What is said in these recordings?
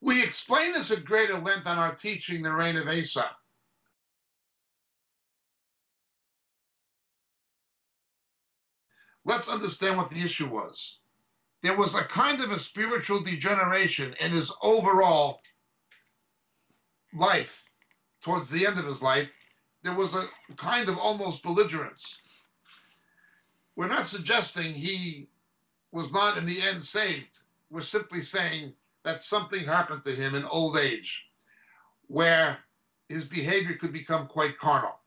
We explain this at greater length on our teaching, The Reign of Asa. Let's understand what the issue was. There was a kind of a spiritual degeneration in his overall life. Towards the end of his life, there was a kind of almost belligerence. We're not suggesting he was not in the end saved. We're simply saying that something happened to him in old age where his behavior could become quite carnal.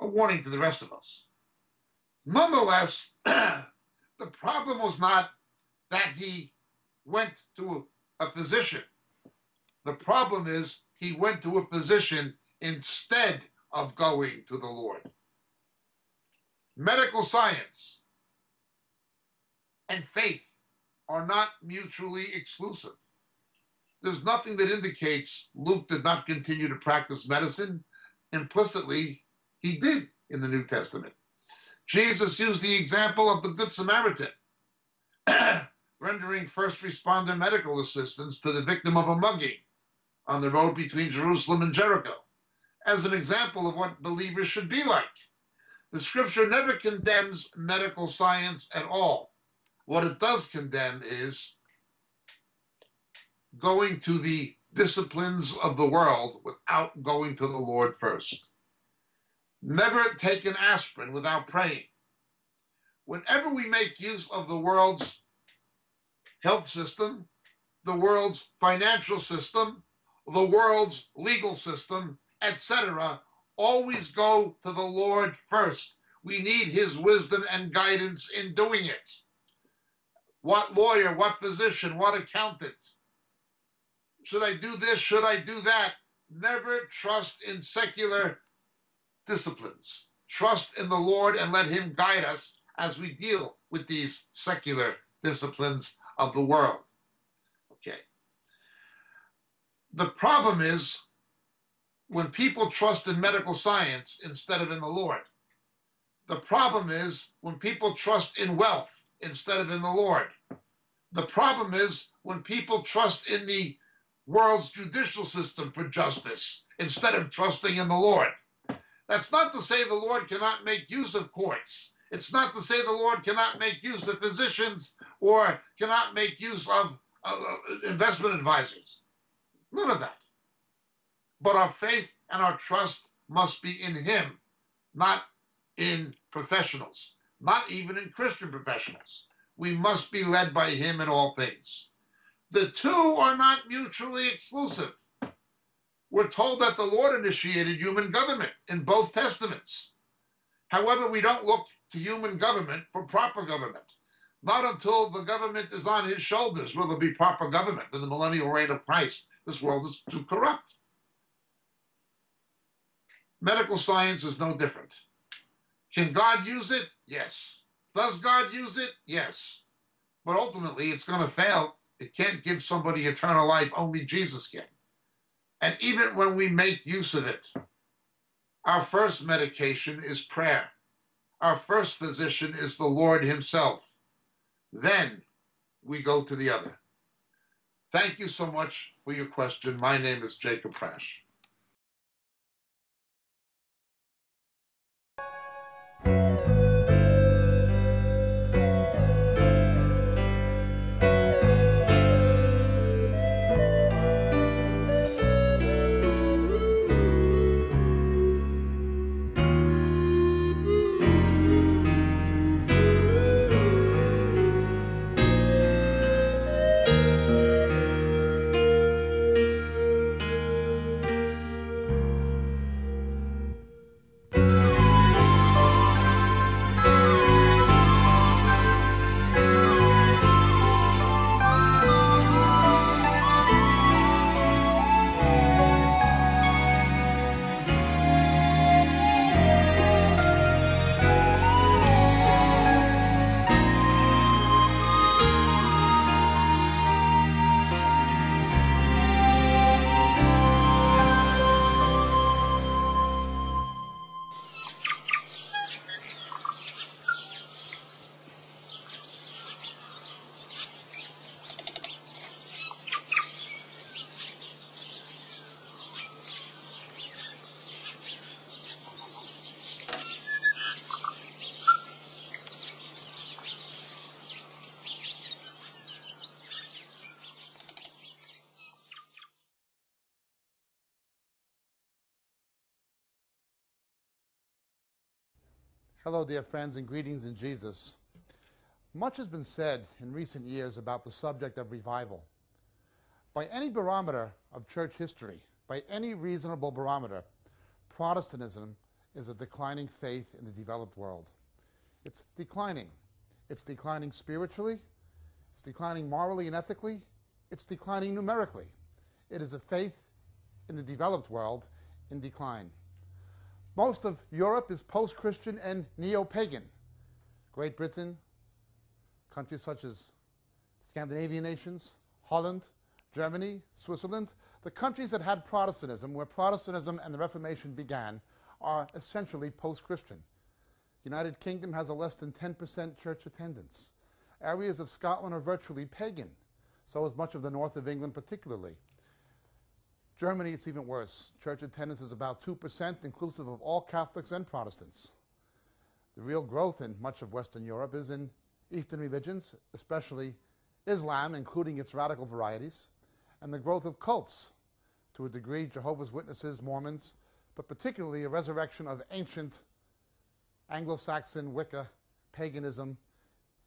A warning to the rest of us. Nonetheless, the problem was not that he went to a physician. The problem is he went to a physician instead of going to the Lord. Medical science and faith are not mutually exclusive. There's nothing that indicates Luke did not continue to practice medicine. Implicitly, he did in the New Testament. Jesus used the example of the Good Samaritan, rendering first responder medical assistance to the victim of a mugging on the road between Jerusalem and Jericho as an example of what believers should be like. The scripture never condemns medical science at all. What it does condemn is going to the disciplines of the world without going to the Lord first. Never take an aspirin without praying. Whenever we make use of the world's health system, the world's financial system, the world's legal system, etc., always go to the Lord first. We need his wisdom and guidance in doing it. What lawyer, what physician, what accountant? Should I do this? Should I do that? Never trust in secular disciplines. Trust in the Lord and let Him guide us as we deal with these secular disciplines of the world. Okay. The problem is when people trust in medical science instead of in the Lord. The problem is when people trust in wealth instead of in the Lord. The problem is when people trust in the world's judicial system for justice instead of trusting in the Lord. That's not to say the Lord cannot make use of courts. It's not to say the Lord cannot make use of physicians or cannot make use of uh, investment advisors. None of that. But our faith and our trust must be in Him, not in professionals, not even in Christian professionals. We must be led by Him in all things. The two are not mutually exclusive. We're told that the Lord initiated human government in both testaments. However, we don't look to human government for proper government. Not until the government is on his shoulders will there be proper government in the millennial reign of Christ. This world is too corrupt. Medical science is no different. Can God use it? Yes. Does God use it? Yes. But ultimately, it's going to fail. It can't give somebody eternal life. Only Jesus can. And even when we make use of it, our first medication is prayer. Our first physician is the Lord Himself. Then we go to the other. Thank you so much for your question. My name is Jacob Prasch. Hello, dear friends, and greetings in Jesus. Much has been said in recent years about the subject of revival. By any barometer of church history, by any reasonable barometer, Protestantism is a declining faith in the developed world. It's declining. It's declining spiritually, it's declining morally and ethically, it's declining numerically. It is a faith in the developed world in decline. Most of Europe is post Christian and neo pagan. Great Britain, countries such as Scandinavian nations, Holland, Germany, Switzerland, the countries that had Protestantism, where Protestantism and the Reformation began, are essentially post Christian. United Kingdom has a less than 10% church attendance. Areas of Scotland are virtually pagan, so is much of the north of England, particularly. Germany, it's even worse. Church attendance is about 2%, inclusive of all Catholics and Protestants. The real growth in much of Western Europe is in Eastern religions, especially Islam, including its radical varieties, and the growth of cults, to a degree, Jehovah's Witnesses, Mormons, but particularly a resurrection of ancient Anglo-Saxon Wicca, paganism,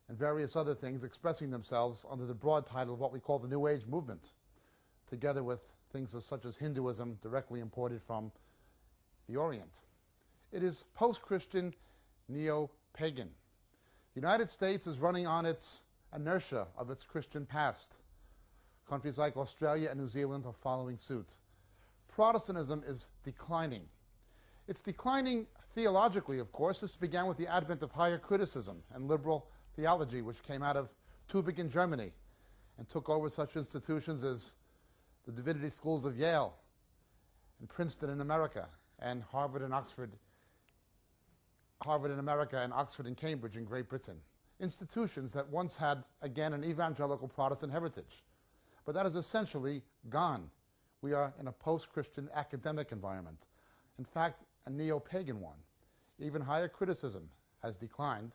and various other things expressing themselves under the broad title of what we call the New Age movement, together with things such as Hinduism directly imported from the Orient. It is post-Christian, neo-pagan. The United States is running on its inertia of its Christian past. Countries like Australia and New Zealand are following suit. Protestantism is declining. It's declining theologically, of course. This began with the advent of higher criticism and liberal theology, which came out of Tübingen, Germany, and took over such institutions as the divinity schools of Yale and Princeton in America and Harvard and Oxford, Harvard in America and Oxford and Cambridge in Great Britain. Institutions that once had, again, an evangelical Protestant heritage. But that is essentially gone. We are in a post-Christian academic environment. In fact, a neo-pagan one. Even higher criticism has declined.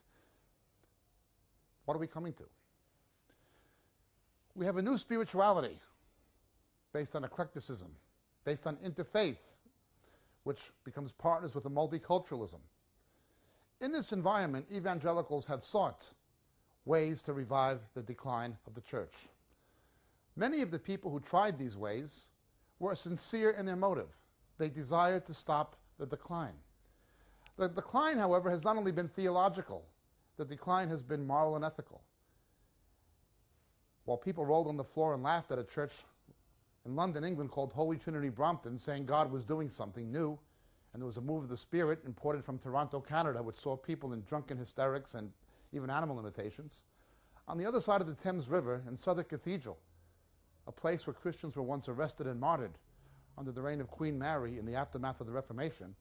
What are we coming to? We have a new spirituality based on eclecticism, based on interfaith, which becomes partners with a multiculturalism. In this environment, evangelicals have sought ways to revive the decline of the church. Many of the people who tried these ways were sincere in their motive. They desired to stop the decline. The decline, however, has not only been theological, the decline has been moral and ethical. While people rolled on the floor and laughed at a church in London, England, called Holy Trinity Brompton, saying God was doing something new, and there was a move of the Spirit imported from Toronto, Canada, which saw people in drunken hysterics and even animal imitations. On the other side of the Thames River, in Southwark Cathedral, a place where Christians were once arrested and martyred under the reign of Queen Mary in the aftermath of the Reformation,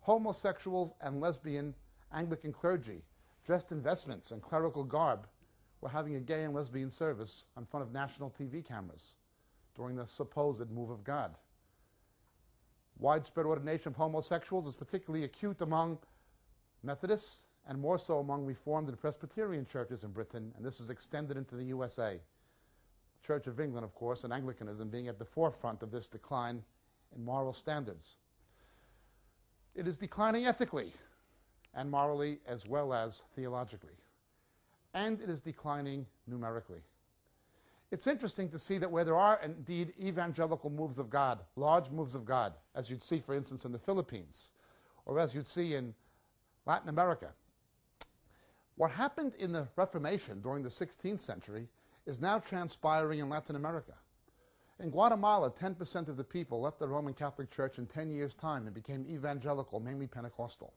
homosexuals and lesbian Anglican clergy, dressed in vestments and clerical garb, were having a gay and lesbian service in front of national TV cameras during the supposed move of God. Widespread ordination of homosexuals is particularly acute among Methodists and more so among Reformed and Presbyterian churches in Britain, and this is extended into the USA. Church of England, of course, and Anglicanism being at the forefront of this decline in moral standards. It is declining ethically and morally as well as theologically. And it is declining numerically. It's interesting to see that where there are indeed evangelical moves of God, large moves of God, as you'd see, for instance, in the Philippines, or as you'd see in Latin America, what happened in the Reformation during the 16th century is now transpiring in Latin America. In Guatemala, 10% of the people left the Roman Catholic Church in 10 years' time and became evangelical, mainly Pentecostal.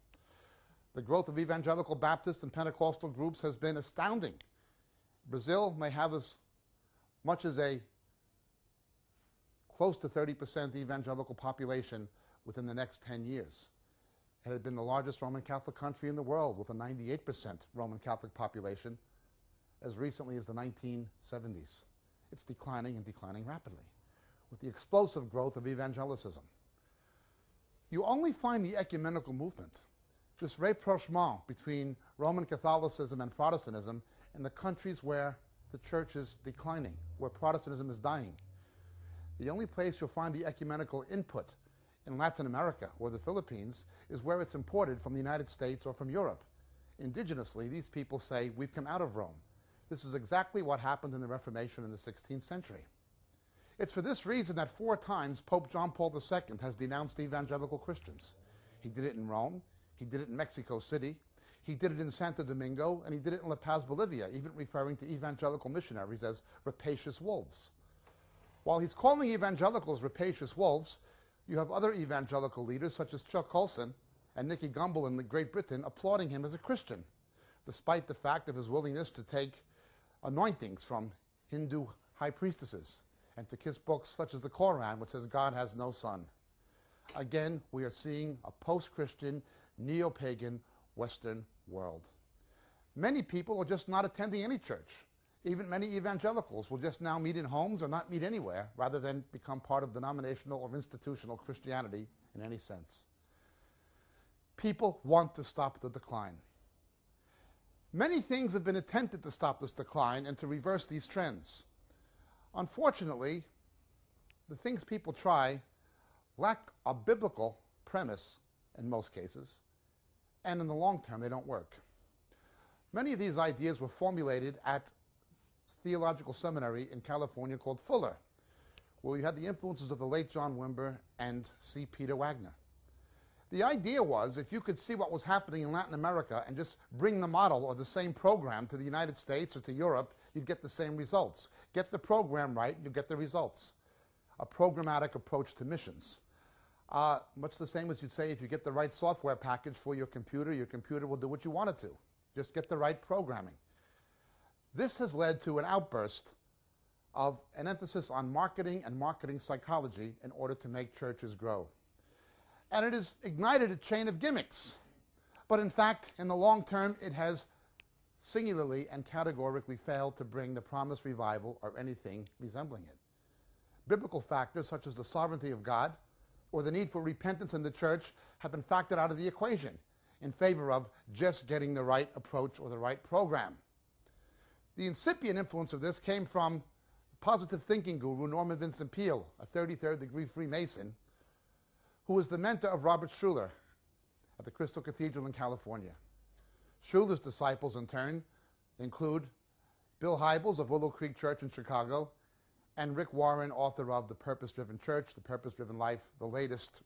The growth of evangelical Baptist and Pentecostal groups has been astounding. Brazil may have as much as a close to 30% evangelical population within the next 10 years. It had been the largest Roman Catholic country in the world with a 98% Roman Catholic population as recently as the 1970s. It's declining and declining rapidly with the explosive growth of evangelicism. You only find the ecumenical movement, this rapprochement between Roman Catholicism and Protestantism in the countries where the church is declining, where Protestantism is dying. The only place you'll find the ecumenical input in Latin America or the Philippines is where it's imported from the United States or from Europe. Indigenously, these people say, We've come out of Rome. This is exactly what happened in the Reformation in the 16th century. It's for this reason that four times Pope John Paul II has denounced evangelical Christians. He did it in Rome, he did it in Mexico City, he did it in Santo Domingo, and he did it in La Paz, Bolivia, even referring to evangelical missionaries as rapacious wolves. While he's calling evangelicals rapacious wolves, you have other evangelical leaders such as Chuck Colson and Nicky Gumbel in Great Britain applauding him as a Christian, despite the fact of his willingness to take anointings from Hindu high priestesses and to kiss books such as the Koran, which says God has no son. Again, we are seeing a post Christian, neo pagan Western world. Many people are just not attending any church. Even many evangelicals will just now meet in homes or not meet anywhere rather than become part of denominational or institutional Christianity in any sense. People want to stop the decline. Many things have been attempted to stop this decline and to reverse these trends. Unfortunately, the things people try lack a biblical premise in most cases, and in the long term, they don't work. Many of these ideas were formulated at theological seminary in California called Fuller, where you had the influences of the late John Wimber and C. Peter Wagner. The idea was if you could see what was happening in Latin America and just bring the model or the same program to the United States or to Europe, you'd get the same results. Get the program right, you get the results. A programmatic approach to missions. Uh, much the same as you'd say if you get the right software package for your computer, your computer will do what you want it to. Just get the right programming. This has led to an outburst of an emphasis on marketing and marketing psychology in order to make churches grow. And it has ignited a chain of gimmicks. But in fact, in the long term, it has singularly and categorically failed to bring the promised revival or anything resembling it. Biblical factors such as the sovereignty of God or the need for repentance in the church have been factored out of the equation in favor of just getting the right approach or the right program. The incipient influence of this came from positive thinking guru Norman Vincent Peale, a 33rd degree Freemason, who was the mentor of Robert Schuller at the Crystal Cathedral in California. Schuller's disciples, in turn, include Bill Hybels of Willow Creek Church in Chicago and Rick Warren, author of The Purpose Driven Church, The Purpose Driven Life, the latest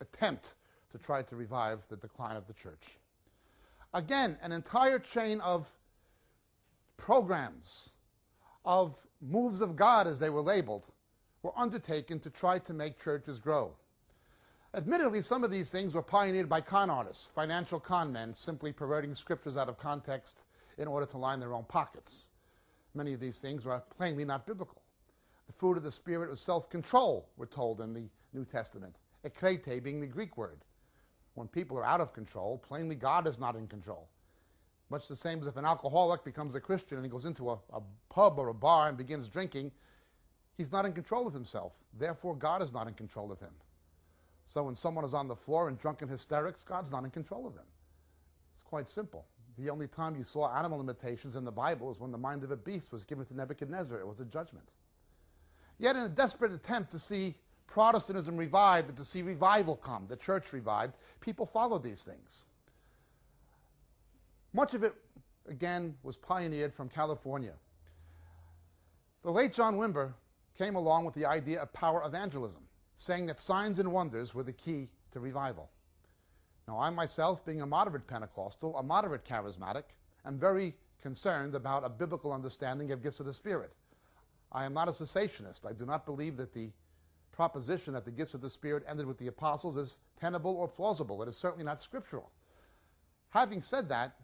attempt to try to revive the decline of the church. Again, an entire chain of programs, of moves of God, as they were labeled, were undertaken to try to make churches grow. Admittedly, some of these things were pioneered by con artists, financial con men, simply perverting scriptures out of context in order to line their own pockets. Many of these things were plainly not biblical. The fruit of the Spirit was self control, we're told in the New Testament, ekrete being the Greek word. When people are out of control, plainly God is not in control. Much the same as if an alcoholic becomes a Christian and he goes into a, a pub or a bar and begins drinking, he's not in control of himself. Therefore, God is not in control of him. So when someone is on the floor in drunken hysterics, God's not in control of them. It's quite simple. The only time you saw animal imitations in the Bible is when the mind of a beast was given to Nebuchadnezzar. It was a judgment. Yet, in a desperate attempt to see Protestantism revived and to see revival come, the church revived, people followed these things. Much of it, again, was pioneered from California. The late John Wimber came along with the idea of power evangelism saying that signs and wonders were the key to revival. Now, I myself, being a moderate Pentecostal, a moderate charismatic, am very concerned about a biblical understanding of gifts of the Spirit. I am not a cessationist. I do not believe that the proposition that the gifts of the Spirit ended with the apostles is tenable or plausible. It is certainly not scriptural. Having said that,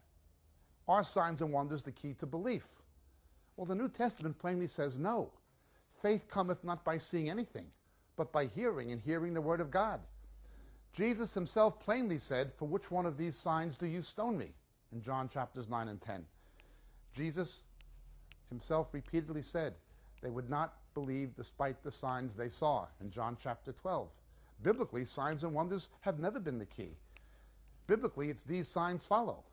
are signs and wonders the key to belief? Well, the New Testament plainly says no. Faith cometh not by seeing anything, but by hearing and hearing the word of God. Jesus himself plainly said, For which one of these signs do you stone me? In John chapters 9 and 10. Jesus himself repeatedly said they would not believe despite the signs they saw in John chapter 12. Biblically, signs and wonders have never been the key. Biblically, it's these signs follow.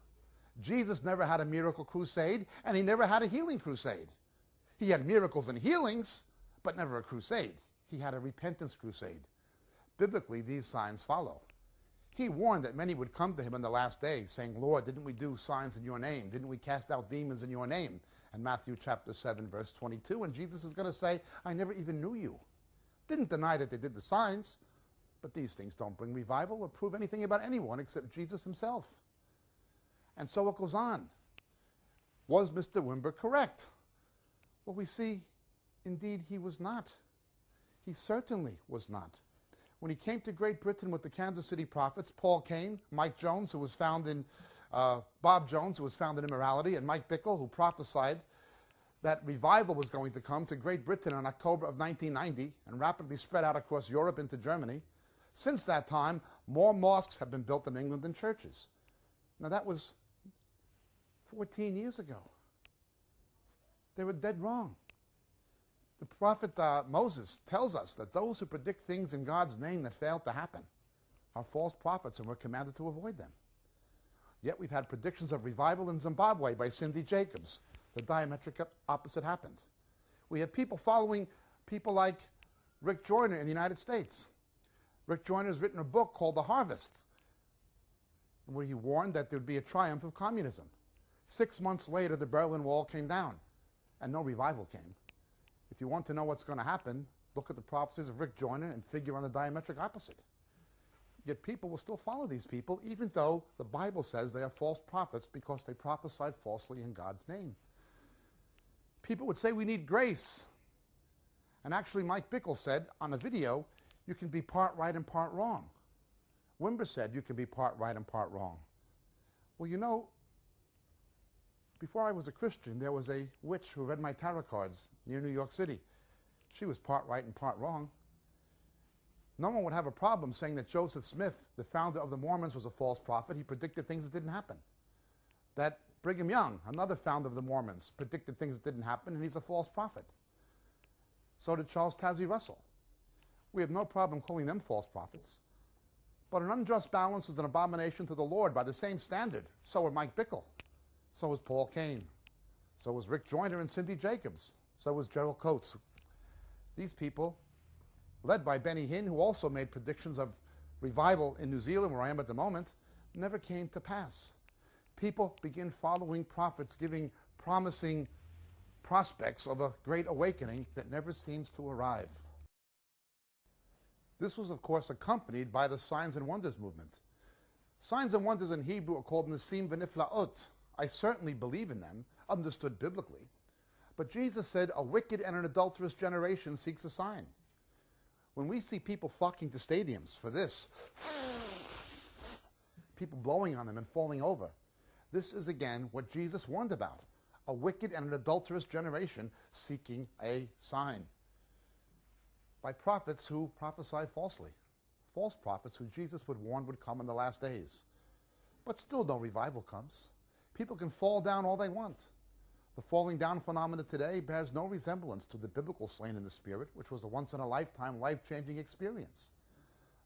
Jesus never had a miracle crusade, and he never had a healing crusade. He had miracles and healings, but never a crusade he had a repentance crusade. Biblically, these signs follow. He warned that many would come to him in the last days, saying, Lord, didn't we do signs in your name? Didn't we cast out demons in your name? And Matthew chapter 7, verse 22. And Jesus is going to say, I never even knew you. Didn't deny that they did the signs, but these things don't bring revival or prove anything about anyone except Jesus himself. And so it goes on. Was Mr. Wimber correct? Well, we see, indeed, he was not. He certainly was not. When he came to Great Britain with the Kansas City prophets, Paul Cain, Mike Jones, who was found in, uh, Bob Jones, who was found in immorality, and Mike Bickle, who prophesied that revival was going to come to Great Britain in October of 1990 and rapidly spread out across Europe into Germany. Since that time, more mosques have been built in England than churches. Now, that was 14 years ago. They were dead wrong. The prophet uh, Moses tells us that those who predict things in God's name that fail to happen are false prophets, and we're commanded to avoid them. Yet we've had predictions of revival in Zimbabwe by Cindy Jacobs. The diametric opposite happened. We have people following people like Rick Joyner in the United States. Rick Joyner has written a book called The Harvest, where he warned that there would be a triumph of communism. Six months later, the Berlin Wall came down, and no revival came. If you want to know what's going to happen, look at the prophecies of Rick Joyner and figure on the diametric opposite. Yet people will still follow these people, even though the Bible says they are false prophets because they prophesied falsely in God's name. People would say we need grace. And actually, Mike Bickle said on a video, you can be part right and part wrong. Wimber said you can be part right and part wrong. Well, you know, before I was a Christian, there was a witch who read my tarot cards near New York City. She was part right and part wrong. No one would have a problem saying that Joseph Smith, the founder of the Mormons, was a false prophet. He predicted things that didn't happen. That Brigham Young, another founder of the Mormons, predicted things that didn't happen, and he's a false prophet. So did Charles Taze Russell. We have no problem calling them false prophets. But an unjust balance is an abomination to the Lord by the same standard. So were Mike Bickle. So was Paul Cain. So was Rick Joyner and Cindy Jacobs. So was Gerald Coates. These people, led by Benny Hinn, who also made predictions of revival in New Zealand, where I am at the moment, never came to pass. People begin following prophets, giving promising prospects of a great awakening that never seems to arrive. This was, of course, accompanied by the signs and wonders movement. Signs and wonders in Hebrew are called Nisim v'niflaot, I certainly believe in them, understood biblically. But Jesus said, A wicked and an adulterous generation seeks a sign. When we see people flocking to stadiums for this, people blowing on them and falling over, this is again what Jesus warned about a wicked and an adulterous generation seeking a sign. By prophets who prophesy falsely, false prophets who Jesus would warn would come in the last days. But still, no revival comes. People can fall down all they want. The falling down phenomenon today bears no resemblance to the biblical slain in the spirit, which was a once in a lifetime, life changing experience.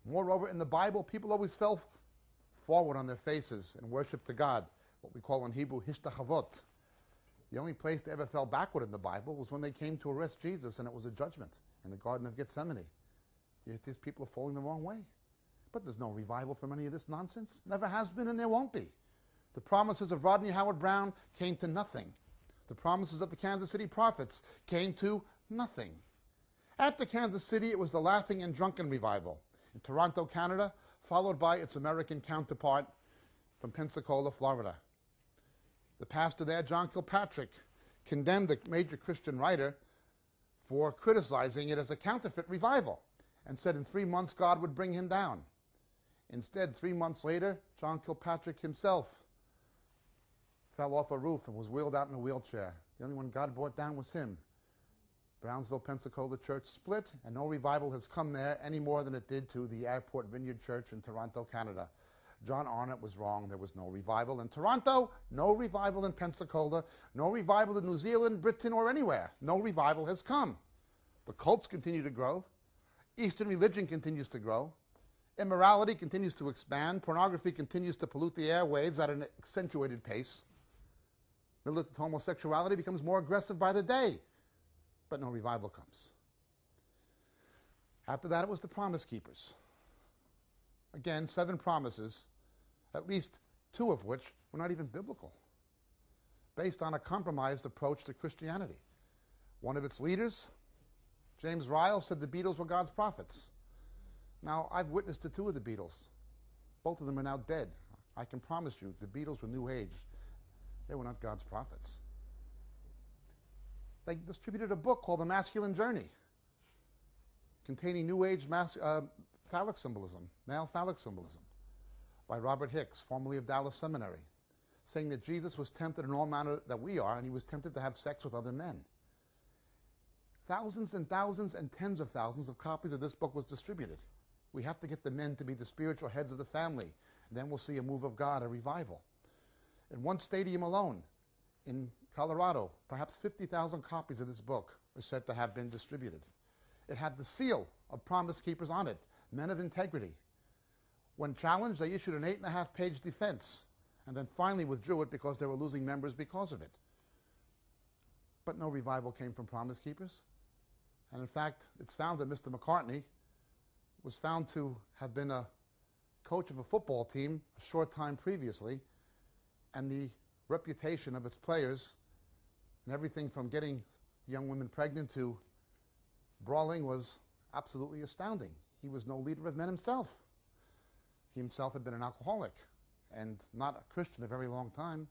Moreover, in the Bible, people always fell forward on their faces and worship to God, what we call in Hebrew hishtachavot. The only place they ever fell backward in the Bible was when they came to arrest Jesus, and it was a judgment in the Garden of Gethsemane. Yet these people are falling the wrong way. But there's no revival from any of this nonsense. Never has been, and there won't be. The promises of Rodney Howard Browne came to nothing. The promises of the Kansas City prophets came to nothing. After Kansas City, it was the Laughing and Drunken revival in Toronto, Canada, followed by its American counterpart from Pensacola, Florida. The pastor there, John Kilpatrick, condemned the major Christian writer for criticizing it as a counterfeit revival and said in three months God would bring him down. Instead, three months later, John Kilpatrick himself fell off a roof and was wheeled out in a wheelchair. The only one God brought down was him. Brownsville, Pensacola church split, and no revival has come there any more than it did to the Airport Vineyard Church in Toronto, Canada. John Arnott was wrong. There was no revival in Toronto, no revival in Pensacola, no revival in New Zealand, Britain, or anywhere. No revival has come. The cults continue to grow. Eastern religion continues to grow. Immorality continues to expand. Pornography continues to pollute the airwaves at an accentuated pace. Militant homosexuality becomes more aggressive by the day, but no revival comes. After that, it was the Promise Keepers. Again, seven promises, at least two of which were not even biblical, based on a compromised approach to Christianity. One of its leaders, James Ryle, said the Beatles were God's prophets. Now, I've witnessed to two of the Beatles. Both of them are now dead. I can promise you, the Beatles were New Age. They were not God's prophets. They distributed a book called The Masculine Journey, containing New Age mas- uh, phallic symbolism, male phallic symbolism, by Robert Hicks, formerly of Dallas Seminary, saying that Jesus was tempted in all manner that we are, and he was tempted to have sex with other men. Thousands and thousands and tens of thousands of copies of this book was distributed. We have to get the men to be the spiritual heads of the family. Then we'll see a move of God, a revival. In one stadium alone, in Colorado, perhaps 50,000 copies of this book are said to have been distributed. It had the seal of Promise Keepers on it, men of integrity. When challenged, they issued an eight and a half page defense and then finally withdrew it because they were losing members because of it. But no revival came from Promise Keepers. And in fact, it's found that Mr. McCartney was found to have been a coach of a football team a short time previously, and the reputation of its players and everything from getting young women pregnant to brawling was absolutely astounding. He was no leader of men himself. He himself had been an alcoholic and not a Christian a very long time.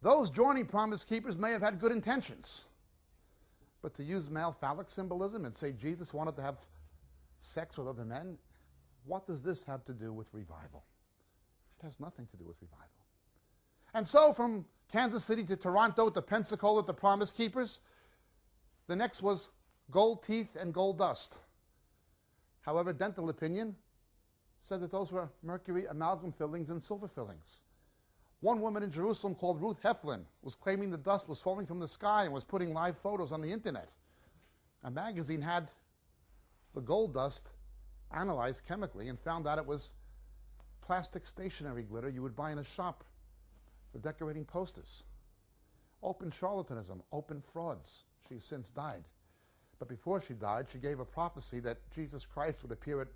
Those joining Promise Keepers may have had good intentions, but to use male phallic symbolism and say Jesus wanted to have sex with other men, what does this have to do with revival? It has nothing to do with revival. And so from Kansas City to Toronto to Pensacola to Promise Keepers, the next was gold teeth and gold dust. However, dental opinion said that those were mercury amalgam fillings and silver fillings. One woman in Jerusalem called Ruth Heflin was claiming the dust was falling from the sky and was putting live photos on the internet. A magazine had the gold dust analyzed chemically and found out it was plastic stationery glitter you would buy in a shop for decorating posters. Open charlatanism, open frauds. She's since died. But before she died, she gave a prophecy that Jesus Christ would appear at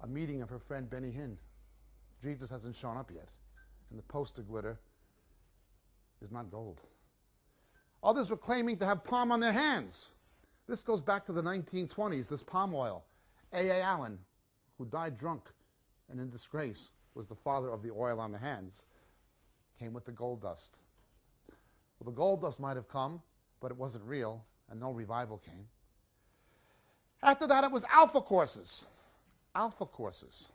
a meeting of her friend Benny Hinn. Jesus hasn't shown up yet, and the poster glitter is not gold. Others were claiming to have palm on their hands. This goes back to the 1920s, this palm oil. A.A. Allen, who died drunk and in disgrace, was the father of the oil on the hands, came with the gold dust. Well, the gold dust might have come, but it wasn't real, and no revival came. After that, it was alpha courses. Alpha courses.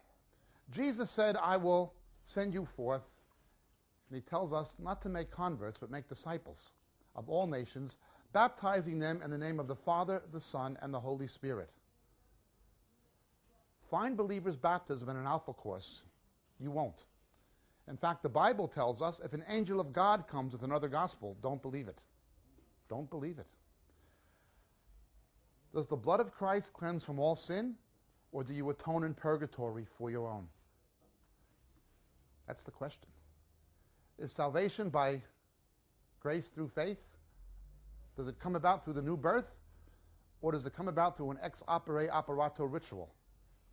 Jesus said, I will send you forth. And he tells us not to make converts, but make disciples of all nations, baptizing them in the name of the Father, the Son, and the Holy Spirit. Find believers' baptism in an alpha course. You won't. In fact, the Bible tells us if an angel of God comes with another gospel, don't believe it. Don't believe it. Does the blood of Christ cleanse from all sin, or do you atone in purgatory for your own? That's the question. Is salvation by grace through faith? Does it come about through the new birth, or does it come about through an ex opere operato ritual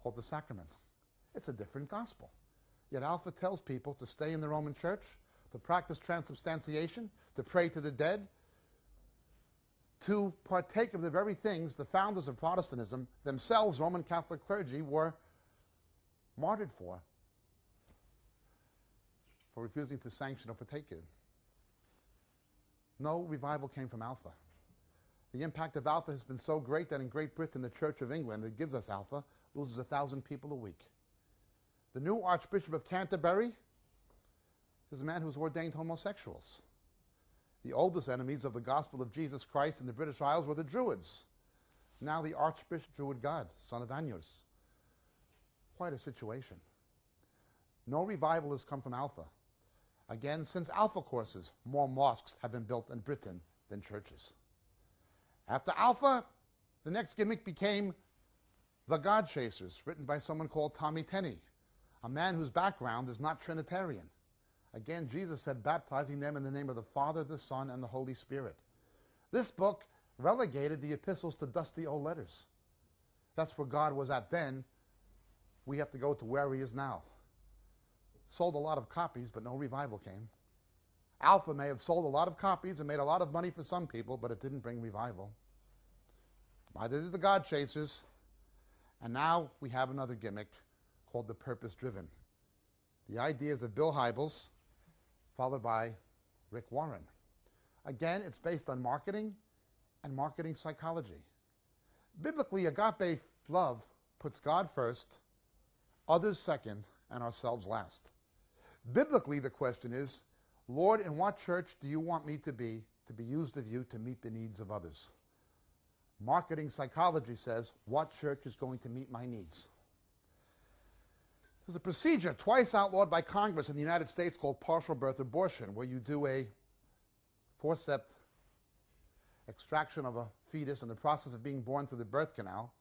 called the sacrament? It's a different gospel. Yet Alpha tells people to stay in the Roman church, to practice transubstantiation, to pray to the dead, to partake of the very things the founders of Protestantism, themselves Roman Catholic clergy, were martyred for, for refusing to sanction or partake in. No revival came from Alpha. The impact of Alpha has been so great that in Great Britain, the Church of England that gives us Alpha loses a thousand people a week. The new Archbishop of Canterbury is a man who's ordained homosexuals. The oldest enemies of the gospel of Jesus Christ in the British Isles were the Druids. Now the Archbishop Druid God, son of Annius. Quite a situation. No revival has come from Alpha. Again, since Alpha courses, more mosques have been built in Britain than churches. After Alpha, the next gimmick became The God Chasers, written by someone called Tommy Tenney, a man whose background is not Trinitarian. Again, Jesus said, baptizing them in the name of the Father, the Son, and the Holy Spirit. This book relegated the epistles to dusty old letters. That's where God was at then, we have to go to where he is now. Sold a lot of copies, but no revival came. Alpha may have sold a lot of copies and made a lot of money for some people, but it didn't bring revival. Neither did the God Chasers. And now we have another gimmick called the purpose driven. The ideas of Bill Hybels, followed by Rick Warren. Again, it's based on marketing and marketing psychology. Biblically, agape love puts God first, others second, and ourselves last. Biblically, the question is Lord, in what church do you want me to be to be used of you to meet the needs of others? Marketing psychology says, what church is going to meet my needs? There's a procedure twice outlawed by Congress in the United States called partial birth abortion, where you do a forceps extraction of a fetus in the process of being born through the birth canal.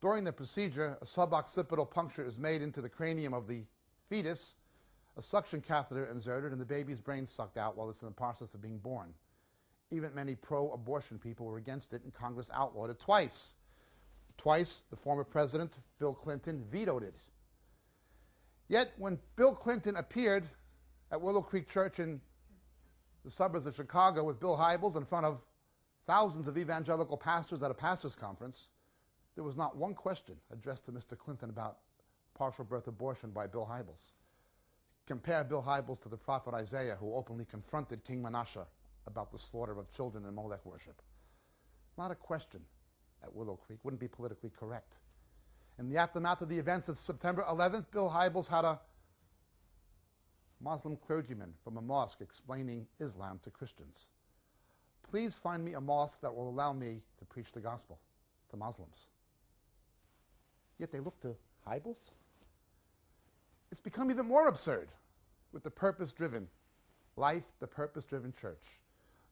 During the procedure, a suboccipital puncture is made into the cranium of the fetus, a suction catheter inserted, and the baby's brain sucked out while it's in the process of being born. Even many pro abortion people were against it, and Congress outlawed it twice. Twice, the former president, Bill Clinton, vetoed it. Yet, when Bill Clinton appeared at Willow Creek Church in the suburbs of Chicago with Bill Hybels in front of thousands of evangelical pastors at a pastors' conference, there was not one question addressed to Mr. Clinton about partial birth abortion by Bill Hybels. Compare Bill Hybels to the prophet Isaiah, who openly confronted King Manasseh about the slaughter of children in Molech worship. Not a question at Willow Creek, wouldn't be politically correct. In the aftermath of the events of September 11th, Bill Hybels had a Muslim clergyman from a mosque explaining Islam to Christians. Please find me a mosque that will allow me to preach the gospel to Muslims. Yet they look to Hybels. It's become even more absurd with the purpose driven life, the purpose driven church.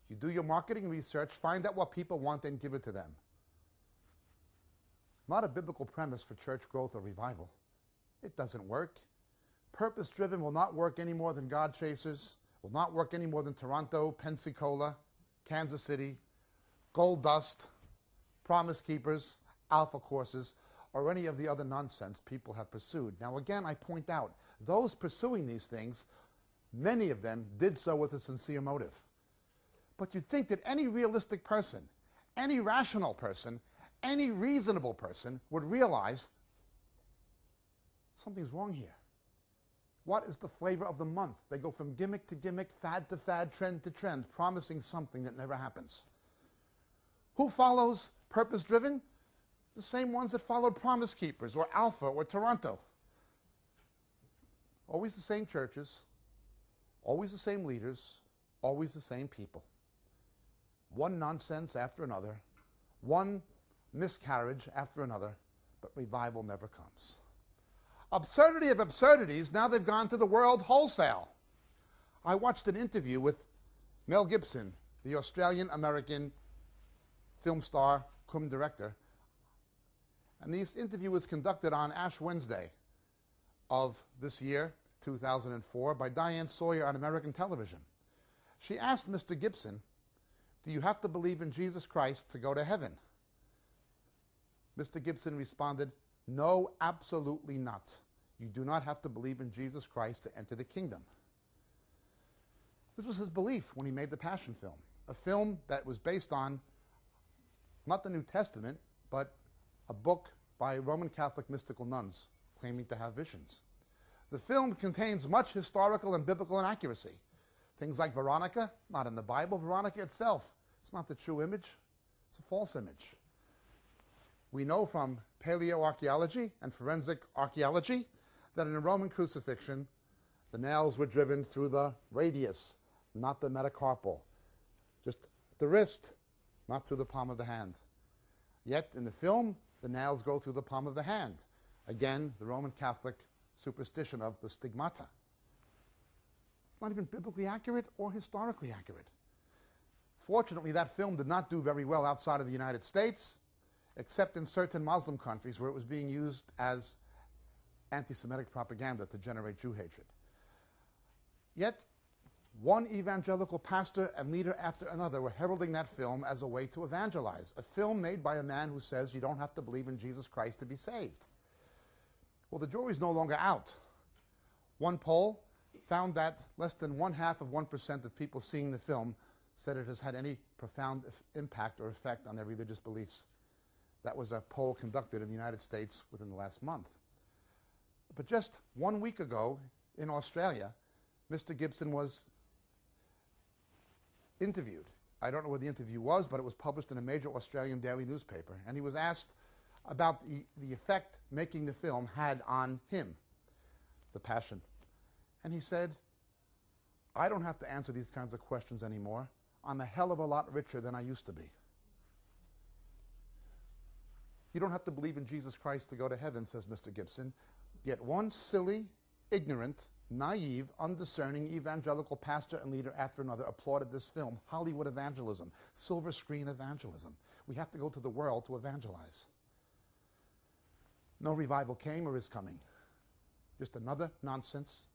You do your marketing research, find out what people want, and give it to them. Not a biblical premise for church growth or revival. It doesn't work. Purpose driven will not work any more than God Chasers, will not work any more than Toronto, Pensacola, Kansas City, Gold Dust, Promise Keepers, Alpha Courses, or any of the other nonsense people have pursued. Now, again, I point out those pursuing these things, many of them did so with a sincere motive. But you'd think that any realistic person, any rational person, any reasonable person would realize something's wrong here. What is the flavor of the month? They go from gimmick to gimmick, fad to fad, trend to trend, promising something that never happens. Who follows purpose driven? The same ones that followed Promise Keepers or Alpha or Toronto. Always the same churches, always the same leaders, always the same people. One nonsense after another, one miscarriage after another, but revival never comes absurdity of absurdities, now they've gone to the world wholesale. I watched an interview with Mel Gibson, the Australian American film star, cum director. And this interview was conducted on Ash Wednesday of this year, 2004, by Diane Sawyer on American television. She asked Mr. Gibson, Do you have to believe in Jesus Christ to go to heaven? Mr. Gibson responded, No, absolutely not. You do not have to believe in Jesus Christ to enter the kingdom. This was his belief when he made the Passion film, a film that was based on not the New Testament, but a book by Roman Catholic mystical nuns claiming to have visions. The film contains much historical and biblical inaccuracy. Things like Veronica, not in the Bible. Veronica itself, it's not the true image, it's a false image. We know from paleoarchaeology and forensic archaeology that in a Roman crucifixion, the nails were driven through the radius, not the metacarpal, just the wrist, not through the palm of the hand. Yet in the film, the nails go through the palm of the hand. Again, the Roman Catholic superstition of the stigmata. It's not even biblically accurate or historically accurate. Fortunately, that film did not do very well outside of the United States, except in certain Muslim countries where it was being used as anti Semitic propaganda to generate Jew hatred. Yet, one evangelical pastor and leader after another were heralding that film as a way to evangelize, a film made by a man who says you don't have to believe in Jesus Christ to be saved. Well, the jury's no longer out. One poll found that less than one half of 1% of people seeing the film said it has had any profound impact or effect on their religious beliefs. That was a poll conducted in the United States within the last month. But just one week ago in Australia, Mr. Gibson was interviewed. I don't know where the interview was, but it was published in a major Australian daily newspaper. And he was asked about the, the effect making the film had on him, the passion. And he said, I don't have to answer these kinds of questions anymore. I'm a hell of a lot richer than I used to be. You don't have to believe in Jesus Christ to go to heaven, says Mr. Gibson. Yet one silly, ignorant, naive, undiscerning evangelical pastor and leader after another applauded this film, Hollywood evangelism, silver screen evangelism. We have to go to the world to evangelize. No revival came or is coming. Just another nonsense.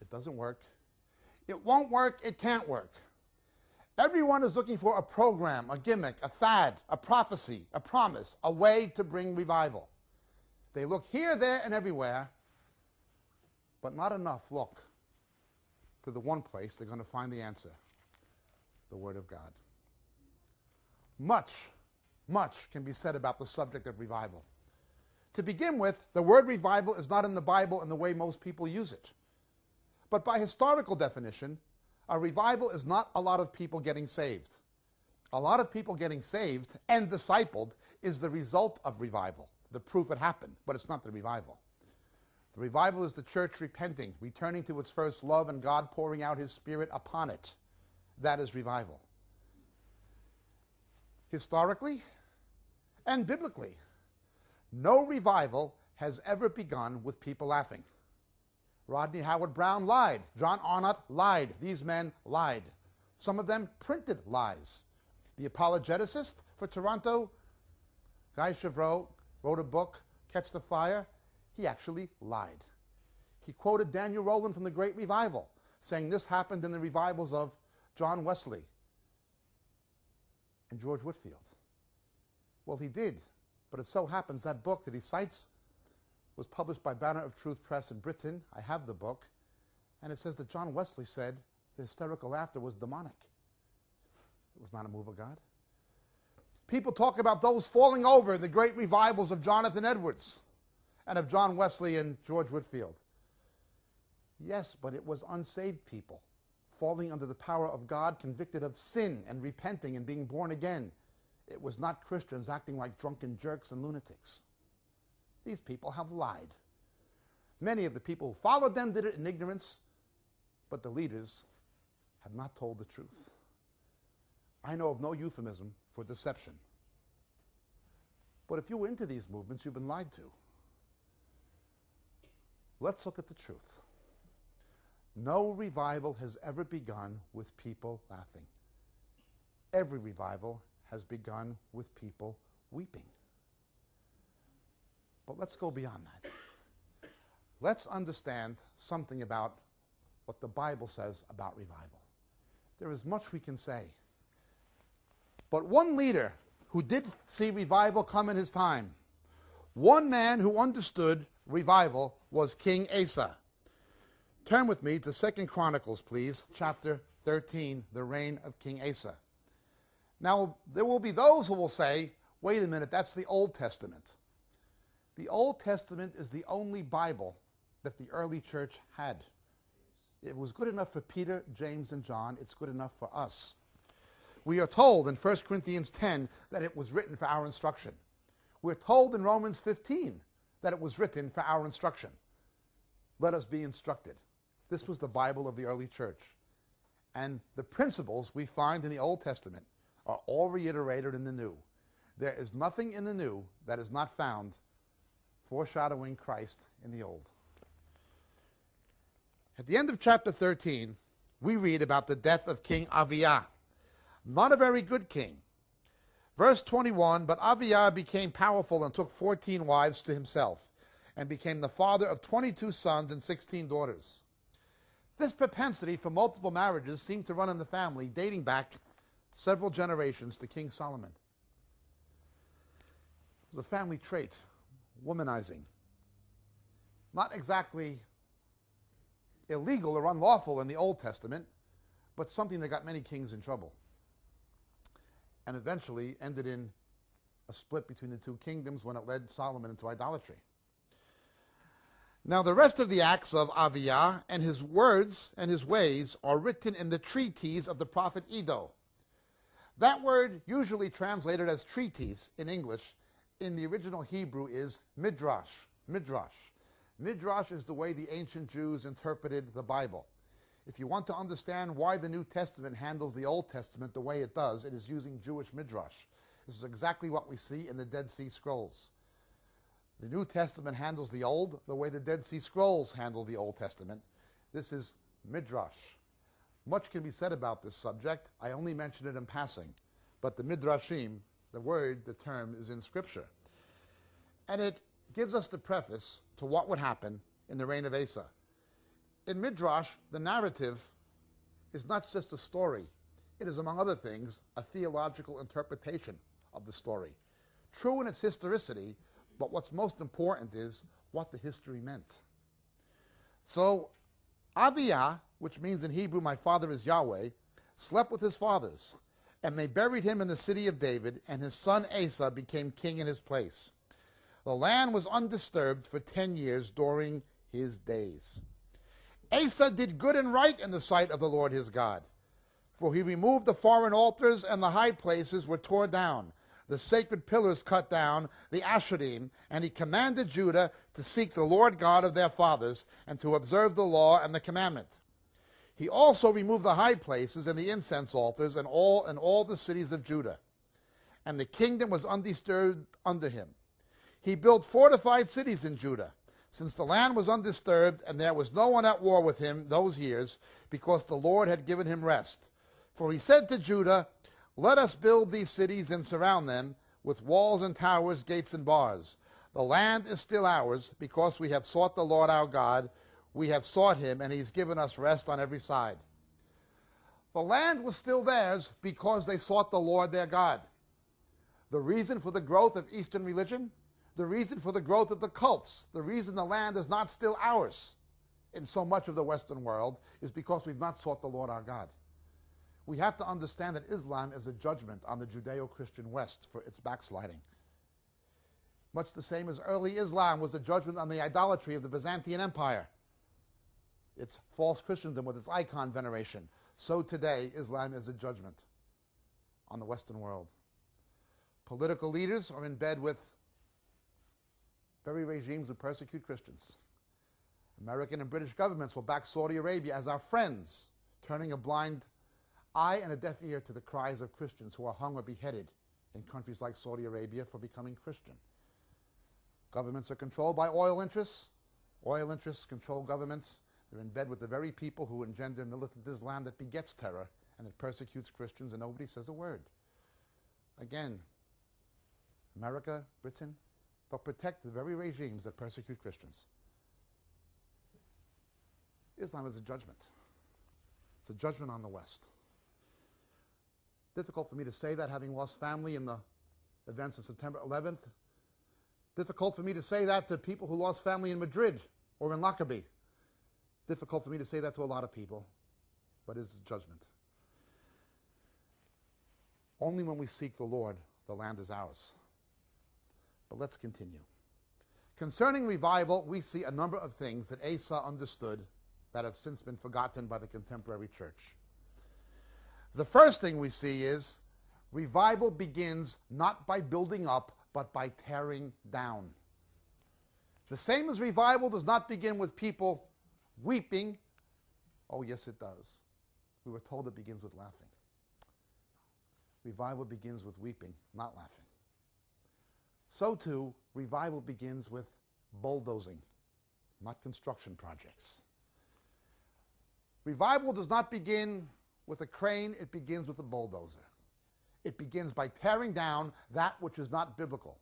It doesn't work. It won't work, it can't work. Everyone is looking for a program, a gimmick, a fad, a prophecy, a promise, a way to bring revival. They look here, there, and everywhere, but not enough look to the one place they're going to find the answer the Word of God. Much, much can be said about the subject of revival. To begin with, the word revival is not in the Bible in the way most people use it. But by historical definition, a revival is not a lot of people getting saved. A lot of people getting saved and discipled is the result of revival, the proof it happened, but it's not the revival. The revival is the church repenting, returning to its first love, and God pouring out his Spirit upon it. That is revival. Historically and biblically, no revival has ever begun with people laughing. Rodney Howard Browne lied. John Arnott lied. These men lied. Some of them printed lies. The apologeticist for Toronto, Guy Chevreau, wrote a book, Catch the Fire. He actually lied. He quoted Daniel Rowland from the Great Revival, saying this happened in the revivals of John Wesley and George Whitefield. Well, he did, but it so happens that book that he cites was published by Banner of Truth Press in Britain. I have the book. And it says that John Wesley said the hysterical laughter was demonic. It was not a move of God. People talk about those falling over in the great revivals of Jonathan Edwards and of John Wesley and George Whitefield. Yes, but it was unsaved people falling under the power of God, convicted of sin and repenting and being born again. It was not Christians acting like drunken jerks and lunatics. These people have lied. Many of the people who followed them did it in ignorance, but the leaders had not told the truth. I know of no euphemism for deception. But if you were into these movements, you've been lied to. Let's look at the truth. No revival has ever begun with people laughing. Every revival has begun with people weeping. But let's go beyond that. Let's understand something about what the Bible says about revival. There is much we can say. But one leader who did see revival come in his time, one man who understood revival was King Asa. Turn with me to Second Chronicles, please, chapter 13, the reign of King Asa. Now, there will be those who will say, wait a minute, that's the Old Testament. The Old Testament is the only Bible that the early church had. It was good enough for Peter, James, and John. It's good enough for us. We are told in 1 Corinthians 10 that it was written for our instruction. We're told in Romans 15 that it was written for our instruction. Let us be instructed. This was the Bible of the early church. And the principles we find in the Old Testament are all reiterated in the New. There is nothing in the New that is not found foreshadowing Christ in the Old. At the end of chapter 13, we read about the death of King Aviah, not a very good king. Verse 21 But Aviah became powerful and took 14 wives to himself, and became the father of 22 sons and 16 daughters. This propensity for multiple marriages seemed to run in the family, dating back several generations to King Solomon. It was a family trait womanizing. not exactly illegal or unlawful in the Old Testament, but something that got many kings in trouble. And eventually ended in a split between the two kingdoms when it led Solomon into idolatry. Now, the rest of the acts of Aviah and his words and his ways are written in the treatise of the prophet Edo. That word, usually translated as treatise in English, in the original Hebrew is midrash. Midrash. Midrash is the way the ancient Jews interpreted the Bible. If you want to understand why the New Testament handles the Old Testament the way it does, it is using Jewish midrash. This is exactly what we see in the Dead Sea Scrolls. The New Testament handles the Old the way the Dead Sea Scrolls handle the Old Testament. This is midrash. Much can be said about this subject. I only mention it in passing. But the midrashim, the word, the term, is in Scripture. And it gives us the preface to what would happen in the reign of Asa. In Midrash, the narrative is not just a story, it is, among other things, a theological interpretation of the story. True in its historicity, but what's most important is what the history meant. So, Aviah, which means in Hebrew, my father is Yahweh, slept with his fathers, and they buried him in the city of David, and his son Asa became king in his place. The land was undisturbed for ten years during his days. Asa did good and right in the sight of the Lord his God, for he removed the foreign altars and the high places were torn down, the sacred pillars cut down, the Asherim, and he commanded Judah to seek the Lord God of their fathers and to observe the law and the commandment. He also removed the high places and the incense altars and all and all the cities of Judah. And the kingdom was undisturbed under him. He built fortified cities in Judah, since the land was undisturbed and there was no one at war with him those years, because the Lord had given him rest. For he said to Judah, Let us build these cities and surround them with walls and towers, gates and bars. The land is still ours, because we have sought the Lord our God. We have sought him, and he's given us rest on every side. The land was still theirs because they sought the Lord their God. The reason for the growth of Eastern religion the reason for the growth of the cults, the reason the land is not still ours in so much of the Western world is because we've not sought the Lord our God. We have to understand that Islam is a judgment on the Judeo Christian West for its backsliding. Much the same as early Islam was a judgment on the idolatry of the Byzantine Empire, its false Christendom with its icon veneration. So today, Islam is a judgment on the Western world. Political leaders are in bed with very regimes who persecute Christians. American and British governments will back Saudi Arabia as our friends, turning a blind eye and a deaf ear to the cries of Christians who are hung or beheaded in countries like Saudi Arabia for becoming Christian. Governments are controlled by oil interests. Oil interests control governments. They're in bed with the very people who engender militant Islam that begets terror and that persecutes Christians, and nobody says a word. Again, America, Britain, they'll protect the very regimes that persecute Christians. Islam is a judgment. It's a judgment on the West. Difficult for me to say that having lost family in the events of September 11th. Difficult for me to say that to people who lost family in Madrid or in Lockerbie. Difficult for me to say that to a lot of people, but it's judgment. Only when we seek the Lord, the land is ours. But let's continue. Concerning revival, we see a number of things that Asa understood that have since been forgotten by the contemporary church. The first thing we see is revival begins not by building up, but by tearing down. The same as revival does not begin with people weeping. Oh, yes, it does. We were told it begins with laughing. Revival begins with weeping, not laughing. So too, revival begins with bulldozing, not construction projects. Revival does not begin with a crane, it begins with a bulldozer. It begins by tearing down that which is not biblical.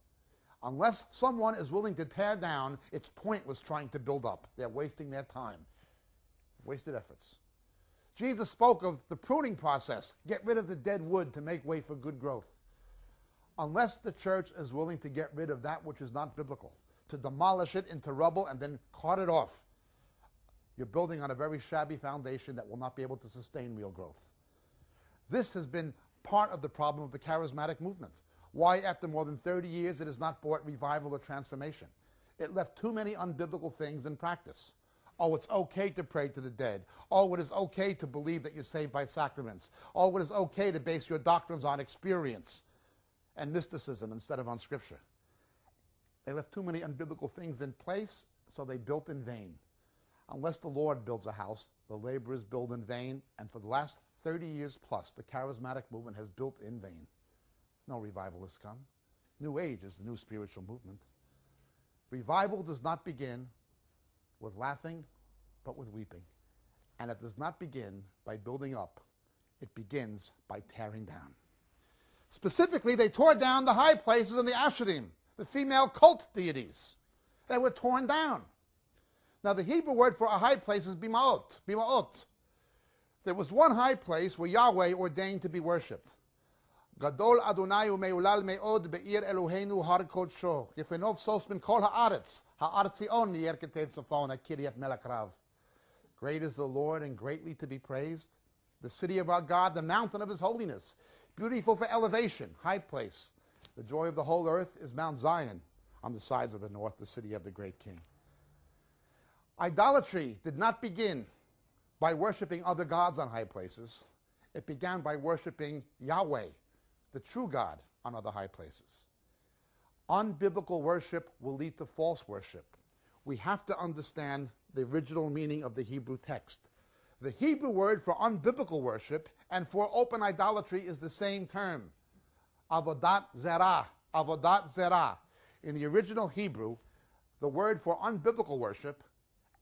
Unless someone is willing to tear down, it's pointless trying to build up. They're wasting their time, wasted efforts. Jesus spoke of the pruning process get rid of the dead wood to make way for good growth unless the church is willing to get rid of that which is not biblical, to demolish it into rubble and then cart it off. You're building on a very shabby foundation that will not be able to sustain real growth. This has been part of the problem of the charismatic movement. Why, after more than 30 years, it has not brought revival or transformation. It left too many unbiblical things in practice. Oh, it's okay to pray to the dead. Oh, it is okay to believe that you're saved by sacraments. Oh, it is okay to base your doctrines on experience and mysticism instead of on Scripture. They left too many unbiblical things in place, so they built in vain. Unless the Lord builds a house, the laborers build in vain, and for the last 30 years plus, the charismatic movement has built in vain. No revival has come. New Age is the new spiritual movement. Revival does not begin with laughing, but with weeping. And it does not begin by building up, it begins by tearing down. Specifically, they tore down the high places and the Asherim, the female cult deities. They were torn down. Now, the Hebrew word for a high place is bimaot, bimaot. There was one high place where Yahweh ordained to be worshipped. Gadol Adonai umeulal meod be'ir Eloheinu har kodsho. Yefenov sosmin kol ha'aretz. Ha'aretzion mi'er keted sofon kiryat melakrav. Great is the Lord and greatly to be praised. The city of our God, the mountain of his holiness beautiful for elevation, high place. The joy of the whole earth is Mount Zion on the sides of the north, the city of the great king. Idolatry did not begin by worshiping other gods on high places. It began by worshiping Yahweh, the true God, on other high places. Unbiblical worship will lead to false worship. We have to understand the original meaning of the Hebrew text. The Hebrew word for unbiblical worship and for open idolatry is the same term. Avodat zerah. Avodat zerah. In the original Hebrew, the word for unbiblical worship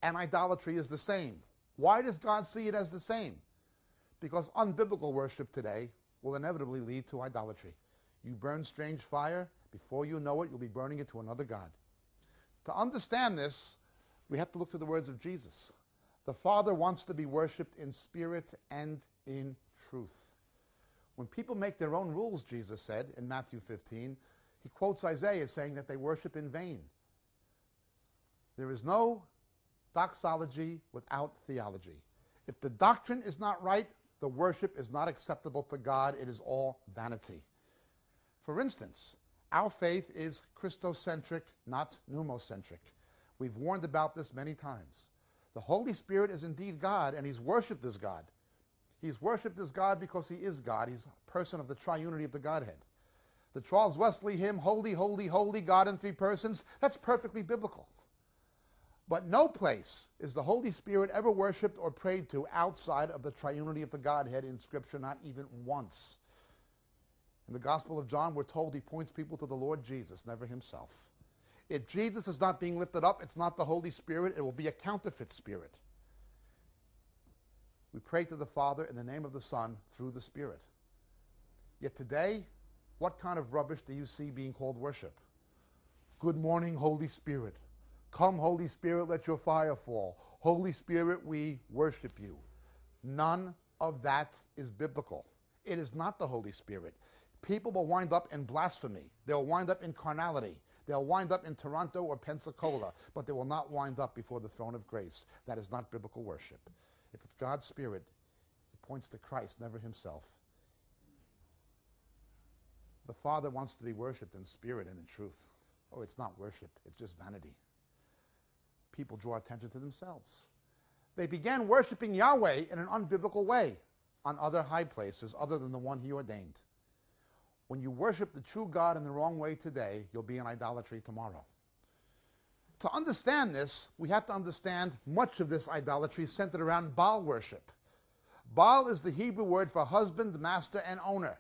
and idolatry is the same. Why does God see it as the same? Because unbiblical worship today will inevitably lead to idolatry. You burn strange fire, before you know it, you'll be burning it to another God. To understand this, we have to look to the words of Jesus. The Father wants to be worshiped in spirit and in truth. When people make their own rules, Jesus said in Matthew 15, he quotes Isaiah saying that they worship in vain. There is no doxology without theology. If the doctrine is not right, the worship is not acceptable to God. It is all vanity. For instance, our faith is Christocentric, not pneumocentric. We've warned about this many times. The Holy Spirit is indeed God, and he's worshipped as God. He's worshipped as God because he is God. He's a person of the triunity of the Godhead. The Charles Wesley hymn, Holy, Holy, Holy, God in three persons, that's perfectly biblical. But no place is the Holy Spirit ever worshipped or prayed to outside of the triunity of the Godhead in Scripture, not even once. In the Gospel of John, we're told he points people to the Lord Jesus, never himself. If Jesus is not being lifted up, it's not the Holy Spirit, it will be a counterfeit spirit. We pray to the Father in the name of the Son through the Spirit. Yet today, what kind of rubbish do you see being called worship? Good morning, Holy Spirit. Come, Holy Spirit, let your fire fall. Holy Spirit, we worship you. None of that is biblical. It is not the Holy Spirit. People will wind up in blasphemy, they'll wind up in carnality. They'll wind up in Toronto or Pensacola, but they will not wind up before the throne of grace. That is not biblical worship. If it's God's Spirit, it points to Christ, never himself. The Father wants to be worshiped in spirit and in truth. Oh, it's not worship, it's just vanity. People draw attention to themselves. They began worshiping Yahweh in an unbiblical way on other high places other than the one he ordained. When you worship the true God in the wrong way today, you'll be in idolatry tomorrow. To understand this, we have to understand much of this idolatry centered around Baal worship. Baal is the Hebrew word for husband, master, and owner.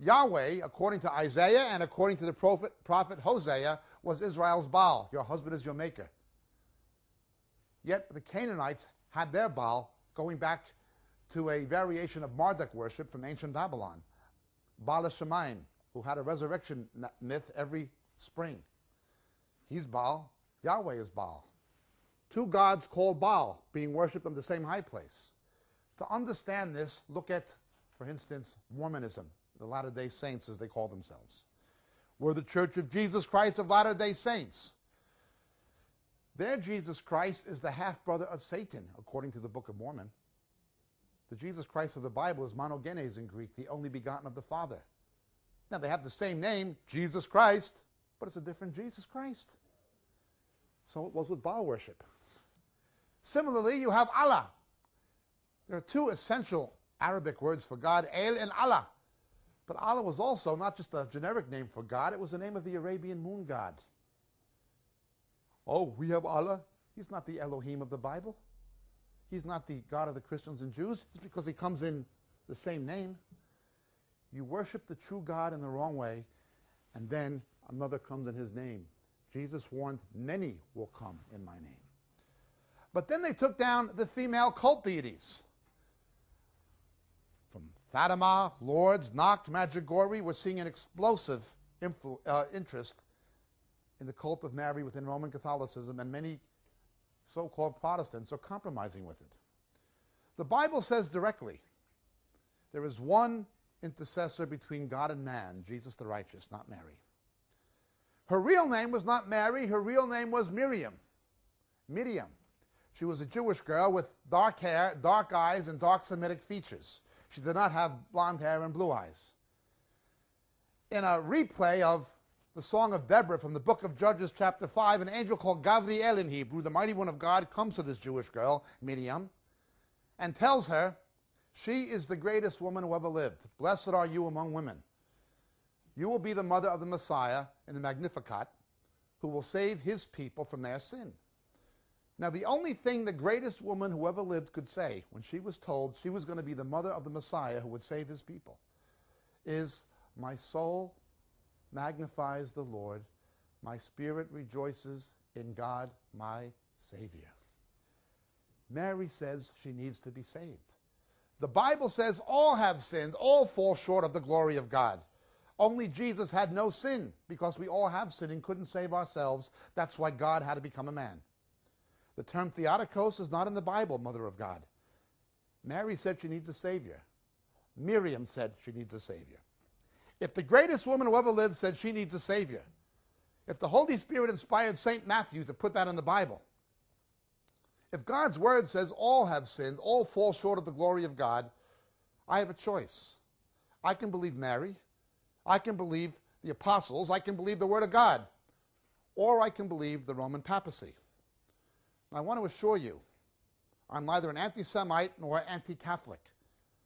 Yahweh, according to Isaiah and according to the prophet, prophet Hosea, was Israel's Baal. Your husband is your maker. Yet the Canaanites had their Baal going back to a variation of Marduk worship from ancient Babylon. Baal Shemaim, who had a resurrection myth every spring. He's Baal. Yahweh is Baal. Two gods called Baal being worshipped on the same high place. To understand this, look at, for instance, Mormonism, the Latter day Saints as they call themselves. We're the Church of Jesus Christ of Latter day Saints. Their Jesus Christ is the half brother of Satan, according to the Book of Mormon. The Jesus Christ of the Bible is monogenes in Greek, the only begotten of the Father. Now, they have the same name, Jesus Christ, but it's a different Jesus Christ. So it was with Baal worship. Similarly, you have Allah. There are two essential Arabic words for God, El and Allah. But Allah was also not just a generic name for God, it was the name of the Arabian moon god. Oh, we have Allah. He's not the Elohim of the Bible. He's not the God of the Christians and Jews. Just because he comes in the same name. You worship the true God in the wrong way, and then another comes in his name. Jesus warned, Many will come in my name. But then they took down the female cult deities. From Fatima, Lourdes, Knock, Medjugorje, we're seeing an explosive uh, interest in the cult of Mary within Roman Catholicism, and many so called Protestants are compromising with it. The Bible says directly there is one intercessor between God and man, Jesus the righteous, not Mary. Her real name was not Mary, her real name was Miriam. Miriam. She was a Jewish girl with dark hair, dark eyes, and dark Semitic features. She did not have blonde hair and blue eyes. In a replay of the Song of Deborah from the book of Judges, chapter 5, an angel called Gavriel in Hebrew, the mighty one of God, comes to this Jewish girl, Miriam, and tells her, She is the greatest woman who ever lived. Blessed are you among women. You will be the mother of the Messiah in the Magnificat, who will save his people from their sin. Now, the only thing the greatest woman who ever lived could say when she was told she was going to be the mother of the Messiah who would save his people is, My soul magnifies the Lord. My spirit rejoices in God, my Savior. Mary says she needs to be saved. The Bible says all have sinned, all fall short of the glory of God. Only Jesus had no sin because we all have sinned and couldn't save ourselves. That's why God had to become a man. The term Theotokos is not in the Bible, Mother of God. Mary said she needs a Savior. Miriam said she needs a Savior. If the greatest woman who ever lived said she needs a Savior, if the Holy Spirit inspired St. Matthew to put that in the Bible, if God's word says all have sinned, all fall short of the glory of God, I have a choice. I can believe Mary, I can believe the apostles, I can believe the word of God, or I can believe the Roman papacy. And I want to assure you, I'm neither an anti Semite nor anti Catholic.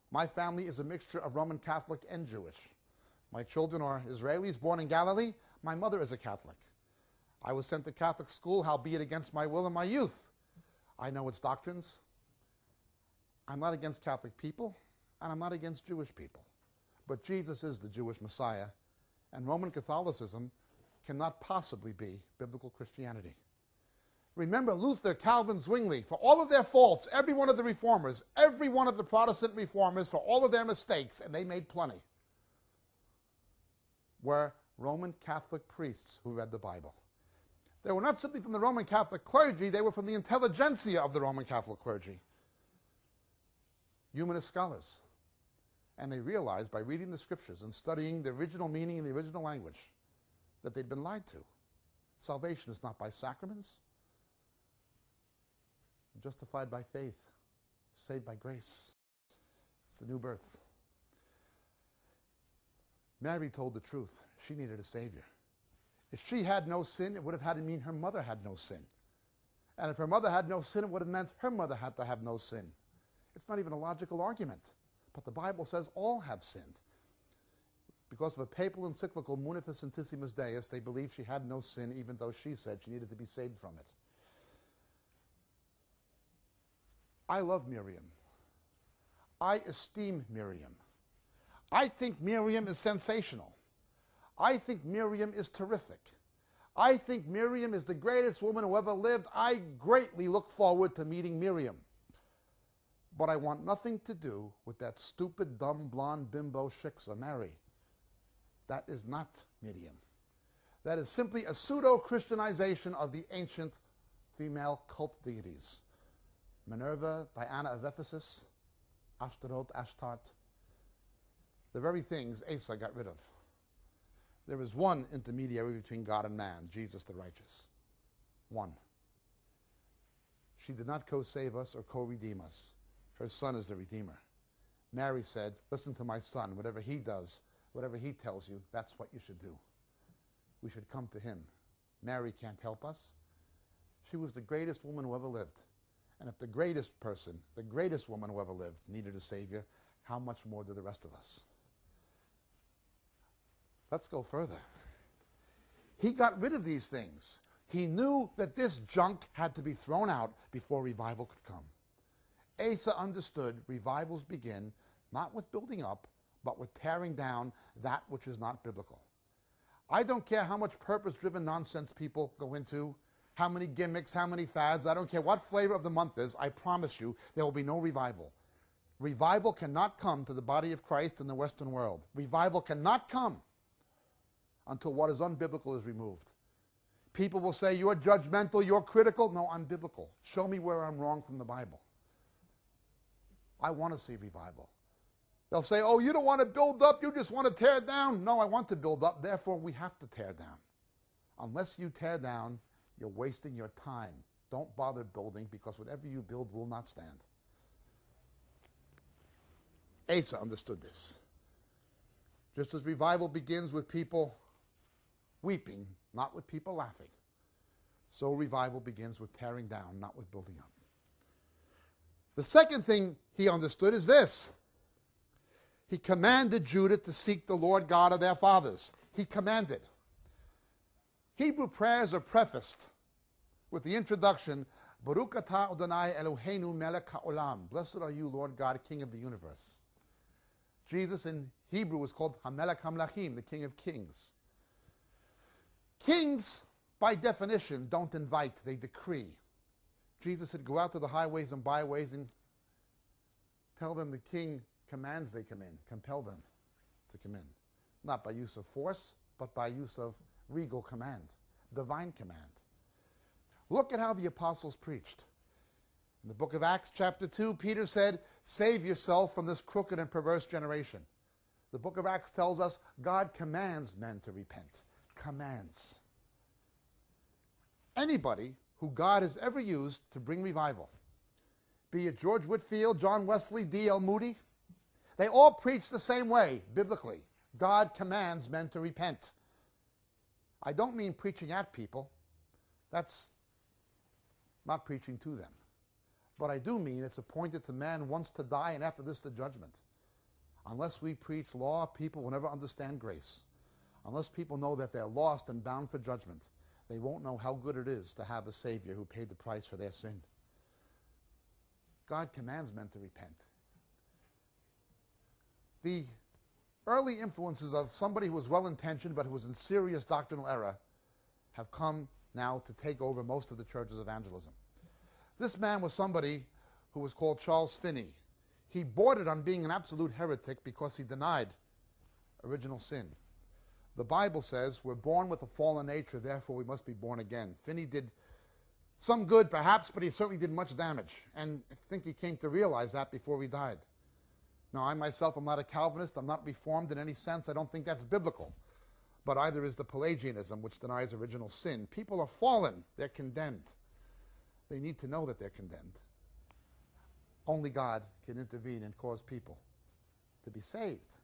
My family is a mixture of Roman Catholic and Jewish. My children are Israelis born in Galilee. My mother is a Catholic. I was sent to Catholic school, howbeit against my will in my youth. I know its doctrines. I'm not against Catholic people, and I'm not against Jewish people. But Jesus is the Jewish Messiah, and Roman Catholicism cannot possibly be biblical Christianity. Remember Luther, Calvin, Zwingli, for all of their faults, every one of the reformers, every one of the Protestant reformers, for all of their mistakes, and they made plenty were Roman Catholic priests who read the Bible. They were not simply from the Roman Catholic clergy, they were from the intelligentsia of the Roman Catholic clergy, humanist scholars. And they realized by reading the scriptures and studying the original meaning in the original language that they'd been lied to. Salvation is not by sacraments, justified by faith, saved by grace. It's the new birth. Mary told the truth. She needed a Savior. If she had no sin, it would have had to mean her mother had no sin. And if her mother had no sin, it would have meant her mother had to have no sin. It's not even a logical argument. But the Bible says all have sinned. Because of a papal encyclical, Munificentissimus Deus, they believe she had no sin, even though she said she needed to be saved from it. I love Miriam. I esteem Miriam. I think Miriam is sensational. I think Miriam is terrific. I think Miriam is the greatest woman who ever lived. I greatly look forward to meeting Miriam. But I want nothing to do with that stupid, dumb, blonde bimbo shiksa, Mary. That is not Miriam. That is simply a pseudo Christianization of the ancient female cult deities Minerva, Diana of Ephesus, Ashtaroth, Ashtart, the very things Asa got rid of. There is one intermediary between God and man, Jesus the righteous. One. She did not co save us or co redeem us. Her son is the Redeemer. Mary said, Listen to my son. Whatever he does, whatever he tells you, that's what you should do. We should come to him. Mary can't help us. She was the greatest woman who ever lived. And if the greatest person, the greatest woman who ever lived, needed a Savior, how much more do the rest of us? Let's go further. He got rid of these things. He knew that this junk had to be thrown out before revival could come. Asa understood revivals begin not with building up, but with tearing down that which is not biblical. I don't care how much purpose driven nonsense people go into, how many gimmicks, how many fads, I don't care what flavor of the month is, I promise you there will be no revival. Revival cannot come to the body of Christ in the Western world. Revival cannot come until what is unbiblical is removed. People will say, You're judgmental, you're critical. No, I'm biblical. Show me where I'm wrong from the Bible. I want to see revival. They'll say, Oh, you don't want to build up, you just want to tear down. No, I want to build up, therefore we have to tear down. Unless you tear down, you're wasting your time. Don't bother building because whatever you build will not stand. Asa understood this. Just as revival begins with people weeping, not with people laughing, so revival begins with tearing down, not with building up. The second thing he understood is this He commanded Judah to seek the Lord God of their fathers. He commanded. Hebrew prayers are prefaced with the introduction, Baruch atah Adonai Eloheinu melech haolam. Blessed are you, Lord God, King of the universe. Jesus in Hebrew was called Hamelech Hamlachim, the King of Kings. Kings, by definition, don't invite, they decree. Jesus said, Go out to the highways and byways and tell them the king commands they come in, compel them to come in. Not by use of force, but by use of regal command, divine command. Look at how the apostles preached. In the book of Acts, chapter 2, Peter said, Save yourself from this crooked and perverse generation. The book of Acts tells us God commands men to repent. Commands. Anybody who God has ever used to bring revival, be it George Whitefield, John Wesley, D.L. Moody, they all preach the same way, biblically. God commands men to repent. I don't mean preaching at people. That's not preaching to them. But I do mean it's appointed to man once to die and after this the judgment. Unless we preach law, people will never understand grace. Unless people know that they're lost and bound for judgment, they won't know how good it is to have a Savior who paid the price for their sin. God commands men to repent. The early influences of somebody who was well intentioned but who was in serious doctrinal error have come now to take over most of the church's evangelism. This man was somebody who was called Charles Finney. He bordered on being an absolute heretic because he denied original sin. The Bible says we're born with a fallen nature, therefore we must be born again. Finney did some good, perhaps, but he certainly did much damage. And I think he came to realize that before he died. Now, I myself am not a Calvinist. I'm not reformed in any sense. I don't think that's biblical. But either is the Pelagianism, which denies original sin. People are fallen, they're condemned. They need to know that they're condemned. Only God can intervene and cause people to be saved.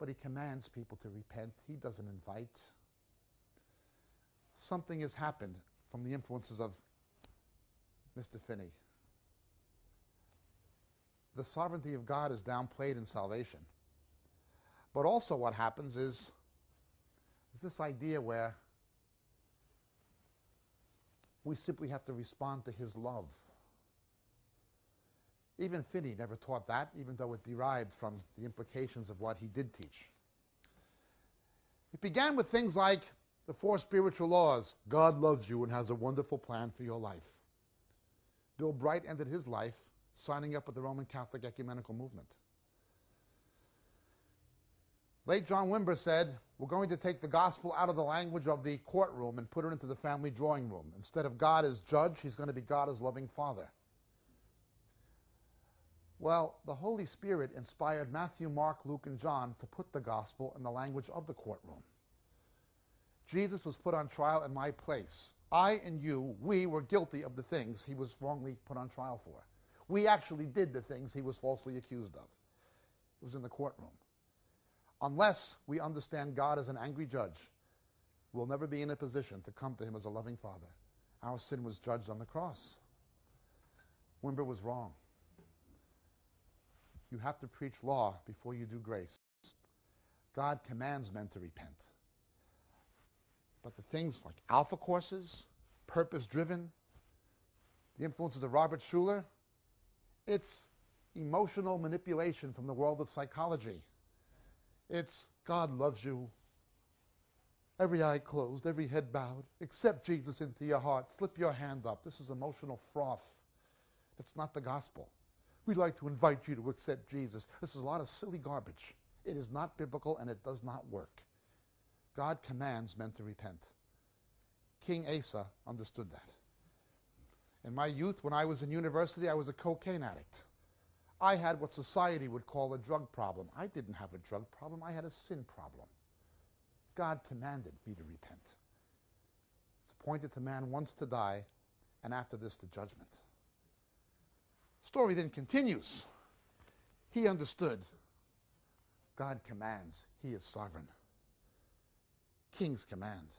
But He commands people to repent, He doesn't invite. Something has happened from the influences of Mr. Finney. The sovereignty of God is downplayed in salvation. But also, what happens is, is this idea where we simply have to respond to his love. Even Finney never taught that, even though it derived from the implications of what he did teach. It began with things like the four spiritual laws God loves you and has a wonderful plan for your life. Bill Bright ended his life signing up with the Roman Catholic Ecumenical Movement. Late John Wimber said, We're going to take the gospel out of the language of the courtroom and put it into the family drawing room. Instead of God as judge, he's going to be God as loving father. Well, the Holy Spirit inspired Matthew, Mark, Luke, and John to put the gospel in the language of the courtroom. Jesus was put on trial in my place. I and you, we were guilty of the things he was wrongly put on trial for. We actually did the things he was falsely accused of. It was in the courtroom. Unless we understand God as an angry judge, we'll never be in a position to come to him as a loving father. Our sin was judged on the cross. Wimber was wrong. You have to preach law before you do grace. God commands men to repent. But the things like alpha courses, purpose driven, the influences of Robert Schuller, it's emotional manipulation from the world of psychology. It's God loves you. Every eye closed, every head bowed. Accept Jesus into your heart. Slip your hand up. This is emotional froth. It's not the gospel. We'd like to invite you to accept Jesus. This is a lot of silly garbage. It is not biblical and it does not work. God commands men to repent. King Asa understood that. In my youth, when I was in university, I was a cocaine addict. I had what society would call a drug problem. I didn't have a drug problem, I had a sin problem. God commanded me to repent. It's appointed to man once to die, and after this, the judgment. Story then continues. He understood. God commands, He is sovereign. King's command.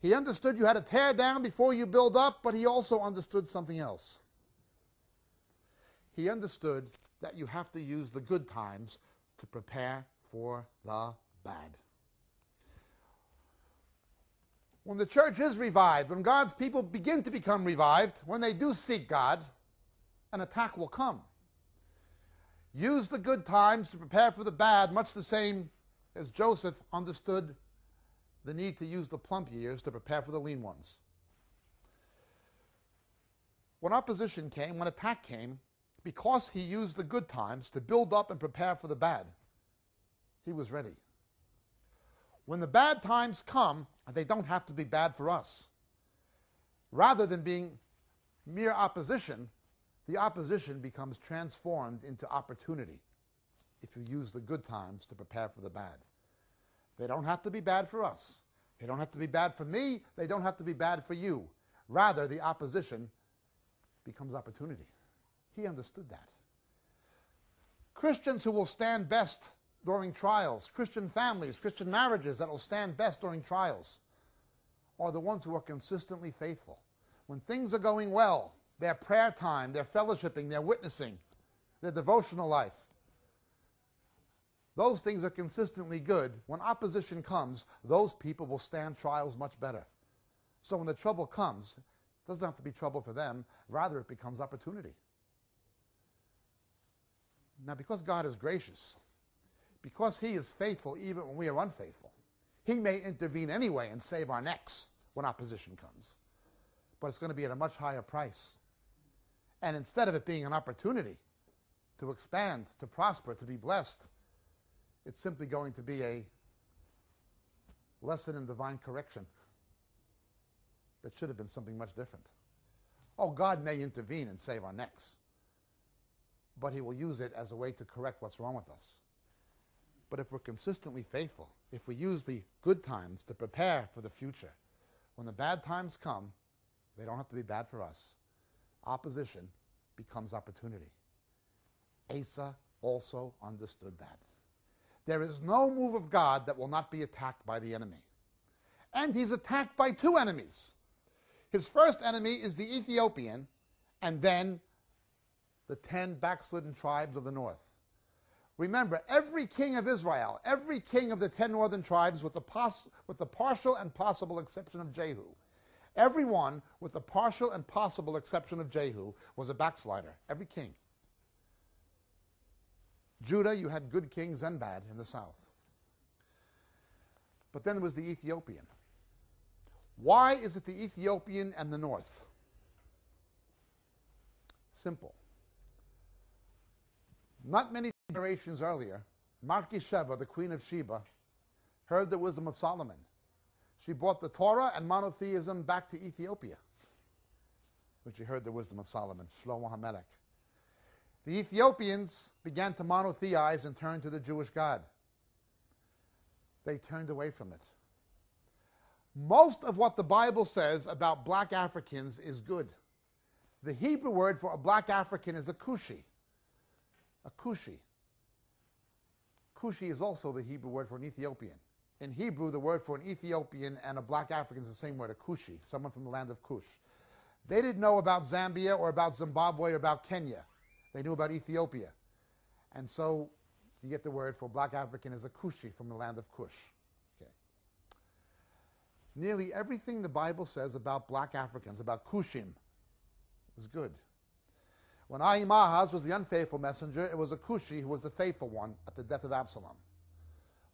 He understood you had to tear down before you build up, but he also understood something else. He understood that you have to use the good times to prepare for the bad. When the church is revived, when God's people begin to become revived, when they do seek God, an attack will come. Use the good times to prepare for the bad, much the same as Joseph understood the need to use the plump years to prepare for the lean ones. When opposition came, when attack came, because he used the good times to build up and prepare for the bad, he was ready. When the bad times come, they don't have to be bad for us. Rather than being mere opposition, the opposition becomes transformed into opportunity if you use the good times to prepare for the bad. They don't have to be bad for us. They don't have to be bad for me. They don't have to be bad for you. Rather, the opposition becomes opportunity. He understood that. Christians who will stand best during trials, Christian families, Christian marriages that will stand best during trials, are the ones who are consistently faithful. When things are going well, their prayer time, their fellowshipping, their witnessing, their devotional life, those things are consistently good. When opposition comes, those people will stand trials much better. So when the trouble comes, it doesn't have to be trouble for them, rather, it becomes opportunity. Now, because God is gracious, because He is faithful even when we are unfaithful, He may intervene anyway and save our necks when opposition comes. But it's going to be at a much higher price. And instead of it being an opportunity to expand, to prosper, to be blessed, it's simply going to be a lesson in divine correction that should have been something much different. Oh, God may intervene and save our necks, but He will use it as a way to correct what's wrong with us. But if we're consistently faithful, if we use the good times to prepare for the future, when the bad times come, they don't have to be bad for us. Opposition becomes opportunity. Asa also understood that. There is no move of God that will not be attacked by the enemy. And he's attacked by two enemies. His first enemy is the Ethiopian, and then the ten backslidden tribes of the north. Remember, every king of Israel, every king of the ten northern tribes, with the, with the partial and possible exception of Jehu, everyone, with the partial and possible exception of Jehu, was a backslider. Every king. Judah, you had good kings and bad in the south. But then there was the Ethiopian. Why is it the Ethiopian and the north? Simple. Not many generations earlier, Malki Sheva, the queen of Sheba, heard the wisdom of Solomon. She brought the Torah and monotheism back to Ethiopia, when she heard the wisdom of Solomon, Shlomo HaMelech. The Ethiopians began to monotheize and turn to the Jewish God. They turned away from it. Most of what the Bible says about black Africans is good. The Hebrew word for a black African is a Cushi. A Cushi. Cushi is also the Hebrew word for an Ethiopian. In Hebrew, the word for an Ethiopian and a black African is the same word, a Cushi, someone from the land of Cush. They didn't know about Zambia or about Zimbabwe or about Kenya. They knew about Ethiopia. And so you get the word for black African as a Cushi from the land of Cush. Okay. Nearly everything the Bible says about black Africans, about Cushim, was good. When Ahimaaz was the unfaithful messenger, it was a Cushi who was the faithful one at the death of Absalom.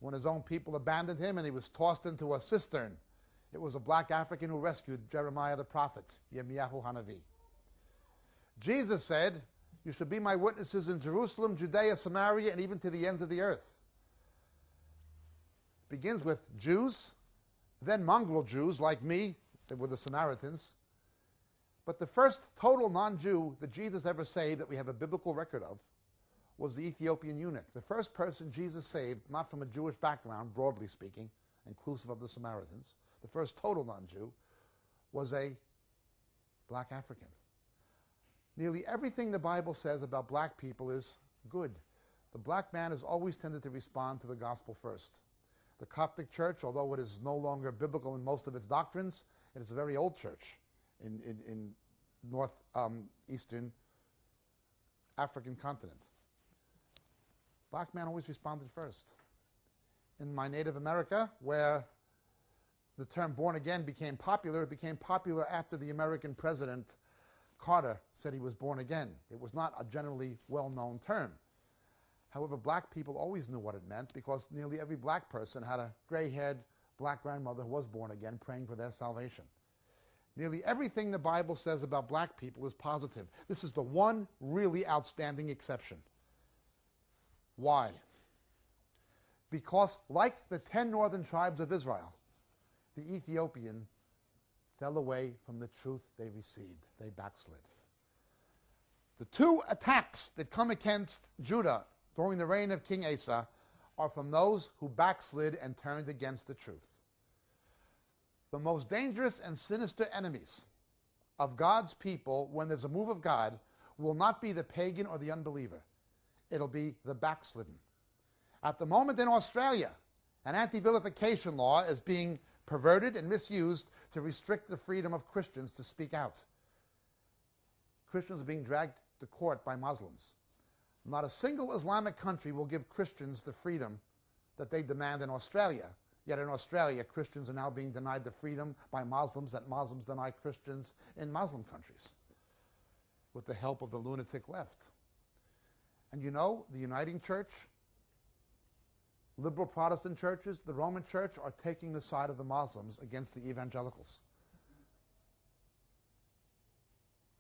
When his own people abandoned him and he was tossed into a cistern, it was a black African who rescued Jeremiah the prophet, Yirmiyahu Hanavi. Jesus said, You should be my witnesses in Jerusalem, Judea, Samaria, and even to the ends of the earth. Begins with Jews, then mongrel Jews like me, that were the Samaritans. But the first total non Jew that Jesus ever saved that we have a biblical record of was the Ethiopian eunuch. The first person Jesus saved, not from a Jewish background, broadly speaking, inclusive of the Samaritans, the first total non Jew, was a black African. Nearly everything the Bible says about black people is good. The black man has always tended to respond to the gospel first. The Coptic Church, although it is no longer biblical in most of its doctrines, it is a very old church in, in, in northeastern um, African continent. Black man always responded first. In my native America, where the term born again became popular, it became popular after the American president Carter said he was born again. It was not a generally well known term. However, black people always knew what it meant because nearly every black person had a gray haired black grandmother who was born again praying for their salvation. Nearly everything the Bible says about black people is positive. This is the one really outstanding exception. Why? Because, like the ten northern tribes of Israel, the Ethiopian fell away from the truth they received. They backslid. The two attacks that come against Judah during the reign of King Asa are from those who backslid and turned against the truth. The most dangerous and sinister enemies of God's people when there's a move of God will not be the pagan or the unbeliever. It'll be the backslidden. At the moment in Australia, an anti vilification law is being perverted and misused to restrict the freedom of Christians to speak out. Christians are being dragged to court by Muslims. Not a single Islamic country will give Christians the freedom that they demand in Australia. Yet in Australia, Christians are now being denied the freedom by Muslims that Muslims deny Christians in Muslim countries with the help of the lunatic left. And you know, the Uniting Church liberal Protestant churches, the Roman Church, are taking the side of the Muslims against the evangelicals.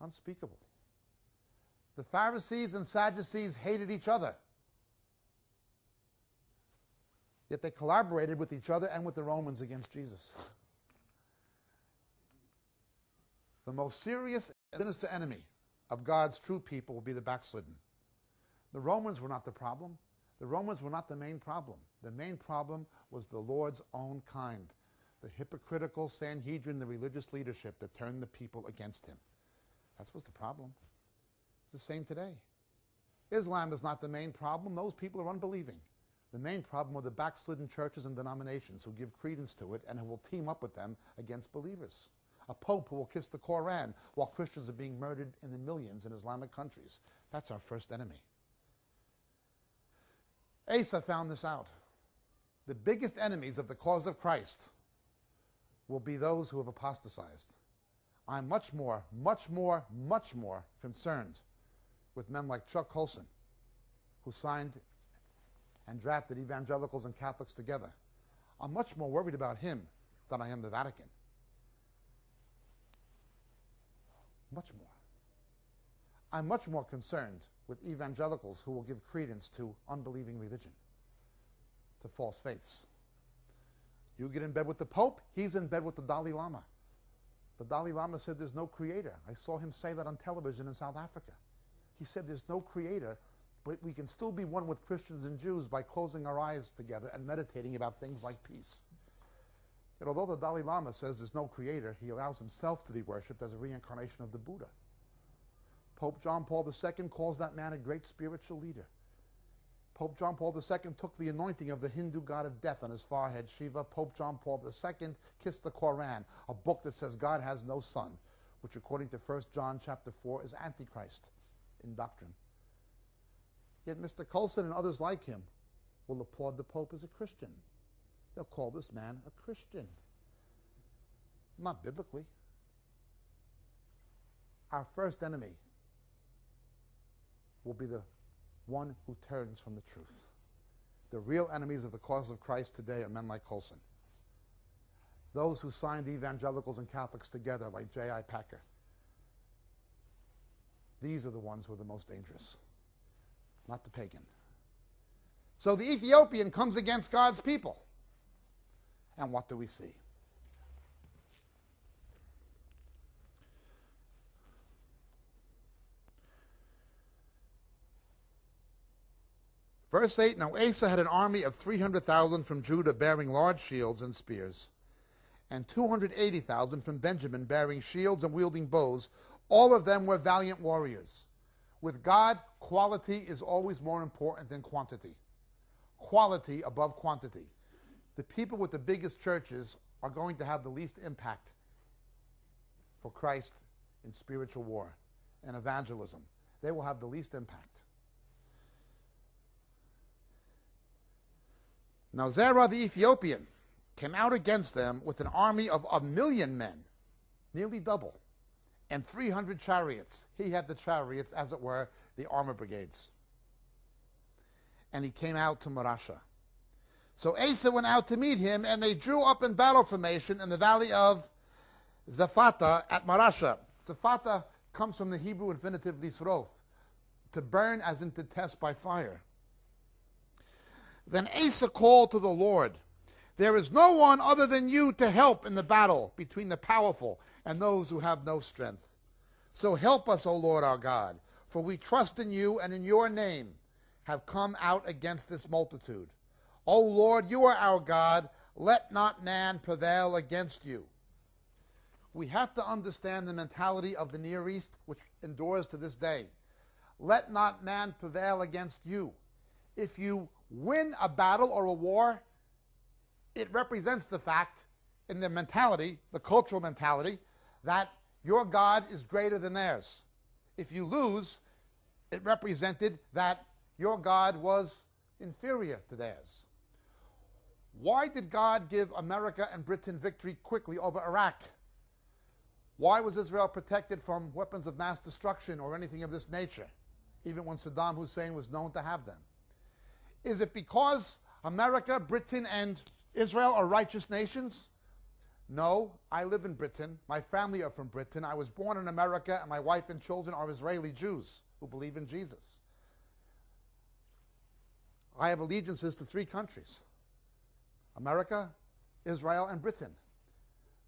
Unspeakable. The Pharisees and Sadducees hated each other. Yet they collaborated with each other and with the Romans against Jesus. the most serious and sinister enemy of God's true people will be the backslidden. The Romans were not the problem. The Romans were not the main problem. The main problem was the Lord's own kind, the hypocritical Sanhedrin, the religious leadership that turned the people against him. That was the problem. It's the same today. Islam is not the main problem. Those people are unbelieving. The main problem are the backslidden churches and denominations who give credence to it and who will team up with them against believers. A pope who will kiss the Koran while Christians are being murdered in the millions in Islamic countries. That's our first enemy. Asa found this out. The biggest enemies of the cause of Christ will be those who have apostatized. I'm much more, much more, much more concerned with men like Chuck Colson, who signed and drafted evangelicals and Catholics together. I'm much more worried about him than I am the Vatican. Much more. I'm much more concerned with evangelicals who will give credence to unbelieving religion, to false faiths. You get in bed with the Pope, he's in bed with the Dalai Lama. The Dalai Lama said there's no creator. I saw him say that on television in South Africa. He said there's no creator, but we can still be one with Christians and Jews by closing our eyes together and meditating about things like peace. Yet although the Dalai Lama says there's no creator, he allows himself to be worshipped as a reincarnation of the Buddha. Pope John Paul II calls that man a great spiritual leader. Pope John Paul II took the anointing of the Hindu god of death on his forehead, Shiva. Pope John Paul II kissed the Koran, a book that says God has no son, which according to 1 John chapter 4 is Antichrist in doctrine. Yet Mr. Colson and others like him will applaud the Pope as a Christian. They'll call this man a Christian. Not biblically. Our first enemy will be the one who turns from the truth. The real enemies of the cause of Christ today are men like Colson. Those who signed the evangelicals and Catholics together, like J.I. Packer. These are the ones who are the most dangerous, not the pagan. So the Ethiopian comes against God's people. And what do we see? Verse 8 Now Asa had an army of 300,000 from Judah bearing large shields and spears, and 280,000 from Benjamin bearing shields and wielding bows. All of them were valiant warriors. With God, quality is always more important than quantity. Quality above quantity. The people with the biggest churches are going to have the least impact for Christ in spiritual war and evangelism. They will have the least impact. Now Zerah the Ethiopian came out against them with an army of a million men, nearly double, and 300 chariots. He had the chariots, as it were, the armor brigades. And he came out to Mareshah. So Asa went out to meet him, and they drew up in battle formation in the valley of Zephathah at Mareshah. Zephathah comes from the Hebrew infinitive lisroth, to burn as in to test by fire. Then Asa called to the Lord, There is no one other than you to help in the battle between the powerful and those who have no strength. So help us, O Lord our God, for we trust in you and in your name have come out against this multitude. O Lord, you are our God. Let not man prevail against you. We have to understand the mentality of the Near East, which endures to this day. Let not man prevail against you. If you win a battle or a war, it represents the fact in the mentality, the cultural mentality, that your God is greater than theirs. If you lose, it represented that your God was inferior to theirs. Why did God give America and Britain victory quickly over Iraq? Why was Israel protected from weapons of mass destruction or anything of this nature, even when Saddam Hussein was known to have them? Is it because America, Britain, and Israel are righteous nations? No, I live in Britain. My family are from Britain. I was born in America, and my wife and children are Israeli Jews who believe in Jesus. I have allegiances to three countries America, Israel, and Britain.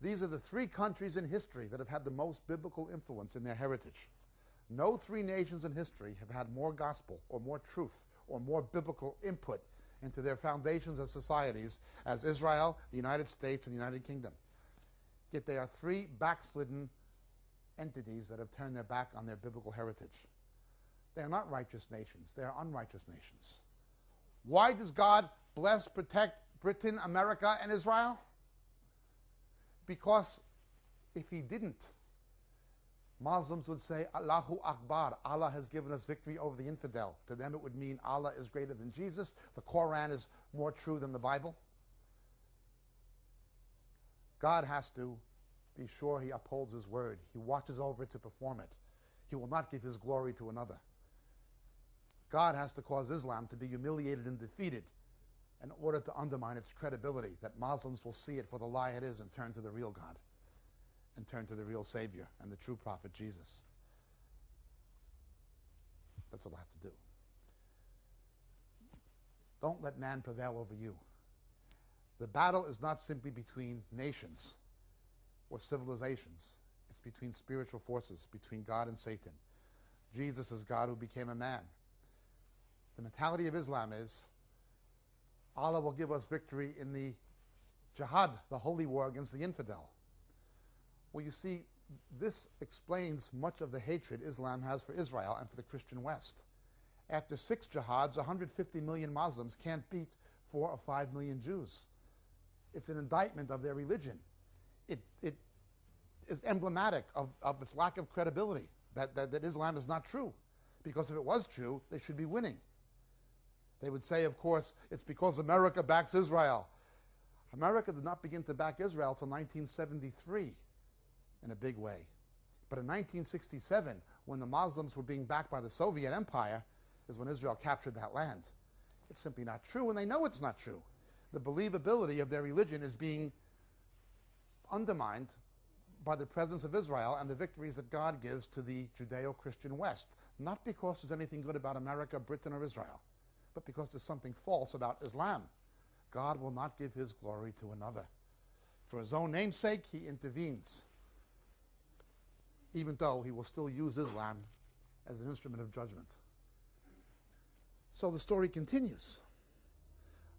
These are the three countries in history that have had the most biblical influence in their heritage. No three nations in history have had more gospel or more truth or more biblical input into their foundations and societies as Israel, the United States, and the United Kingdom. Yet they are three backslidden entities that have turned their back on their biblical heritage. They are not righteous nations, they are unrighteous nations. Why does God bless, protect Britain, America, and Israel? Because if He didn't, Muslims would say, Allahu Akbar, Allah has given us victory over the infidel. To them, it would mean Allah is greater than Jesus. The Quran is more true than the Bible. God has to be sure He upholds His word, He watches over it to perform it. He will not give His glory to another. God has to cause Islam to be humiliated and defeated in order to undermine its credibility, that Muslims will see it for the lie it is and turn to the real God and turn to the real Savior and the true prophet Jesus. That's what I have to do. Don't let man prevail over you. The battle is not simply between nations or civilizations. It's between spiritual forces, between God and Satan. Jesus is God who became a man. The mentality of Islam is Allah will give us victory in the jihad, the holy war against the infidel. Well, you see, this explains much of the hatred Islam has for Israel and for the Christian West. After six jihads, 150 million Muslims can't beat four or five million Jews. It's an indictment of their religion. It, it is emblematic of, of its lack of credibility, that, that, that Islam is not true. Because if it was true, they should be winning. They would say, of course, it's because America backs Israel. America did not begin to back Israel until 1973 in a big way. But in 1967, when the Muslims were being backed by the Soviet Empire, is when Israel captured that land. It's simply not true, and they know it's not true. The believability of their religion is being undermined by the presence of Israel and the victories that God gives to the Judeo Christian West. Not because there's anything good about America, Britain, or Israel, but because there's something false about Islam. God will not give his glory to another. For his own namesake, he intervenes, even though he will still use Islam as an instrument of judgment. So the story continues.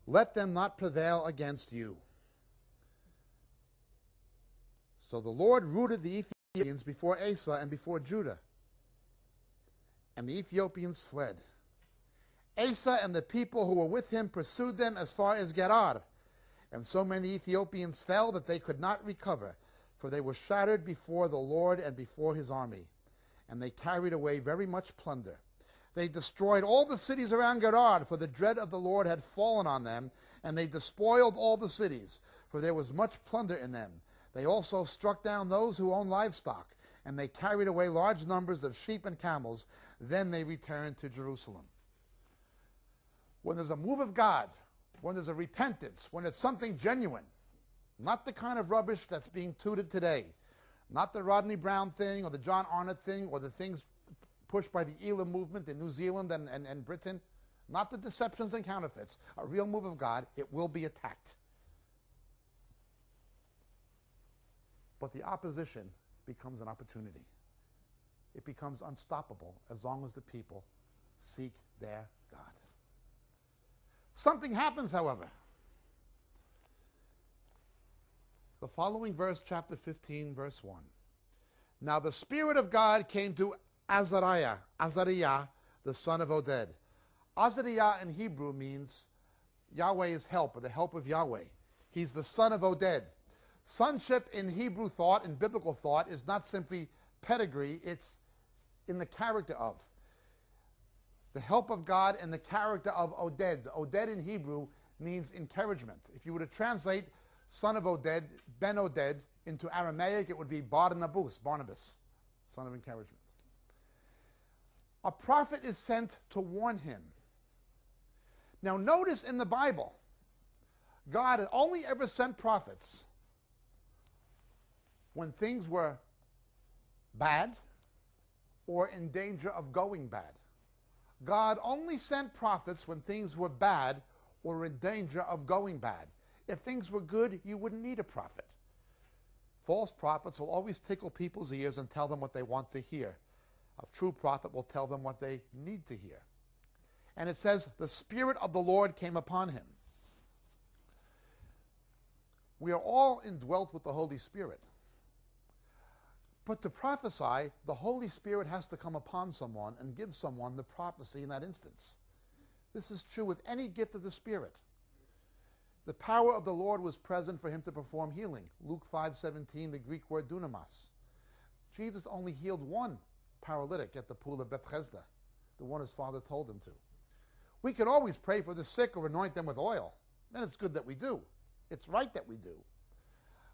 Let them not prevail against you. So the Lord rooted the Ethiopians before Asa and before Judah, and the Ethiopians fled. Asa and the people who were with him pursued them as far as Gerar, and so many Ethiopians fell that they could not recover, for they were shattered before the Lord and before his army, and they carried away very much plunder. They destroyed all the cities around Gerar, for the dread of the Lord had fallen on them, and they despoiled all the cities, for there was much plunder in them. They also struck down those who owned livestock, and they carried away large numbers of sheep and camels. Then they returned to Jerusalem. When there's a move of God, when there's a repentance, when it's something genuine, not the kind of rubbish that's being tooted today, not the Rodney Browne thing or the John Arnott thing or the things pushed by the Elim movement in New Zealand and, and, and Britain, not the deceptions and counterfeits, a real move of God, it will be attacked. But the opposition becomes an opportunity. It becomes unstoppable as long as the people seek their God. Something happens, however. The following verse, chapter 15, verse 1. Now the Spirit of God came to Azariah, Azariah, the son of Oded. Azariah in Hebrew means Yahweh is help, or the help of Yahweh. He's the son of Oded. Sonship in Hebrew thought, in biblical thought, is not simply pedigree, it's in the character of. The help of God and the character of Oded. Oded in Hebrew means encouragement. If you were to translate son of Oded, Ben Oded, into Aramaic, it would be Barnabas, Barnabas, son of encouragement. A prophet is sent to warn him. Now, notice in the Bible, God had only ever sent prophets when things were bad or in danger of going bad. God only sent prophets when things were bad or in danger of going bad. If things were good, you wouldn't need a prophet. False prophets will always tickle people's ears and tell them what they want to hear. A true prophet will tell them what they need to hear. And it says, The Spirit of the Lord came upon him. We are all indwelt with the Holy Spirit. But to prophesy, the Holy Spirit has to come upon someone and give someone the prophecy in that instance. This is true with any gift of the Spirit. The power of the Lord was present for him to perform healing. Luke 5:17, the Greek word dunamis. Jesus only healed one paralytic at the pool of Bethesda, the one his father told him to. We can always pray for the sick or anoint them with oil, and it's good that we do. It's right that we do.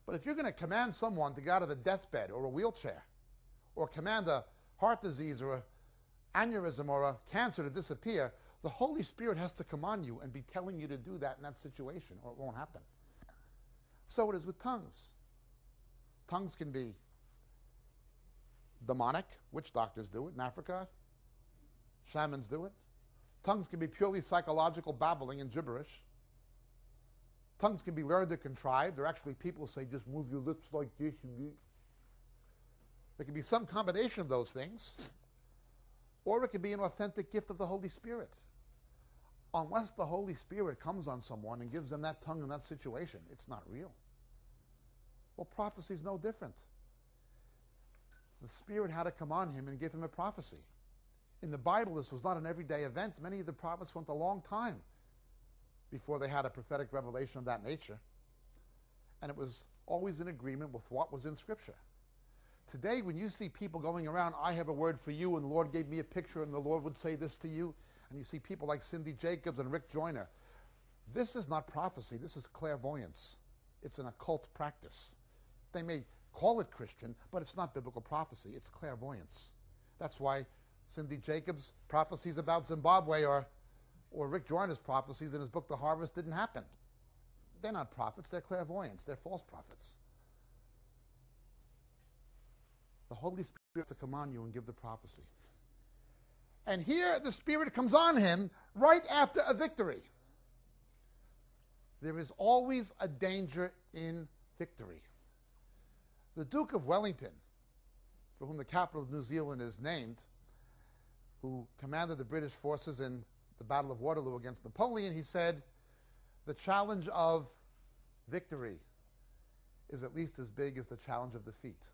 But if you're going to command someone to get out of a deathbed or a wheelchair, or command a heart disease or an aneurysm or a cancer to disappear, the Holy Spirit has to come on you and be telling you to do that in that situation, or it won't happen. So it is with tongues. Tongues can be demonic, witch doctors do it in Africa, shamans do it. Tongues can be purely psychological babbling and gibberish. Tongues can be learned or contrived. There are actually people who say, just move your lips like this. There can be some combination of those things, or it can be an authentic gift of the Holy Spirit. Unless the Holy Spirit comes on someone and gives them that tongue in that situation, it's not real. Well, prophecy is no different. The Spirit had to come on him and give him a prophecy. In the Bible, this was not an everyday event. Many of the prophets went a long time before they had a prophetic revelation of that nature. And it was always in agreement with what was in Scripture. Today, when you see people going around, I have a word for you, and the Lord gave me a picture, and the Lord would say this to you, and you see people like Cindy Jacobs and Rick Joyner, this is not prophecy, this is clairvoyance. It's an occult practice. They may call it Christian, but it's not biblical prophecy, it's clairvoyance. That's why Cindy Jacobs' prophecies about Zimbabwe or, or Rick Joyner's prophecies in his book, The Harvest, didn't happen. They're not prophets, they're clairvoyants, they're false prophets. The Holy Spirit to come on you and give the prophecy. And here the Spirit comes on him right after a victory. There is always a danger in victory. The Duke of Wellington, for whom the capital of New Zealand is named, who commanded the British forces in the Battle of Waterloo against Napoleon, he said, The challenge of victory is at least as big as the challenge of defeat.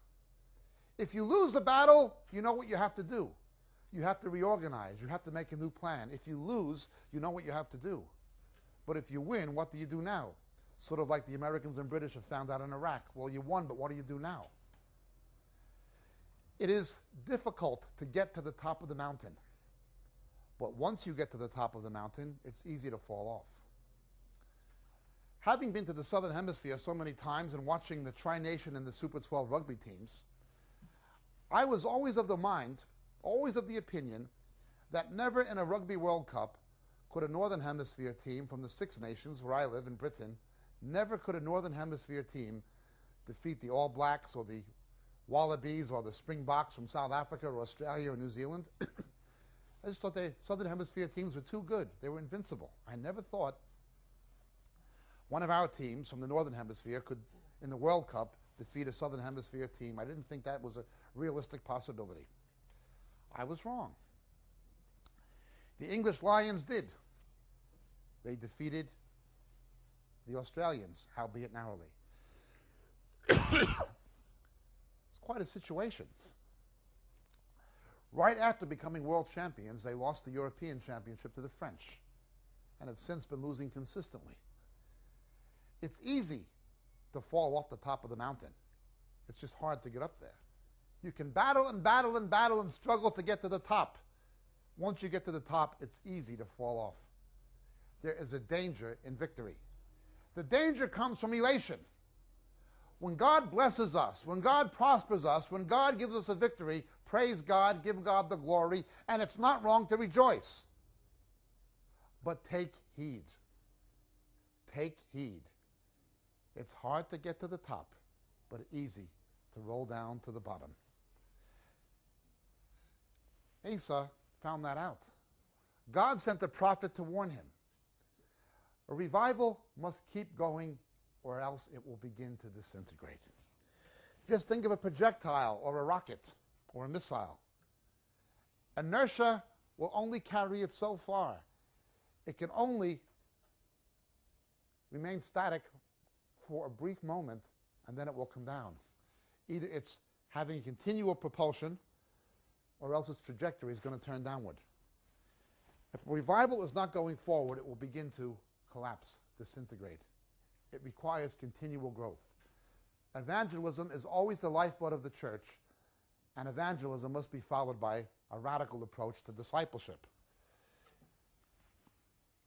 If you lose the battle, you know what you have to do. You have to reorganize. You have to make a new plan. If you lose, you know what you have to do. But if you win, what do you do now? Sort of like the Americans and British have found out in Iraq. Well, you won, but what do you do now? It is difficult to get to the top of the mountain. But once you get to the top of the mountain, it's easy to fall off. Having been to the Southern Hemisphere so many times and watching the Tri Nation and the Super 12 rugby teams, I was always of the mind, always of the opinion, that never in a Rugby World Cup could a Northern Hemisphere team from the Six Nations, where I live in Britain, never could a Northern Hemisphere team defeat the All Blacks or the Wallabies or the Springboks from South Africa or Australia or New Zealand. I just thought the Southern Hemisphere teams were too good. They were invincible. I never thought one of our teams from the Northern Hemisphere could, in the World Cup, defeat a Southern Hemisphere team. I didn't think that was a realistic possibility. I was wrong. The English Lions did. They defeated the Australians, albeit narrowly. it's quite a situation. Right after becoming world champions, they lost the European Championship to the French and have since been losing consistently. It's easy to fall off the top of the mountain. It's just hard to get up there. You can battle and battle and battle and struggle to get to the top. Once you get to the top, it's easy to fall off. There is a danger in victory. The danger comes from elation. When God blesses us, when God prospers us, when God gives us a victory, praise God, give God the glory, and it's not wrong to rejoice. But take heed. Take heed. It's hard to get to the top, but easy to roll down to the bottom. Asa found that out. God sent the prophet to warn him. A revival must keep going or else it will begin to disintegrate. Just think of a projectile or a rocket or a missile. Inertia will only carry it so far. It can only remain static for a brief moment and then it will come down. Either it's having continual propulsion or else its trajectory is going to turn downward. If revival is not going forward, it will begin to collapse, disintegrate. It requires continual growth. Evangelism is always the lifeblood of the church, and evangelism must be followed by a radical approach to discipleship.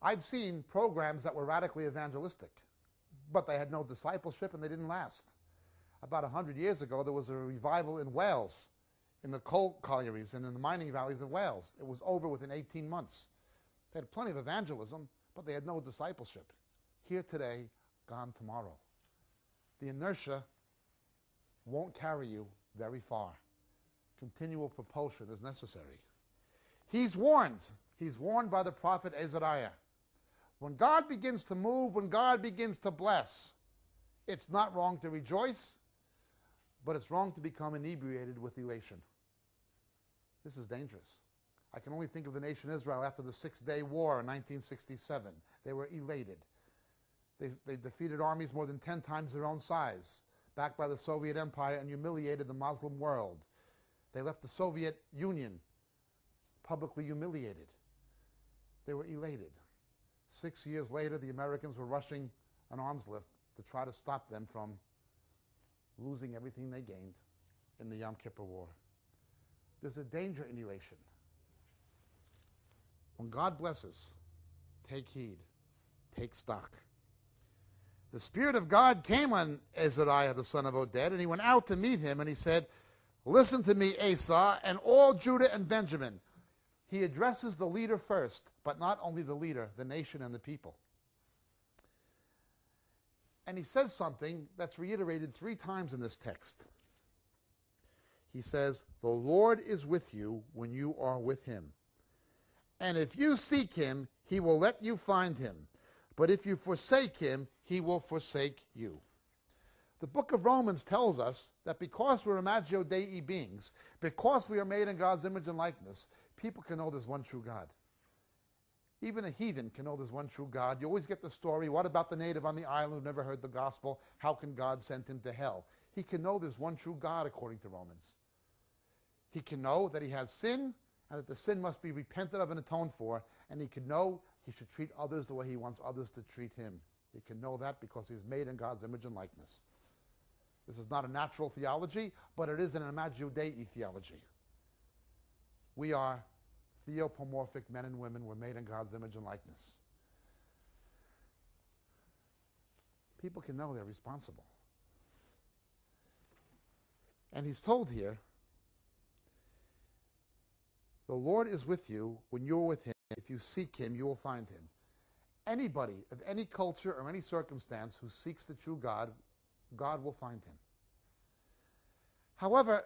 I've seen programs that were radically evangelistic, but they had no discipleship and they didn't last. About 100 years ago, there was a revival in Wales in the coal collieries and in the mining valleys of Wales. It was over within 18 months. They had plenty of evangelism, but they had no discipleship. Here today, gone tomorrow. The inertia won't carry you very far. Continual propulsion is necessary. He's warned. He's warned by the prophet Azariah. When God begins to move, when God begins to bless, it's not wrong to rejoice, but it's wrong to become inebriated with elation. This is dangerous. I can only think of the nation Israel after the Six Day War in 1967. They were elated. They, they defeated armies more than 10 times their own size, backed by the Soviet Empire, and humiliated the Muslim world. They left the Soviet Union publicly humiliated. They were elated. Six years later, the Americans were rushing an arms lift to try to stop them from losing everything they gained in the Yom Kippur War. There's a danger in elation. When God blesses, take heed, take stock. The Spirit of God came on Azariah, the son of Oded, and he went out to meet him, and he said, Listen to me, Asa, and all Judah and Benjamin. He addresses the leader first, but not only the leader, the nation and the people. And he says something that's reiterated three times in this text. He says, The Lord is with you when you are with him. And if you seek him, he will let you find him. But if you forsake him, he will forsake you. The book of Romans tells us that because we're imago Dei beings, because we are made in God's image and likeness, people can know there's one true God. Even a heathen can know there's one true God. You always get the story what about the native on the island who never heard the gospel? How can God send him to hell? He can know there's one true God, according to Romans. He can know that he has sin and that the sin must be repented of and atoned for, and he can know he should treat others the way he wants others to treat him. He can know that because he is made in God's image and likeness. This is not a natural theology, but it is an imago Dei theology. We are theopomorphic men and women. We're made in God's image and likeness. People can know they're responsible. And he's told here the Lord is with you when you're with him. If you seek him, you will find him. Anybody of any culture or any circumstance who seeks the true God, God will find him. However,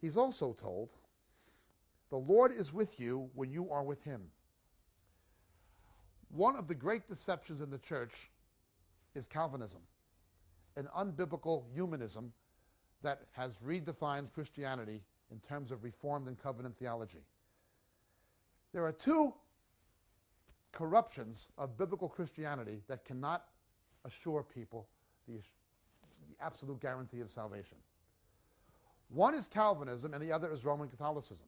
he's also told, the Lord is with you when you are with him. One of the great deceptions in the church is Calvinism, an unbiblical humanism that has redefined Christianity in terms of Reformed and covenant theology. There are two corruptions of biblical Christianity that cannot assure people the, the absolute guarantee of salvation. One is Calvinism and the other is Roman Catholicism.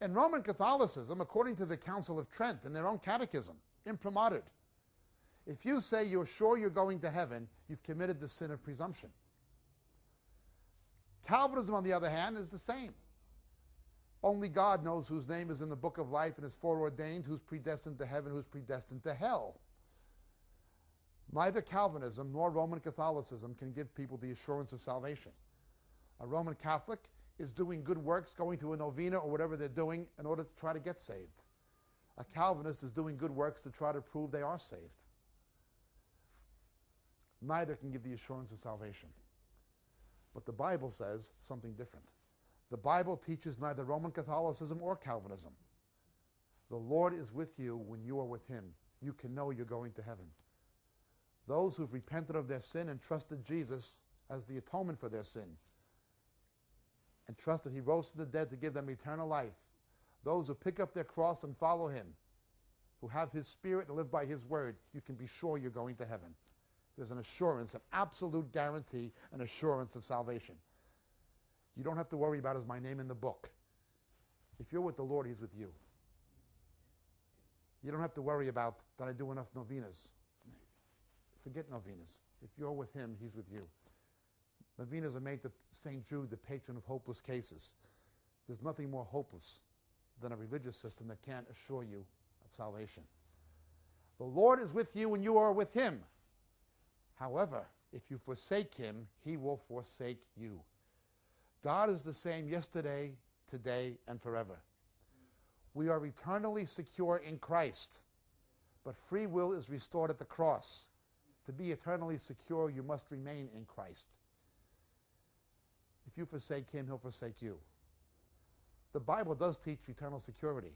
In Roman Catholicism, according to the Council of Trent in their own catechism, imprimatur, if you say you're sure you're going to heaven, you've committed the sin of presumption. Calvinism, on the other hand, is the same. Only God knows whose name is in the book of life and is foreordained, who's predestined to heaven, who's predestined to hell. Neither Calvinism nor Roman Catholicism can give people the assurance of salvation. A Roman Catholic is doing good works, going to a novena or whatever they're doing in order to try to get saved. A Calvinist is doing good works to try to prove they are saved. Neither can give the assurance of salvation. But the Bible says something different. The Bible teaches neither Roman Catholicism or Calvinism. The Lord is with you when you are with Him. You can know you're going to heaven. Those who've repented of their sin and trusted Jesus as the atonement for their sin, and trust that He rose from the dead to give them eternal life, those who pick up their cross and follow Him, who have His Spirit and live by His word, you can be sure you're going to heaven. There's an assurance, an absolute guarantee, an assurance of salvation. You don't have to worry about is my name in the book. If you're with the Lord, He's with you. You don't have to worry about that I do enough novenas. Forget novenas. If you're with Him, He's with you. Novenas are made to St. Jude, the patron of hopeless cases. There's nothing more hopeless than a religious system that can't assure you of salvation. The Lord is with you when you are with Him. However, if you forsake him, he will forsake you. God is the same yesterday, today, and forever. We are eternally secure in Christ, but free will is restored at the cross. To be eternally secure, you must remain in Christ. If you forsake him, he'll forsake you. The Bible does teach eternal security,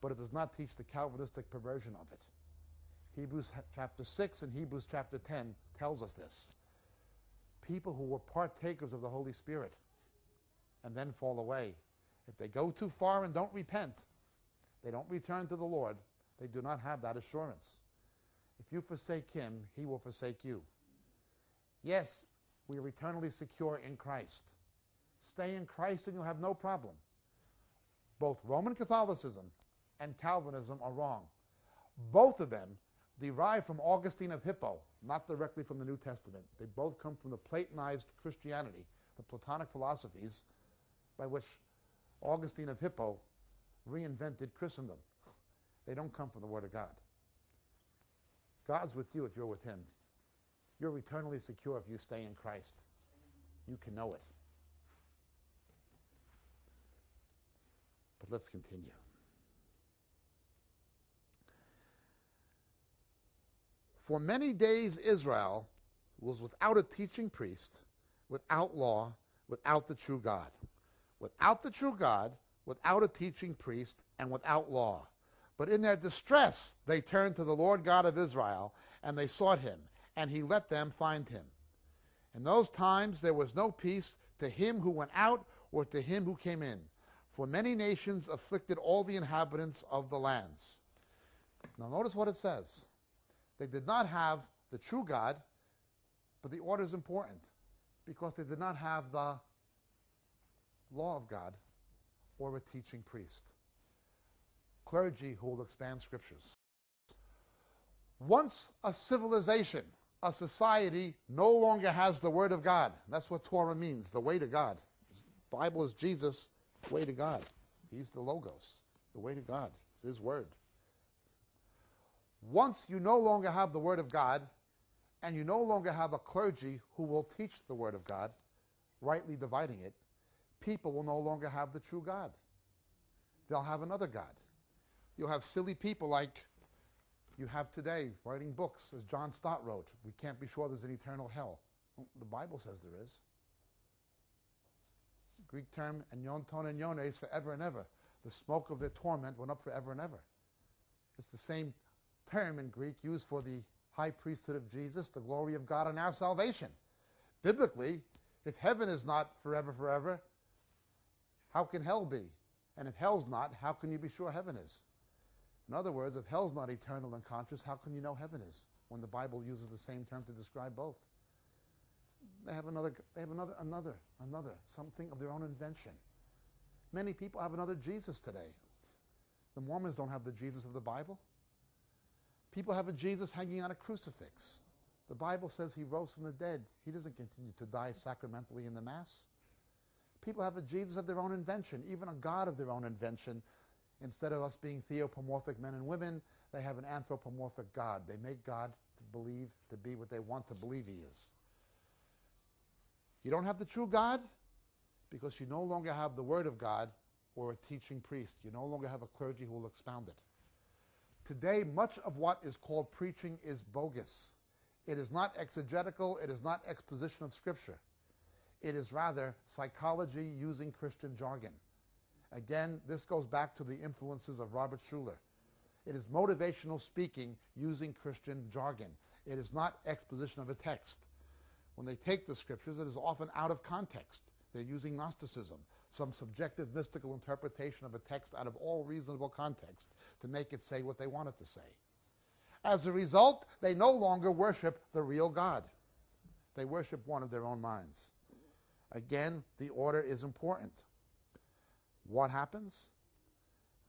but it does not teach the Calvinistic perversion of it. Hebrews chapter 6 and Hebrews chapter 10 tells us this. People who were partakers of the Holy Spirit and then fall away. If they go too far and don't repent, they don't return to the Lord, they do not have that assurance. If you forsake him, he will forsake you. Yes, we are eternally secure in Christ. Stay in Christ and you'll have no problem. Both Roman Catholicism and Calvinism are wrong. Both of them derive from Augustine of Hippo, not directly from the New Testament. They both come from the Platonized Christianity, the Platonic philosophies by which Augustine of Hippo reinvented Christendom. They don't come from the Word of God. God's with you if you're with Him. You're eternally secure if you stay in Christ. You can know it. But let's continue. For many days, Israel was without a teaching priest, without law, without the true God. Without the true God, without a teaching priest, and without law. But in their distress, they turned to the Lord God of Israel, and they sought him, and he let them find him. In those times there was no peace to him who went out or to him who came in, for many nations afflicted all the inhabitants of the lands. Now, notice what it says. They did not have the true God, but the order is important because they did not have the law of God or a teaching priest. Clergy who will expand scriptures. Once a civilization, a society no longer has the word of God. That's what Torah means, the way to God. The Bible is Jesus, way to God. He's the logos, the way to God. It's his word. Once you no longer have the word of God, and you no longer have a clergy who will teach the word of God, rightly dividing it, people will no longer have the true God. They'll have another God. You'll have silly people like you have today writing books, as John Stott wrote. We can't be sure there's an eternal hell. The Bible says there is. Greek term, and yon ton is forever and ever. The smoke of their torment went up forever and ever. It's the same term in Greek used for the high priesthood of Jesus, the glory of God, and our salvation. Biblically, if heaven is not forever, forever, how can hell be? And if hell's not, how can you be sure heaven is? In other words, if hell's not eternal and conscious, how can you know heaven is when the Bible uses the same term to describe both? They have another, they have another, another, another, something of their own invention. Many people have another Jesus today. The Mormons don't have the Jesus of the Bible. People have a Jesus hanging on a crucifix. The Bible says he rose from the dead. He doesn't continue to die sacramentally in the Mass. People have a Jesus of their own invention, even a God of their own invention. Instead of us being theopomorphic men and women, they have an anthropomorphic God. They make God to believe, to be what they want to believe he is. You don't have the true God because you no longer have the Word of God or a teaching priest. You no longer have a clergy who will expound it. Today, much of what is called preaching is bogus. It is not exegetical, it is not exposition of Scripture. It is rather psychology using Christian jargon. Again, this goes back to the influences of Robert Schuller. It is motivational speaking using Christian jargon. It is not exposition of a text. When they take the scriptures, it is often out of context. They're using Gnosticism, some subjective mystical interpretation of a text out of all reasonable context to make it say what they want it to say. As a result, they no longer worship the real God. They worship one of their own minds. Again, the order is important. What happens?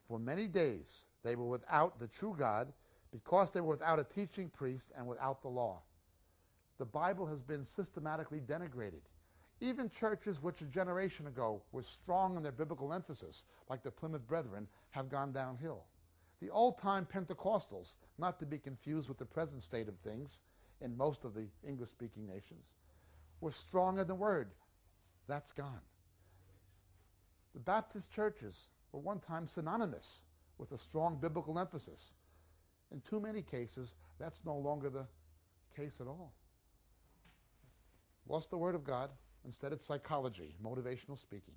For many days they were without the true God because they were without a teaching priest and without the law. The Bible has been systematically denigrated. Even churches which a generation ago were strong in their biblical emphasis, like the Plymouth Brethren, have gone downhill. The old time Pentecostals, not to be confused with the present state of things in most of the English speaking nations, were strong in the Word. That's gone. The Baptist churches were one time synonymous with a strong biblical emphasis. In too many cases, that's no longer the case at all. Lost the Word of God. Instead, it's psychology, motivational speaking.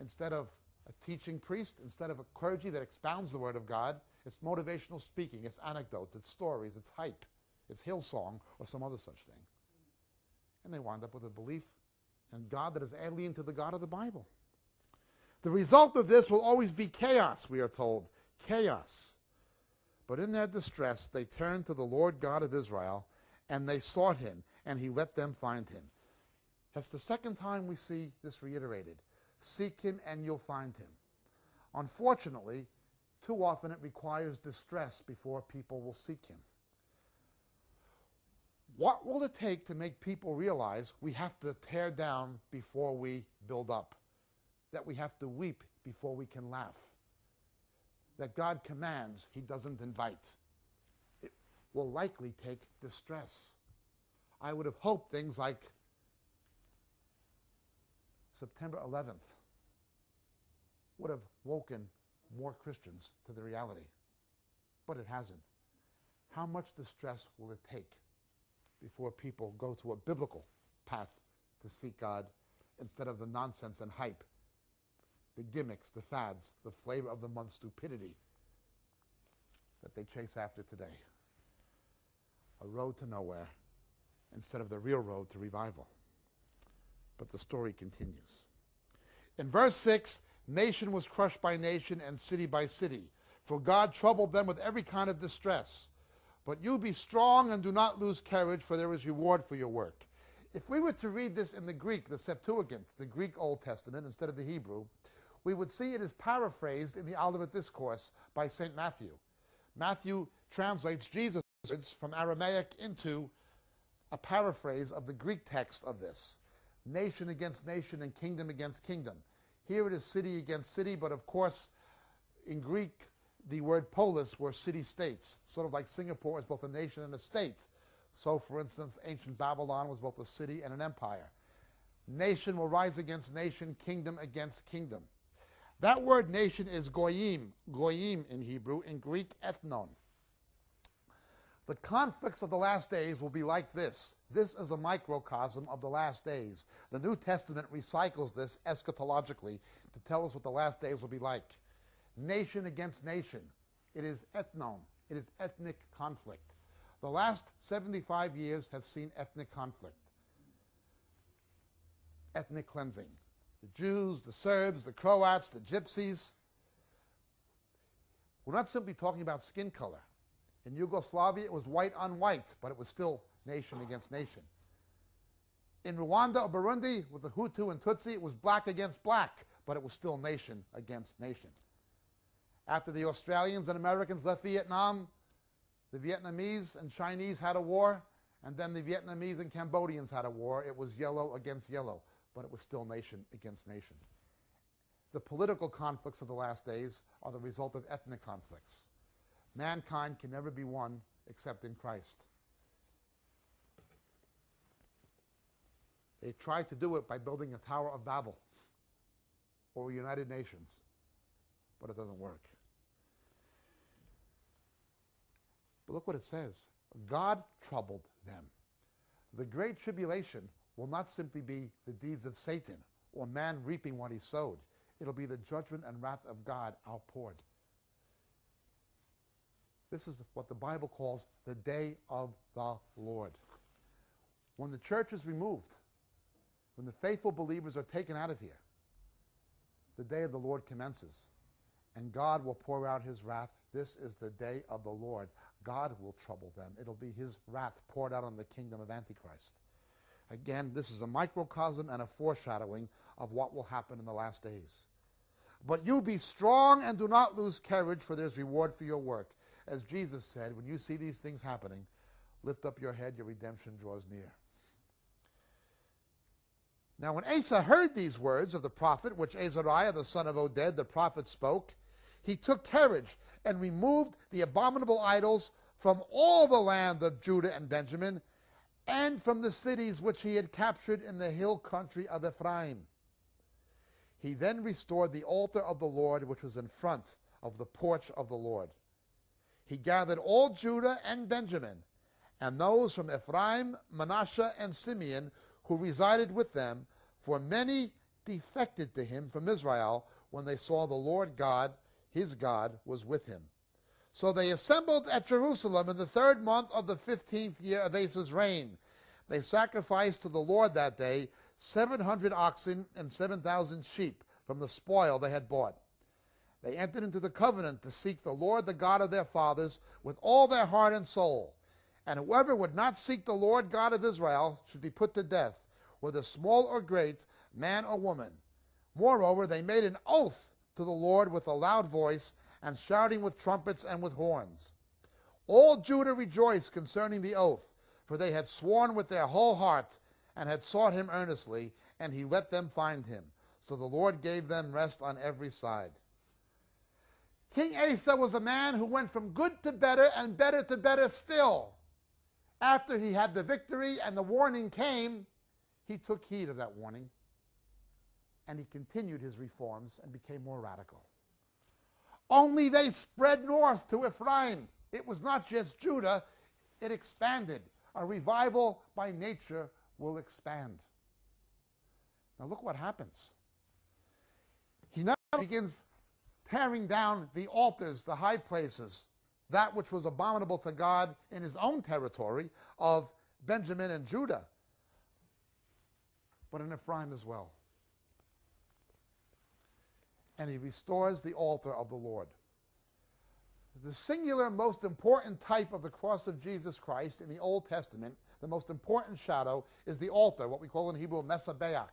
Instead of a teaching priest, instead of a clergy that expounds the Word of God, it's motivational speaking, it's anecdotes, it's stories, it's hype, it's Hillsong, or some other such thing. And they wind up with a belief in God that is alien to the God of the Bible. The result of this will always be chaos, we are told. Chaos. But in their distress, they turned to the Lord God of Israel and they sought him, and he let them find him. That's the second time we see this reiterated. Seek him and you'll find him. Unfortunately, too often it requires distress before people will seek him. What will it take to make people realize we have to tear down before we build up? That we have to weep before we can laugh? That God commands, he doesn't invite. It will likely take distress. I would have hoped things like September 11th would have woken more Christians to the reality. But it hasn't. How much distress will it take before people go to a biblical path to seek God instead of the nonsense and hype, the gimmicks, the fads, the flavor of the month stupidity that they chase after today? A road to nowhere instead of the real road to revival. But the story continues. In verse 6, Nation was crushed by nation and city by city, for God troubled them with every kind of distress. But you be strong and do not lose courage, for there is reward for your work. If we were to read this in the Greek, the Septuagint, the Greek Old Testament, instead of the Hebrew, we would see it is paraphrased in the Olivet Discourse by St. Matthew. Matthew translates Jesus' words from Aramaic into a paraphrase of the Greek text of this nation against nation and kingdom against kingdom. Here it is city against city, but of course, in Greek, the word polis were city states, sort of like Singapore is both a nation and a state. So, for instance, ancient Babylon was both a city and an empire. Nation will rise against nation, kingdom against kingdom. That word nation is goyim, goyim in Hebrew, in Greek, ethnon. The conflicts of the last days will be like this. This is a microcosm of the last days. The New Testament recycles this eschatologically to tell us what the last days will be like. Nation against nation. It is ethnon. It is ethnic conflict. The last 75 years have seen ethnic conflict, ethnic cleansing. The Jews, the Serbs, the Croats, the Gypsies. We're not simply talking about skin color. In Yugoslavia, it was white on white, but it was still nation against nation. In Rwanda or Burundi, with the Hutu and Tutsi, it was black against black, but it was still nation against nation. After the Australians and Americans left Vietnam, the Vietnamese and Chinese had a war, and then the Vietnamese and Cambodians had a war. It was yellow against yellow, but it was still nation against nation. The political conflicts of the last days are the result of ethnic conflicts. Mankind can never be one except in Christ. They tried to do it by building a Tower of Babel or United Nations, but it doesn't work. But look what it says God troubled them. The great tribulation will not simply be the deeds of Satan or man reaping what he sowed, it'll be the judgment and wrath of God outpoured. This is what the Bible calls the day of the Lord. When the church is removed, when the faithful believers are taken out of here, the day of the Lord commences, and God will pour out his wrath. This is the day of the Lord. God will trouble them. It'll be his wrath poured out on the kingdom of Antichrist. Again, this is a microcosm and a foreshadowing of what will happen in the last days. But you be strong and do not lose courage, for there's reward for your work. As Jesus said, when you see these things happening, lift up your head, your redemption draws near. Now, when Asa heard these words of the prophet, which Azariah the son of Oded the prophet spoke, he took courage and removed the abominable idols from all the land of Judah and Benjamin, and from the cities which he had captured in the hill country of Ephraim. He then restored the altar of the Lord, which was in front of the porch of the Lord he gathered all Judah and Benjamin, and those from Ephraim, Manasseh, and Simeon who resided with them, for many defected to him from Israel when they saw the Lord God, his God, was with him. So they assembled at Jerusalem in the third month of the fifteenth year of Asa's reign. They sacrificed to the Lord that day seven hundred oxen and seven thousand sheep from the spoil they had bought. They entered into the covenant to seek the Lord, the God of their fathers, with all their heart and soul. And whoever would not seek the Lord God of Israel should be put to death, whether small or great, man or woman. Moreover, they made an oath to the Lord with a loud voice, and shouting with trumpets and with horns. All Judah rejoiced concerning the oath, for they had sworn with their whole heart, and had sought him earnestly, and he let them find him. So the Lord gave them rest on every side. King Asa was a man who went from good to better and better to better still. After he had the victory and the warning came, he took heed of that warning and he continued his reforms and became more radical. Only they spread north to Ephraim. It was not just Judah, it expanded. A revival by nature will expand. Now look what happens. He now begins tearing down the altars, the high places, that which was abominable to God in his own territory of Benjamin and Judah, but in Ephraim as well. And he restores the altar of the Lord. The singular, most important type of the cross of Jesus Christ in the Old Testament, the most important shadow, is the altar, what we call in Hebrew mizbeach,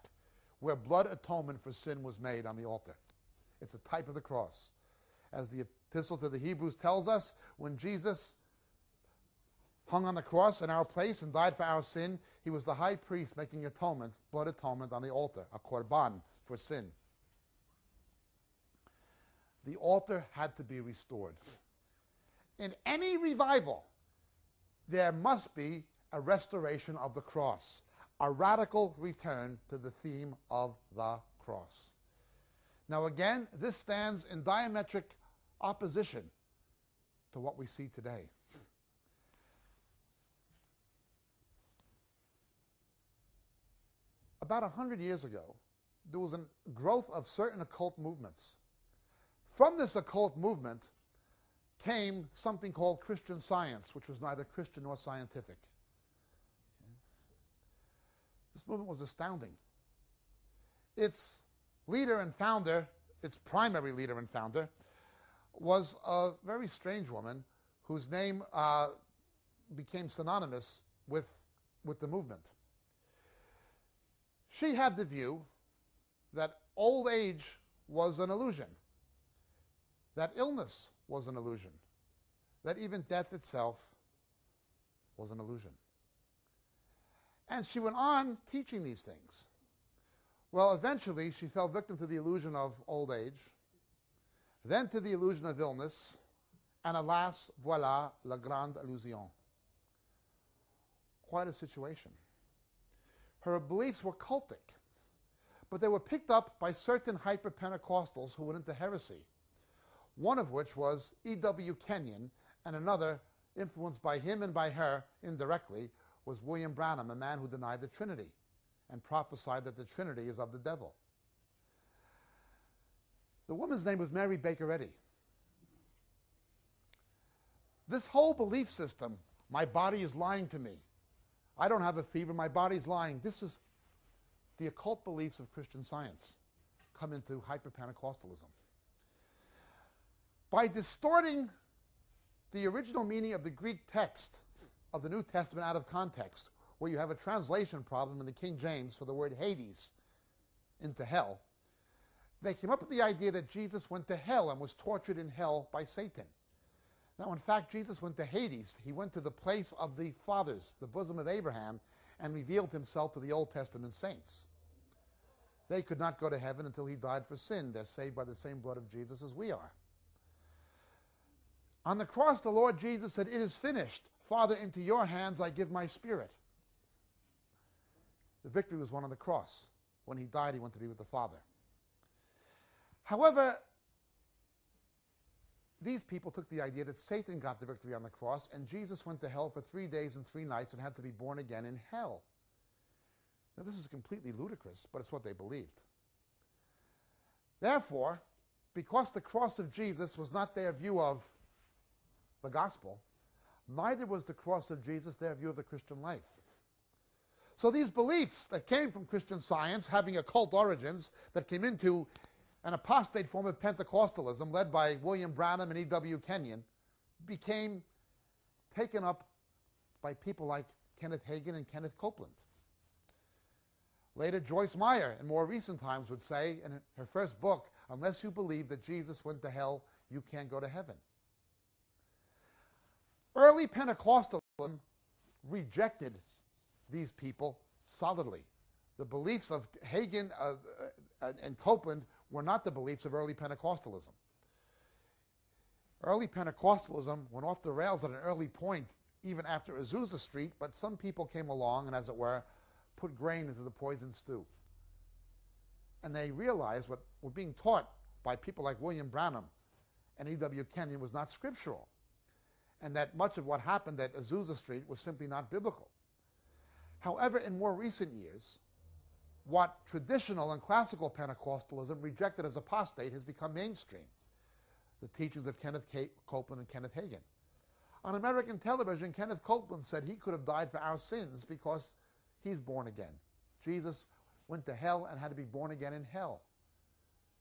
where blood atonement for sin was made on the altar. It's a type of the cross. As the epistle to the Hebrews tells us, when Jesus hung on the cross in our place and died for our sin, he was the high priest making atonement, blood atonement on the altar, a korban for sin. The altar had to be restored. In any revival, there must be a restoration of the cross, a radical return to the theme of the cross. Now, again, this stands in diametric opposition to what we see today. About a hundred years ago, there was a growth of certain occult movements. From this occult movement came something called Christian science, which was neither Christian nor scientific. This movement was astounding. Its leader and founder, its primary leader and founder, was a very strange woman whose name uh, became synonymous with, with the movement. She had the view that old age was an illusion, that illness was an illusion, that even death itself was an illusion. And she went on teaching these things. Well, eventually she fell victim to the illusion of old age, then to the illusion of illness, and alas, voila, la grande illusion. Quite a situation. Her beliefs were cultic, but they were picked up by certain hyper Pentecostals who went into heresy, one of which was E.W. Kenyon, and another, influenced by him and by her indirectly, was William Branham, a man who denied the Trinity and prophesied that the Trinity is of the devil. The woman's name was Mary Baker Eddy. This whole belief system, my body is lying to me. I don't have a fever, my body's lying. This is the occult beliefs of Christian science come into hyper Pentecostalism. By distorting the original meaning of the Greek text of the New Testament out of context, where you have a translation problem in the King James for the word Hades into hell, they came up with the idea that Jesus went to hell and was tortured in hell by Satan. Now, in fact, Jesus went to Hades. He went to the place of the fathers, the bosom of Abraham, and revealed himself to the Old Testament saints. They could not go to heaven until he died for sin. They're saved by the same blood of Jesus as we are. On the cross, the Lord Jesus said, It is finished. Father, into your hands I give my spirit. The victory was won on the cross. When he died, he went to be with the Father. However, these people took the idea that Satan got the victory on the cross and Jesus went to hell for three days and three nights and had to be born again in hell. Now, this is completely ludicrous, but it's what they believed. Therefore, because the cross of Jesus was not their view of the gospel, neither was the cross of Jesus their view of the Christian life. So these beliefs that came from Christian science, having occult origins, that came into an apostate form of Pentecostalism led by William Branham and E.W. Kenyon became taken up by people like Kenneth Hagin and Kenneth Copeland. Later, Joyce Meyer, in more recent times, would say in her first book, unless you believe that Jesus went to hell, you can't go to heaven. Early Pentecostalism rejected these people solidly. The beliefs of Hagin uh, uh, and Copeland were not the beliefs of early Pentecostalism. Early Pentecostalism went off the rails at an early point, even after Azusa Street, but some people came along and, as it were, put grain into the poison stew. And they realized what were being taught by people like William Branham and E.W. Kenyon was not scriptural, and that much of what happened at Azusa Street was simply not biblical. However, in more recent years, what traditional and classical Pentecostalism rejected as apostate has become mainstream. The teachings of Kenneth K Copeland and Kenneth Hagin. On American television, Kenneth Copeland said he could have died for our sins because he's born again. Jesus went to hell and had to be born again in hell.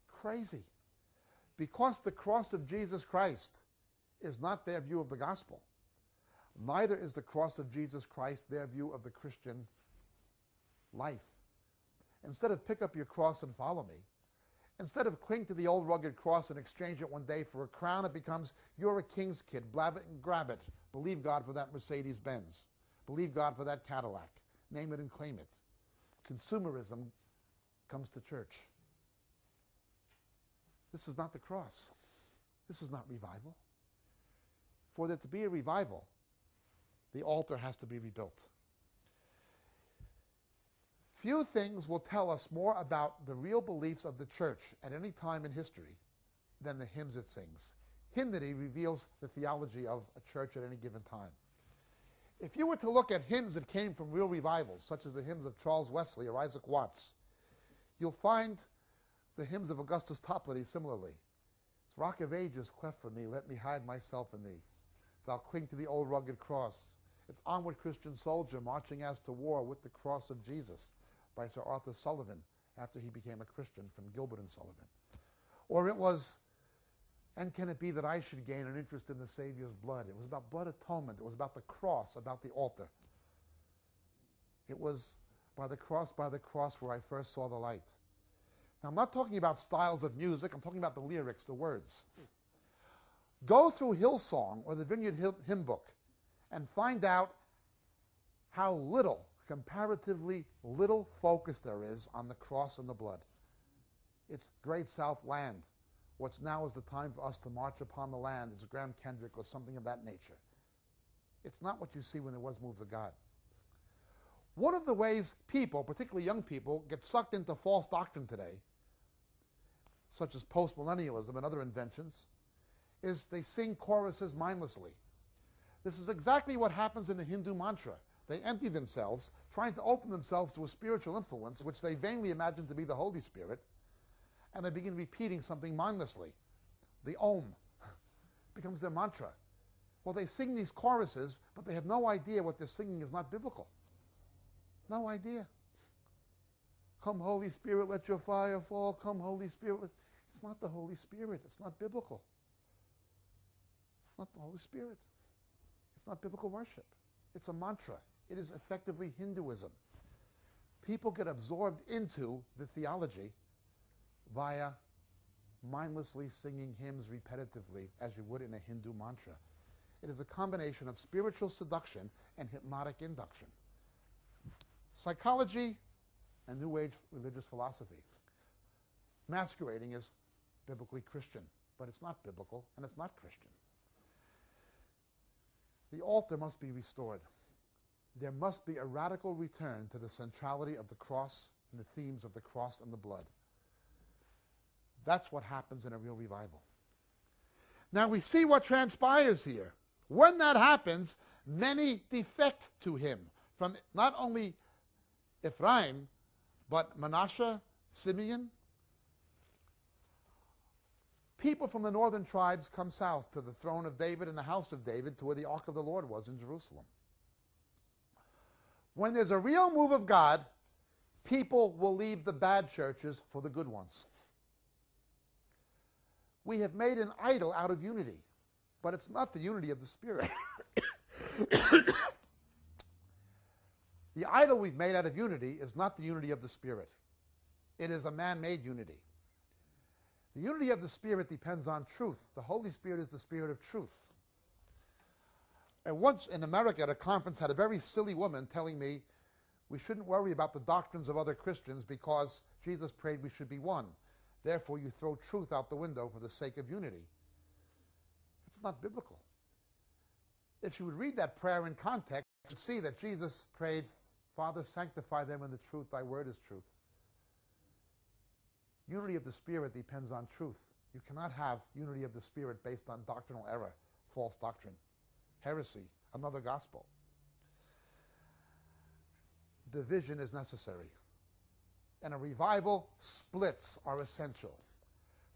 Crazy. Because the cross of Jesus Christ is not their view of the gospel, neither is the cross of Jesus Christ their view of the Christian life. Instead of pick up your cross and follow me, instead of cling to the old rugged cross and exchange it one day for a crown, it becomes you're a king's kid, blab it and grab it. Believe God for that Mercedes Benz. Believe God for that Cadillac. Name it and claim it. Consumerism comes to church. This is not the cross. This is not revival. For there to be a revival, the altar has to be rebuilt. Few things will tell us more about the real beliefs of the church at any time in history than the hymns it sings. Hymnody reveals the theology of a church at any given time. If you were to look at hymns that came from real revivals, such as the hymns of Charles Wesley or Isaac Watts, you'll find the hymns of Augustus Toplady similarly. It's Rock of Ages, cleft for me, let me hide myself in thee. It's I'll cling to the old rugged cross. It's Onward Christian Soldier, marching as to war with the cross of Jesus by Sir Arthur Sullivan after he became a Christian from Gilbert and Sullivan. Or it was, and can it be that I should gain an interest in the Savior's blood? It was about blood atonement. It was about the cross, about the altar. It was by the cross, by the cross where I first saw the light. Now, I'm not talking about styles of music. I'm talking about the lyrics, the words. Go through Hillsong or the Vineyard Hymn Book and find out how little comparatively little focus there is on the cross and the blood. It's great south land. What's now is the time for us to march upon the land. It's Graham Kendrick or something of that nature. It's not what you see when there was moves of God. One of the ways people, particularly young people, get sucked into false doctrine today, such as postmillennialism and other inventions, is they sing choruses mindlessly. This is exactly what happens in the Hindu mantra. They empty themselves, trying to open themselves to a spiritual influence, which they vainly imagine to be the Holy Spirit, and they begin repeating something mindlessly. The Om becomes their mantra. Well, they sing these choruses, but they have no idea what they're singing is not biblical. No idea. Come, Holy Spirit, let your fire fall. Come, Holy Spirit. It's not the Holy Spirit. It's not biblical. Not the Holy Spirit. Not biblical worship. It's a mantra. It is effectively Hinduism. People get absorbed into the theology via mindlessly singing hymns repetitively, as you would in a Hindu mantra. It is a combination of spiritual seduction and hypnotic induction. Psychology and New Age religious philosophy. Masquerading as biblically Christian, but it's not biblical and it's not Christian. The altar must be restored there must be a radical return to the centrality of the cross and the themes of the cross and the blood. That's what happens in a real revival. Now we see what transpires here. When that happens, many defect to him from not only Ephraim, but Manasseh, Simeon. People from the northern tribes come south to the throne of David and the house of David to where the ark of the Lord was in Jerusalem. When there's a real move of God, people will leave the bad churches for the good ones. We have made an idol out of unity, but it's not the unity of the Spirit. the idol we've made out of unity is not the unity of the Spirit, it is a man made unity. The unity of the Spirit depends on truth. The Holy Spirit is the Spirit of truth. And once in America at a conference, had a very silly woman telling me we shouldn't worry about the doctrines of other Christians because Jesus prayed we should be one. Therefore, you throw truth out the window for the sake of unity. It's not biblical. If you would read that prayer in context, you'd see that Jesus prayed, Father, sanctify them in the truth, thy word is truth. Unity of the Spirit depends on truth. You cannot have unity of the Spirit based on doctrinal error, false doctrine, heresy, another gospel. Division is necessary. And a revival, splits are essential.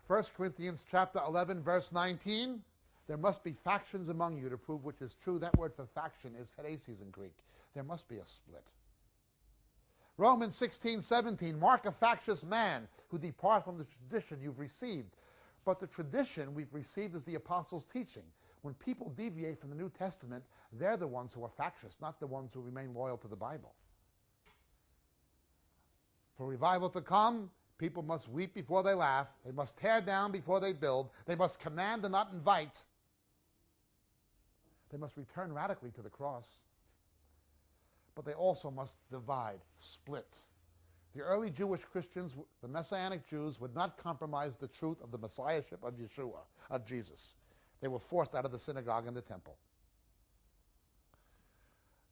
1 Corinthians chapter 11, verse 19, there must be factions among you to prove which is true. That word for faction is hereses in Greek. There must be a split. Romans 16, 17, mark a factious man who depart from the tradition you've received. But the tradition we've received is the apostles' teaching. When people deviate from the New Testament, they're the ones who are factious, not the ones who remain loyal to the Bible. For revival to come, people must weep before they laugh. They must tear down before they build. They must command and not invite. They must return radically to the cross but they also must divide, split. The early Jewish Christians, the Messianic Jews, would not compromise the truth of the Messiahship of Yeshua, of Jesus. They were forced out of the synagogue and the temple.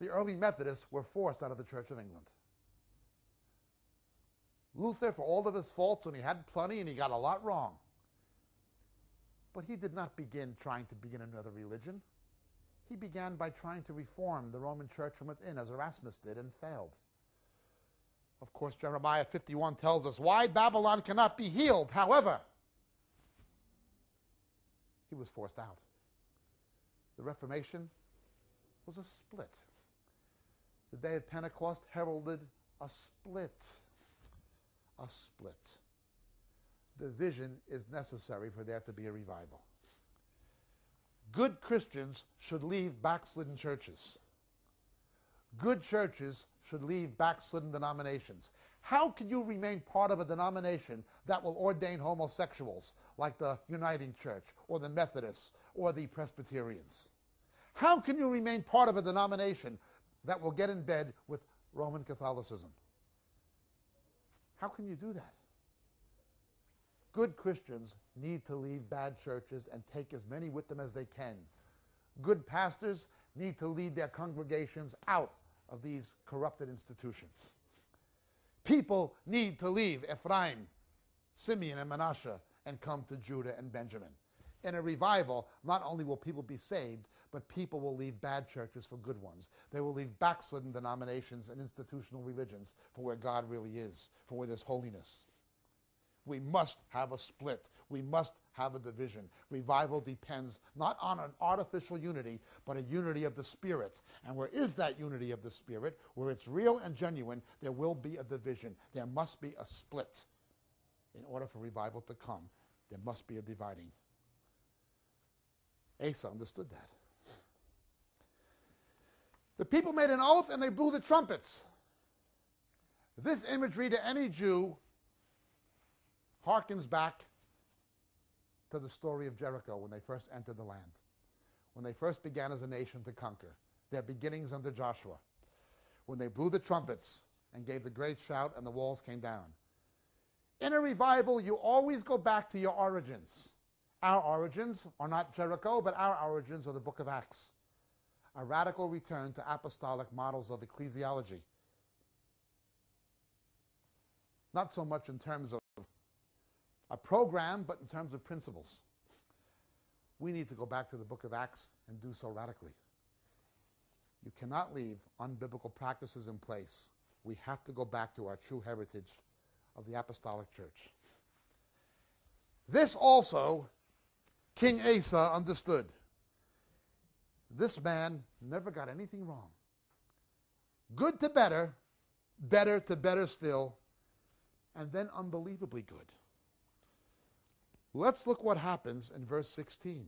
The early Methodists were forced out of the Church of England. Luther, for all of his faults, and he had plenty and he got a lot wrong, but he did not begin trying to begin another religion. He began by trying to reform the Roman church from within, as Erasmus did, and failed. Of course, Jeremiah 51 tells us why Babylon cannot be healed. However, he was forced out. The Reformation was a split. The day of Pentecost heralded a split. A split. The vision is necessary for there to be a revival good Christians should leave backslidden churches. Good churches should leave backslidden denominations. How can you remain part of a denomination that will ordain homosexuals like the Uniting Church or the Methodists or the Presbyterians? How can you remain part of a denomination that will get in bed with Roman Catholicism? How can you do that? Good Christians need to leave bad churches and take as many with them as they can. Good pastors need to lead their congregations out of these corrupted institutions. People need to leave Ephraim, Simeon, and Manasseh and come to Judah and Benjamin. In a revival, not only will people be saved, but people will leave bad churches for good ones. They will leave backslidden denominations and institutional religions for where God really is, for where there's holiness. We must have a split. We must have a division. Revival depends not on an artificial unity, but a unity of the Spirit. And where is that unity of the Spirit? Where it's real and genuine, there will be a division. There must be a split. In order for revival to come, there must be a dividing. Asa understood that. The people made an oath and they blew the trumpets. This imagery to any Jew harkens back to the story of Jericho when they first entered the land, when they first began as a nation to conquer, their beginnings under Joshua, when they blew the trumpets and gave the great shout and the walls came down. In a revival, you always go back to your origins. Our origins are not Jericho, but our origins are the book of Acts. A radical return to apostolic models of ecclesiology. Not so much in terms of a program, but in terms of principles. We need to go back to the book of Acts and do so radically. You cannot leave unbiblical practices in place. We have to go back to our true heritage of the apostolic church. This also King Asa understood. This man never got anything wrong. Good to better, better to better still, and then unbelievably good. Let's look what happens in verse 16.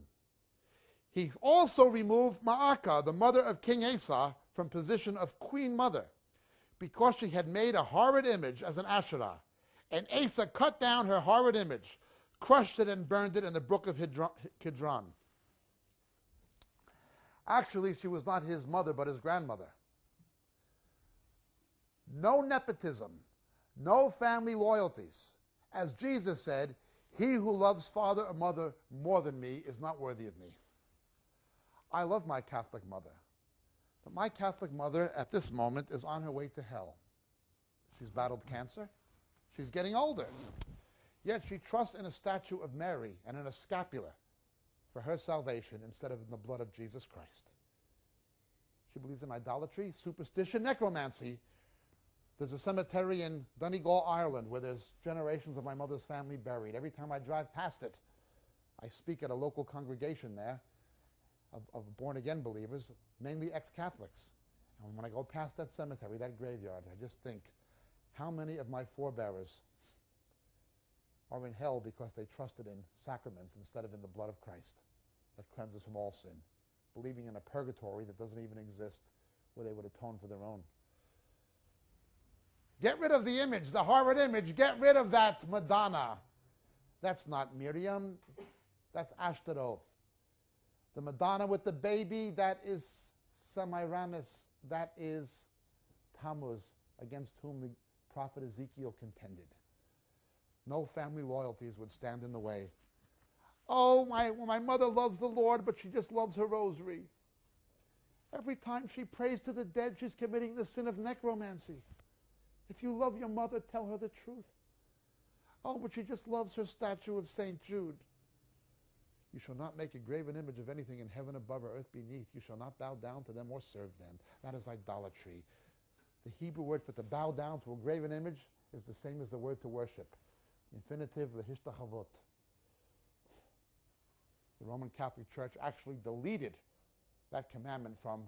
He also removed Ma'akah, the mother of King Asa, from position of queen mother, because she had made a horrid image as an Asherah. And Asa cut down her horrid image, crushed it, and burned it in the brook of Kidron. Actually, she was not his mother, but his grandmother. No nepotism, no family loyalties. As Jesus said, He who loves father or mother more than me is not worthy of me. I love my Catholic mother. But my Catholic mother at this moment is on her way to hell. She's battled cancer. She's getting older. Yet she trusts in a statue of Mary and in a scapular for her salvation instead of in the blood of Jesus Christ. She believes in idolatry, superstition, necromancy. There's a cemetery in Donegal, Ireland, where there's generations of my mother's family buried. Every time I drive past it, I speak at a local congregation there of, of born again believers, mainly ex Catholics. And when I go past that cemetery, that graveyard, I just think, how many of my forebears are in hell because they trusted in sacraments instead of in the blood of Christ that cleanses from all sin, believing in a purgatory that doesn't even exist where they would atone for their own. Get rid of the image, the horrid image. Get rid of that Madonna. That's not Miriam. That's Ashtaroth. The Madonna with the baby, that is Semiramis. That is Tammuz, against whom the prophet Ezekiel contended. No family loyalties would stand in the way. Oh, my, well, my mother loves the Lord, but she just loves her rosary. Every time she prays to the dead, she's committing the sin of necromancy. If you love your mother, tell her the truth. Oh, but she just loves her statue of St. Jude. You shall not make a graven image of anything in heaven above or earth beneath. You shall not bow down to them or serve them. That is idolatry. The Hebrew word for to bow down to a graven image is the same as the word to worship. Infinitive, lehishtachavot. The Roman Catholic Church actually deleted that commandment from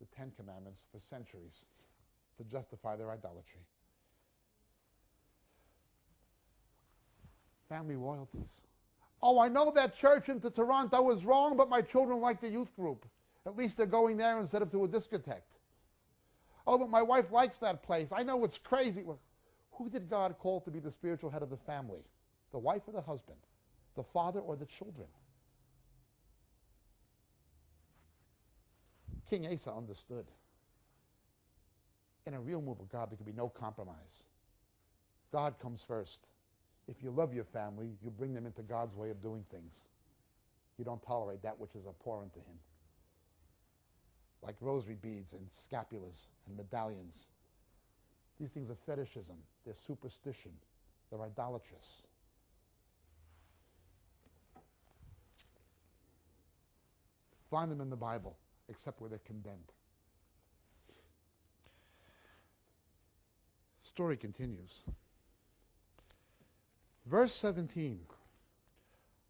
the Ten Commandments for centuries to justify their idolatry. Family loyalties. Oh, I know that church into Toronto was wrong, but my children like the youth group. At least they're going there instead of to a discotheque. Oh, but my wife likes that place. I know it's crazy. Look, who did God call to be the spiritual head of the family? The wife or the husband? The father or the children? King Asa understood. In a real move of God, there can be no compromise. God comes first. If you love your family, you bring them into God's way of doing things. You don't tolerate that which is abhorrent to Him. Like rosary beads and scapulas and medallions. These things are fetishism, they're superstition, they're idolatrous. Find them in the Bible, except where they're condemned. Story continues. Verse 17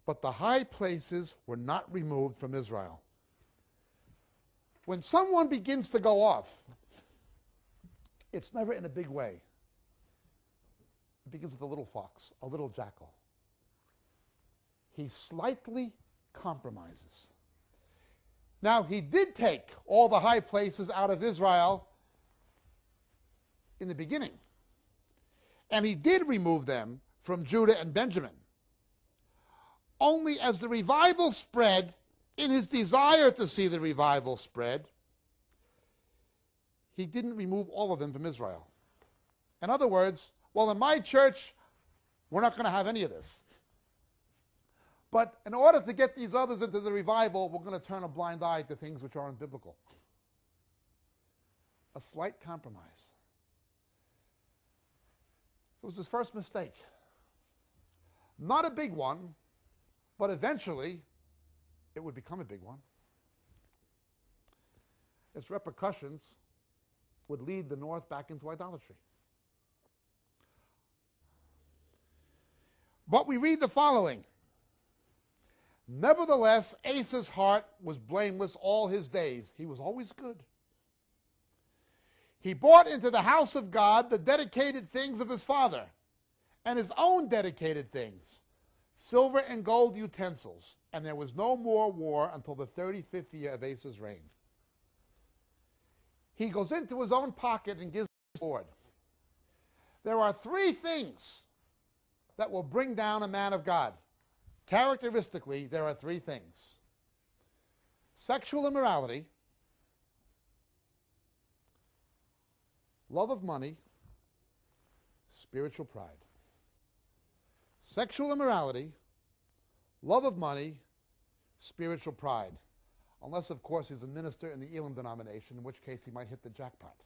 But the high places were not removed from Israel. When someone begins to go off, it's never in a big way. It begins with a little fox, a little jackal. He slightly compromises. Now, he did take all the high places out of Israel in the beginning, and he did remove them from Judah and Benjamin. Only as the revival spread, in his desire to see the revival spread, he didn't remove all of them from Israel. In other words, well, in my church, we're not going to have any of this. But in order to get these others into the revival, we're going to turn a blind eye to things which aren't biblical. A slight compromise. It was his first mistake. Not a big one, but eventually it would become a big one. Its repercussions would lead the North back into idolatry. But we read the following Nevertheless, Asa's heart was blameless all his days. He was always good. He brought into the house of God the dedicated things of his father and his own dedicated things silver and gold utensils, and there was no more war until the 35th year of Asa's reign. He goes into his own pocket and gives the Lord. There are three things that will bring down a man of God. Characteristically, there are three things sexual immorality, love of money, spiritual pride. Sexual immorality, love of money, spiritual pride. Unless, of course, he's a minister in the Elim denomination, in which case he might hit the jackpot.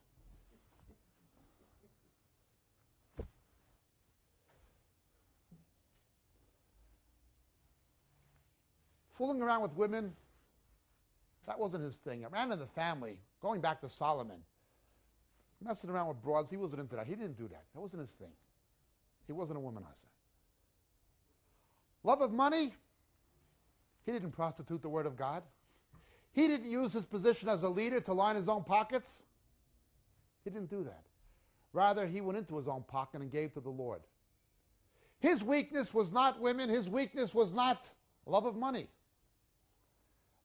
Fooling around with women, that wasn't his thing. It ran in the family, going back to Solomon. Messing around with broads, he wasn't into that. He didn't do that. That wasn't his thing. He wasn't a womanizer. Love of money, he didn't prostitute the word of God. He didn't use his position as a leader to line his own pockets. He didn't do that. Rather, he went into his own pocket and gave to the Lord. His weakness was not women, his weakness was not love of money.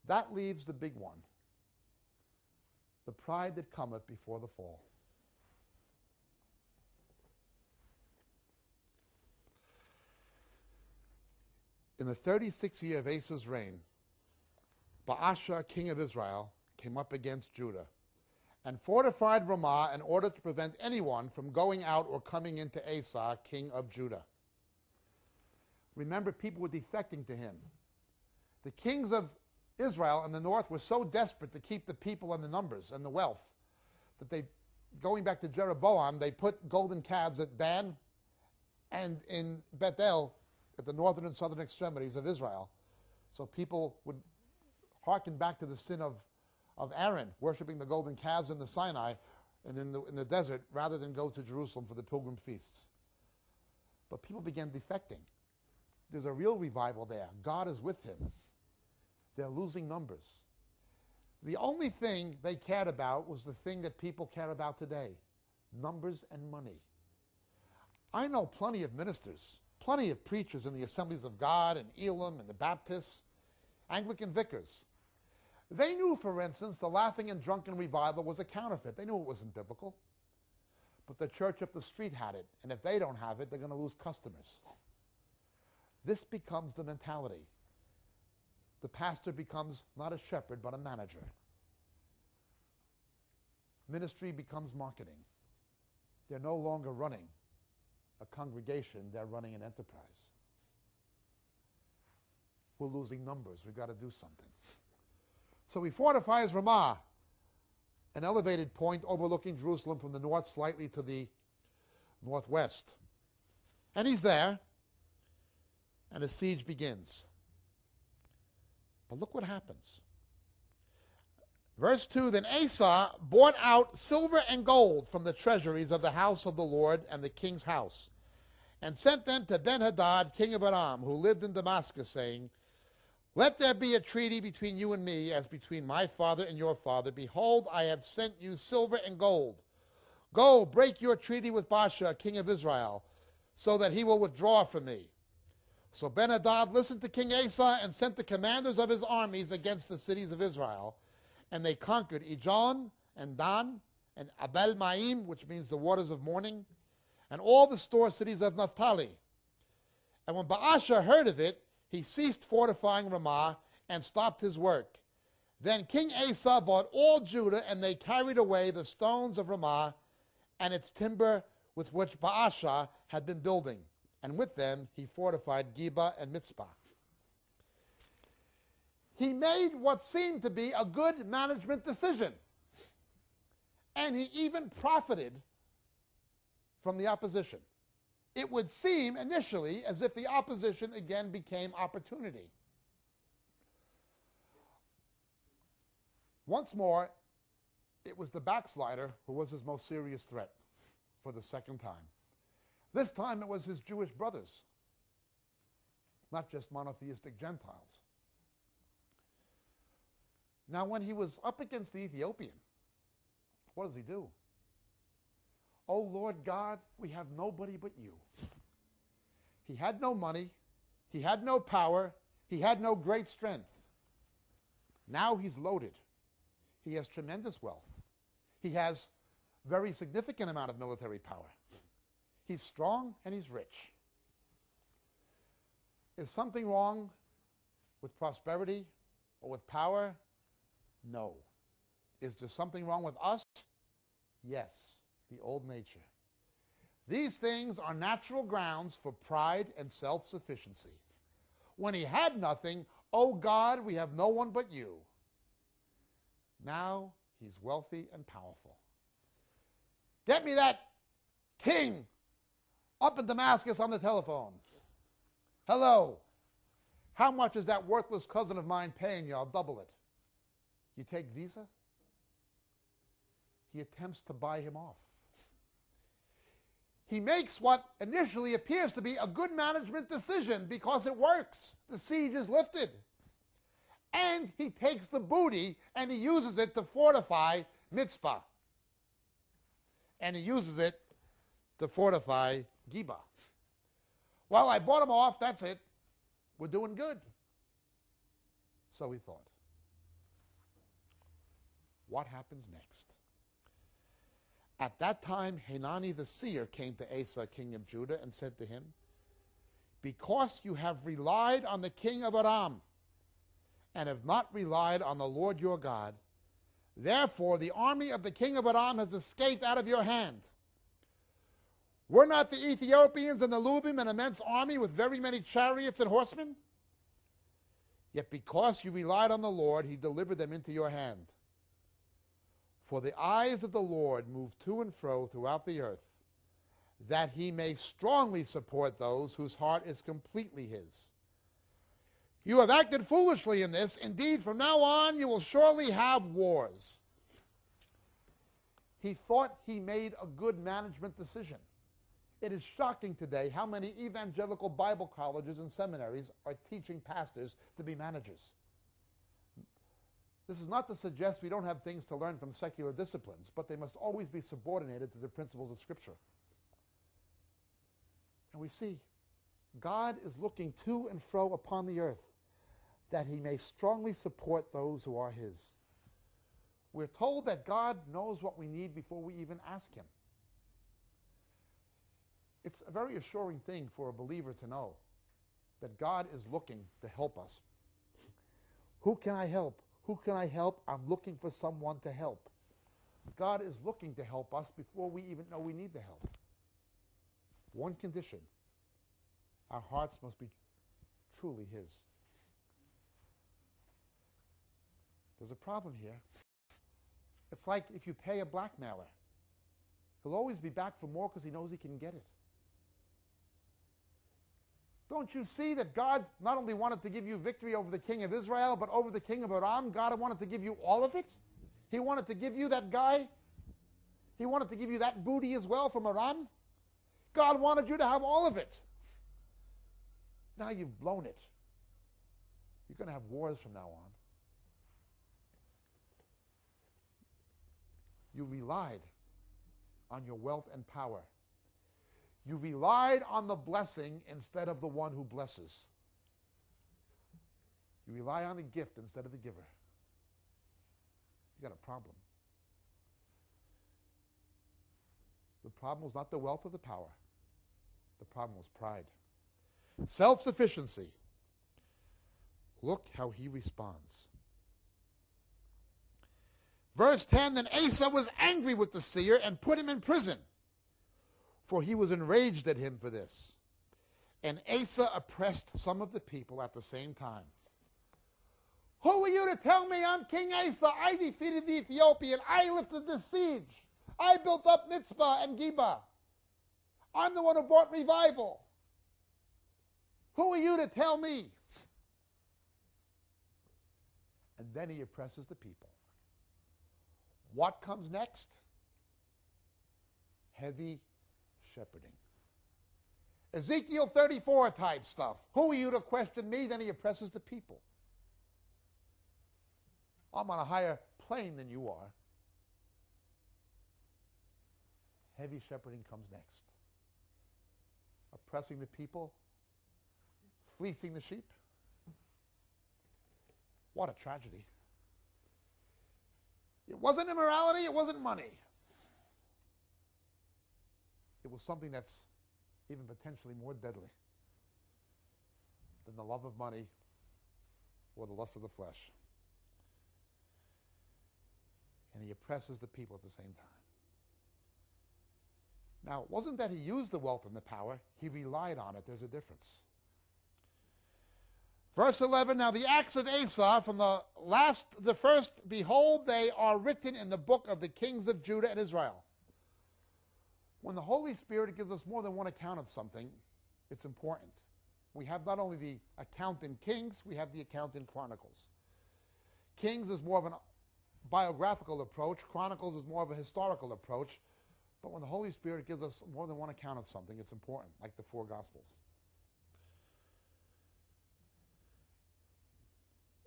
That leaves the big one the pride that cometh before the fall. In the 36th year of Asa's reign, Baasha, king of Israel, came up against Judah and fortified Ramah in order to prevent anyone from going out or coming into Asa, king of Judah. Remember, people were defecting to him. The kings of Israel in the north were so desperate to keep the people and the numbers and the wealth that they, going back to Jeroboam, they put golden calves at Dan and in Bethel at the northern and southern extremities of Israel. So people would hearken back to the sin of, of Aaron, worshiping the golden calves in the Sinai and in the, in the desert, rather than go to Jerusalem for the pilgrim feasts. But people began defecting. There's a real revival there. God is with him. They're losing numbers. The only thing they cared about was the thing that people care about today numbers and money. I know plenty of ministers, plenty of preachers in the Assemblies of God and Elim and the Baptists, Anglican vicars. They knew, for instance, the laughing and drunken revival was a counterfeit. They knew it wasn't biblical. But the church up the street had it, and if they don't have it, they're going to lose customers. This becomes the mentality the pastor becomes not a shepherd, but a manager. Ministry becomes marketing. They're no longer running a congregation, they're running an enterprise. We're losing numbers. We've got to do something. So he fortifies Ramah, an elevated point overlooking Jerusalem from the north slightly to the northwest. And he's there, and a siege begins. But look what happens. Verse 2 Then Asa bought out silver and gold from the treasuries of the house of the Lord and the king's house, and sent them to Benhadad, king of Aram, who lived in Damascus, saying, Let there be a treaty between you and me, as between my father and your father. Behold, I have sent you silver and gold. Go, break your treaty with Baasha, king of Israel, so that he will withdraw from me. So Benhadad listened to King Asa and sent the commanders of his armies against the cities of Israel. And they conquered Ijon and Dan and Abel Maim, which means the waters of mourning, and all the store cities of Naphtali. And when Baasha heard of it, he ceased fortifying Ramah and stopped his work. Then King Asa bought all Judah, and they carried away the stones of Ramah and its timber with which Baasha had been building and with them he fortified Geba and Mitzpah. He made what seemed to be a good management decision. And he even profited from the opposition. It would seem initially as if the opposition again became opportunity. Once more, it was the backslider who was his most serious threat for the second time. This time it was his Jewish brothers, not just monotheistic Gentiles. Now, when he was up against the Ethiopian, what does he do? Oh Lord God, we have nobody but you. He had no money, He had no power. He had no great strength. Now he's loaded. He has tremendous wealth. He has very significant amount of military power. He's strong and he's rich. Is something wrong with prosperity or with power? No. Is there something wrong with us? Yes, the old nature. These things are natural grounds for pride and self sufficiency. When he had nothing, oh God, we have no one but you. Now he's wealthy and powerful. Get me that king up in Damascus on the telephone. Hello. How much is that worthless cousin of mine paying you? I'll double it. You take Visa? He attempts to buy him off. He makes what initially appears to be a good management decision because it works. The siege is lifted. And he takes the booty and he uses it to fortify Mitzpah. And he uses it to fortify Geba. Well, I bought him off, that's it. We're doing good. So he thought. What happens next? At that time, Hanani the seer came to Asa, king of Judah, and said to him, Because you have relied on the king of Aram and have not relied on the Lord your God, therefore the army of the king of Aram has escaped out of your hand. Were not the Ethiopians and the Lubim an immense army with very many chariots and horsemen? Yet because you relied on the Lord, he delivered them into your hand. For the eyes of the Lord move to and fro throughout the earth, that he may strongly support those whose heart is completely his. You have acted foolishly in this. Indeed, from now on you will surely have wars. He thought he made a good management decision. It is shocking today how many evangelical Bible colleges and seminaries are teaching pastors to be managers. This is not to suggest we don't have things to learn from secular disciplines, but they must always be subordinated to the principles of Scripture. And we see God is looking to and fro upon the earth that he may strongly support those who are his. We're told that God knows what we need before we even ask him. It's a very assuring thing for a believer to know that God is looking to help us. Who can I help? Who can I help? I'm looking for someone to help. God is looking to help us before we even know we need the help. One condition our hearts must be truly His. There's a problem here. It's like if you pay a blackmailer, he'll always be back for more because he knows he can get it. Don't you see that God not only wanted to give you victory over the king of Israel, but over the king of Aram? God wanted to give you all of it? He wanted to give you that guy? He wanted to give you that booty as well from Aram? God wanted you to have all of it. Now you've blown it. You're going to have wars from now on. You relied on your wealth and power. You relied on the blessing instead of the one who blesses. You rely on the gift instead of the giver. You got a problem. The problem was not the wealth or the power. The problem was pride. Self sufficiency. Look how he responds. Verse 10 Then Asa was angry with the seer and put him in prison for he was enraged at him for this. And Asa oppressed some of the people at the same time. Who are you to tell me I'm King Asa? I defeated the Ethiopian. I lifted the siege. I built up Mitzpah and Geba. I'm the one who brought revival. Who are you to tell me? And then he oppresses the people. What comes next? Heavy shepherding. Ezekiel 34 type stuff. Who are you to question me? Then he oppresses the people. I'm on a higher plane than you are. Heavy shepherding comes next. Oppressing the people, fleecing the sheep. What a tragedy. It wasn't immorality, it wasn't money. It was something that's even potentially more deadly than the love of money or the lust of the flesh. And he oppresses the people at the same time. Now, it wasn't that he used the wealth and the power, he relied on it. There's a difference. Verse 11 Now the acts of Asa from the last, the first, behold, they are written in the book of the kings of Judah and Israel. When the Holy Spirit gives us more than one account of something, it's important. We have not only the account in Kings, we have the account in Chronicles. Kings is more of a biographical approach, Chronicles is more of a historical approach. But when the Holy Spirit gives us more than one account of something, it's important, like the four Gospels.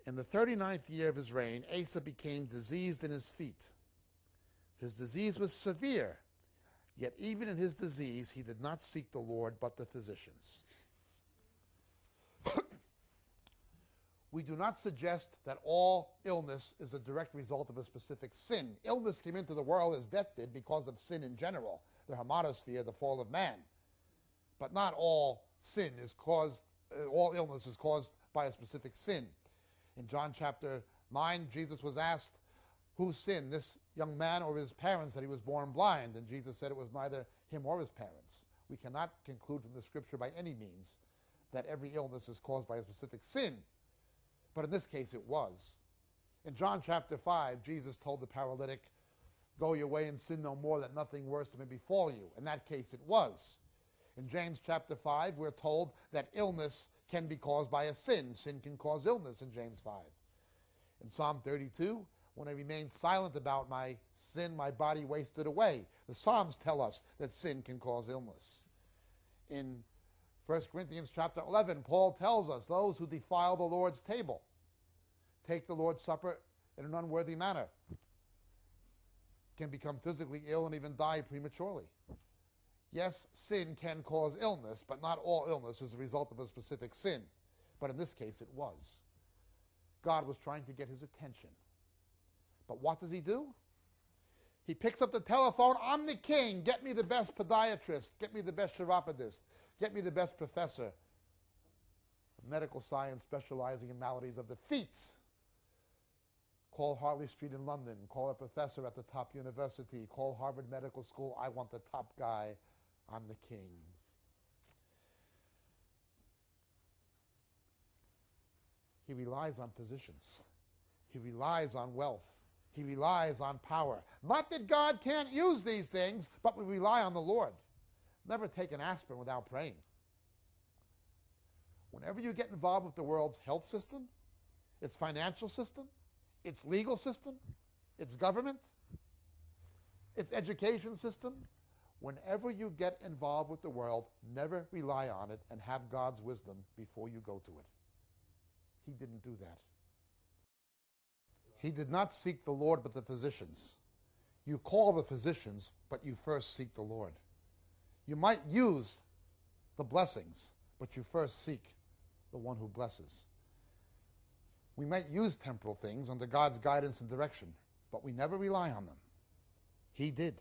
In the 39th year of his reign, Asa became diseased in his feet. His disease was severe, yet even in his disease, he did not seek the Lord, but the physicians. we do not suggest that all illness is a direct result of a specific sin. Illness came into the world as death did because of sin in general, the hamartosphere, the fall of man. But not all sin is caused, uh, all illness is caused by a specific sin. In John chapter 9, Jesus was asked, Who sinned, this young man or his parents, that he was born blind? And Jesus said it was neither him or his parents. We cannot conclude from the scripture by any means that every illness is caused by a specific sin. But in this case, it was. In John chapter 5, Jesus told the paralytic, Go your way and sin no more, that nothing worse may befall you. In that case, it was. In James chapter 5, we're told that illness can be caused by a sin. Sin can cause illness in James 5. In Psalm 32, when I remained silent about my sin, my body wasted away. The Psalms tell us that sin can cause illness. In 1 Corinthians chapter 11, Paul tells us those who defile the Lord's table take the Lord's Supper in an unworthy manner can become physically ill and even die prematurely. Yes, sin can cause illness, but not all illness is a result of a specific sin. But in this case, it was. God was trying to get his attention. But what does he do? He picks up the telephone. I'm the king. Get me the best podiatrist. Get me the best chiropodist. Get me the best professor of medical science specializing in maladies of the feet. Call Harley Street in London. Call a professor at the top university. Call Harvard Medical School. I want the top guy. I'm the king. He relies on physicians. He relies on wealth. He relies on power. Not that God can't use these things, but we rely on the Lord. Never take an aspirin without praying. Whenever you get involved with the world's health system, its financial system, its legal system, its government, its education system, whenever you get involved with the world, never rely on it and have God's wisdom before you go to it. He didn't do that. He did not seek the Lord but the physicians. You call the physicians, but you first seek the Lord. You might use the blessings, but you first seek the one who blesses. We might use temporal things under God's guidance and direction, but we never rely on them. He did.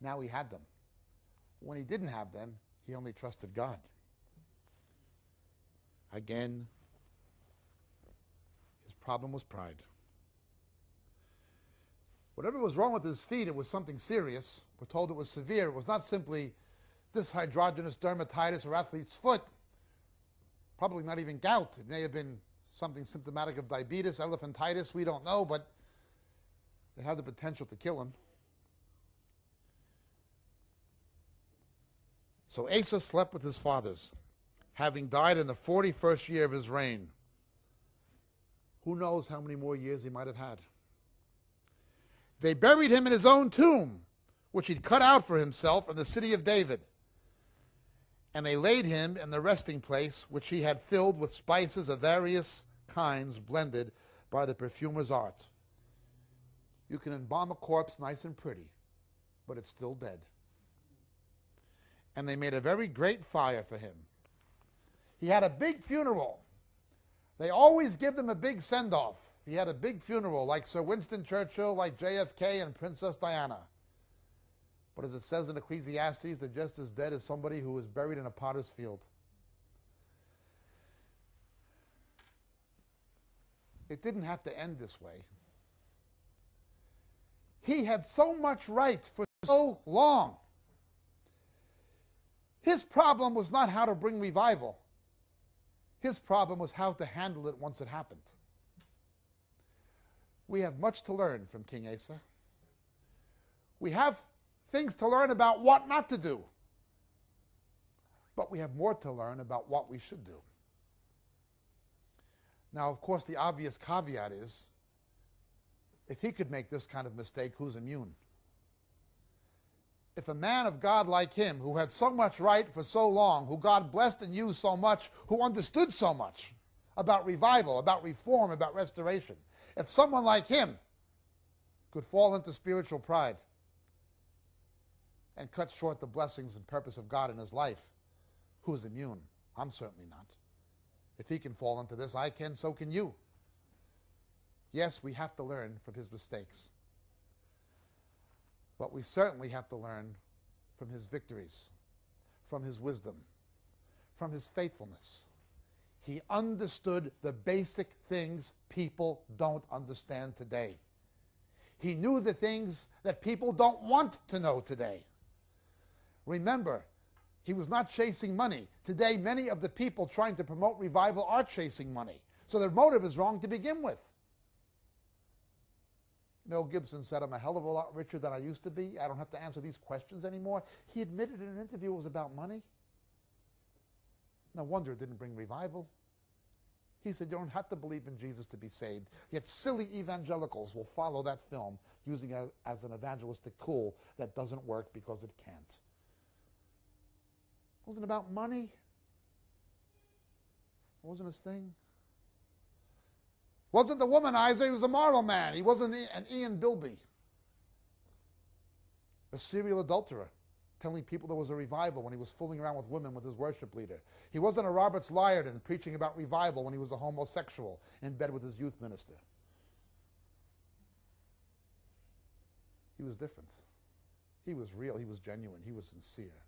Now he had them. When he didn't have them, he only trusted God. Again, problem was pride. Whatever was wrong with his feet, it was something serious. We're told it was severe. It was not simply this hydrogenous dermatitis or athlete's foot, probably not even gout. It may have been something symptomatic of diabetes, elephantitis, we don't know, but it had the potential to kill him. So Asa slept with his fathers, having died in the 41st year of his reign. Who knows how many more years he might have had? They buried him in his own tomb, which he'd cut out for himself in the city of David. And they laid him in the resting place, which he had filled with spices of various kinds blended by the perfumer's art. You can embalm a corpse nice and pretty, but it's still dead. And they made a very great fire for him. He had a big funeral. They always give them a big send off. He had a big funeral, like Sir Winston Churchill, like JFK, and Princess Diana. But as it says in Ecclesiastes, they're just as dead as somebody who was buried in a potter's field. It didn't have to end this way. He had so much right for so long. His problem was not how to bring revival. His problem was how to handle it once it happened. We have much to learn from King Asa. We have things to learn about what not to do. But we have more to learn about what we should do. Now, of course, the obvious caveat is if he could make this kind of mistake, who's immune? If a man of God like him, who had so much right for so long, who God blessed and used so much, who understood so much about revival, about reform, about restoration, if someone like him could fall into spiritual pride and cut short the blessings and purpose of God in his life, who's immune? I'm certainly not. If he can fall into this, I can, so can you. Yes, we have to learn from his mistakes. But we certainly have to learn from his victories, from his wisdom, from his faithfulness. He understood the basic things people don't understand today. He knew the things that people don't want to know today. Remember, he was not chasing money. Today, many of the people trying to promote revival are chasing money. So their motive is wrong to begin with. Mel Gibson said, I'm a hell of a lot richer than I used to be. I don't have to answer these questions anymore. He admitted in an interview it was about money. No wonder it didn't bring revival. He said, You don't have to believe in Jesus to be saved. Yet silly evangelicals will follow that film using it as an evangelistic tool that doesn't work because it can't. It wasn't about money. It wasn't his thing. Wasn't the womanizer, he was a moral man. He wasn't an Ian Bilby, a serial adulterer, telling people there was a revival when he was fooling around with women with his worship leader. He wasn't a Roberts Liardon preaching about revival when he was a homosexual in bed with his youth minister. He was different. He was real, he was genuine, he was sincere.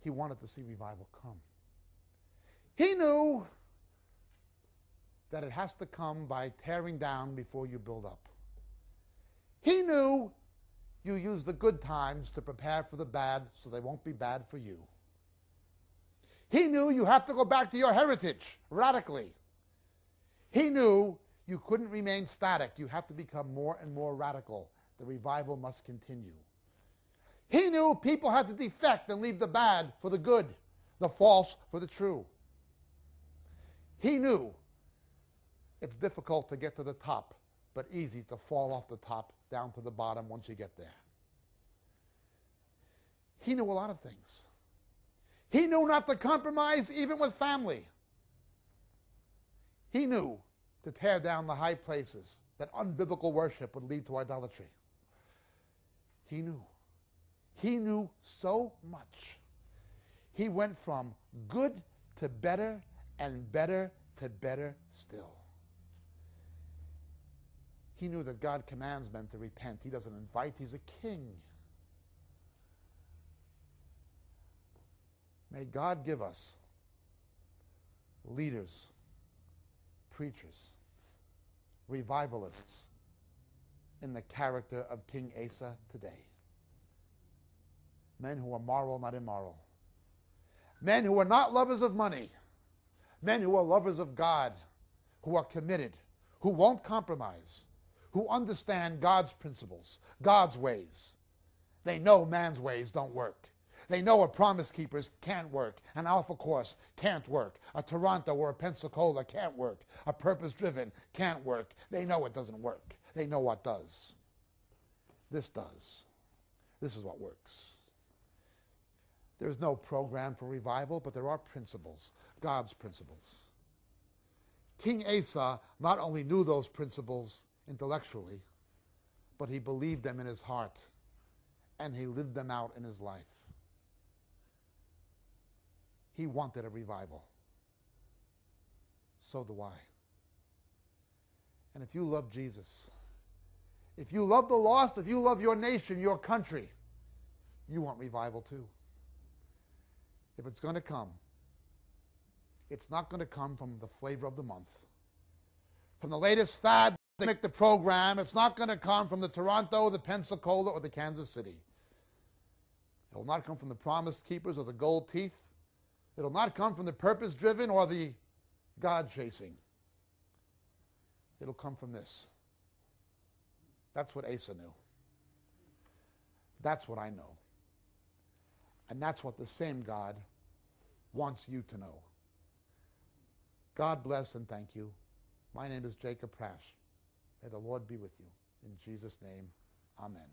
He wanted to see revival come. He knew that it has to come by tearing down before you build up. He knew you use the good times to prepare for the bad so they won't be bad for you. He knew you have to go back to your heritage radically. He knew you couldn't remain static. You have to become more and more radical. The revival must continue. He knew people had to defect and leave the bad for the good, the false for the true. He knew it's difficult to get to the top, but easy to fall off the top down to the bottom once you get there. He knew a lot of things. He knew not to compromise even with family. He knew to tear down the high places, that unbiblical worship would lead to idolatry. He knew. He knew so much. He went from good to better and better to better still. He knew that God commands men to repent. He doesn't invite, he's a king. May God give us leaders, preachers, revivalists in the character of King Asa today. Men who are moral, not immoral. Men who are not lovers of money. Men who are lovers of God, who are committed, who won't compromise, who understand God's principles, God's ways. They know man's ways don't work. They know a promise keepers can't work. An alpha course can't work. A Toronto or a Pensacola can't work. A purpose driven can't work. They know it doesn't work. They know what does. This does. This is what works. There's no program for revival, but there are principles, God's principles. King Asa not only knew those principles, intellectually, but he believed them in his heart and he lived them out in his life. He wanted a revival. So do I. And if you love Jesus, if you love the lost, if you love your nation, your country, you want revival too. If it's going to come, it's not going to come from the flavor of the month, from the latest fad the program. It's not going to come from the Toronto, the Pensacola, or the Kansas City. It will not come from the Promise Keepers or the Gold Teeth. It will not come from the Purpose Driven or the God Chasing. It'll come from this. That's what Asa knew. That's what I know. And that's what the same God wants you to know. God bless and thank you. My name is Jacob Prasch. May the Lord be with you. In Jesus' name, amen.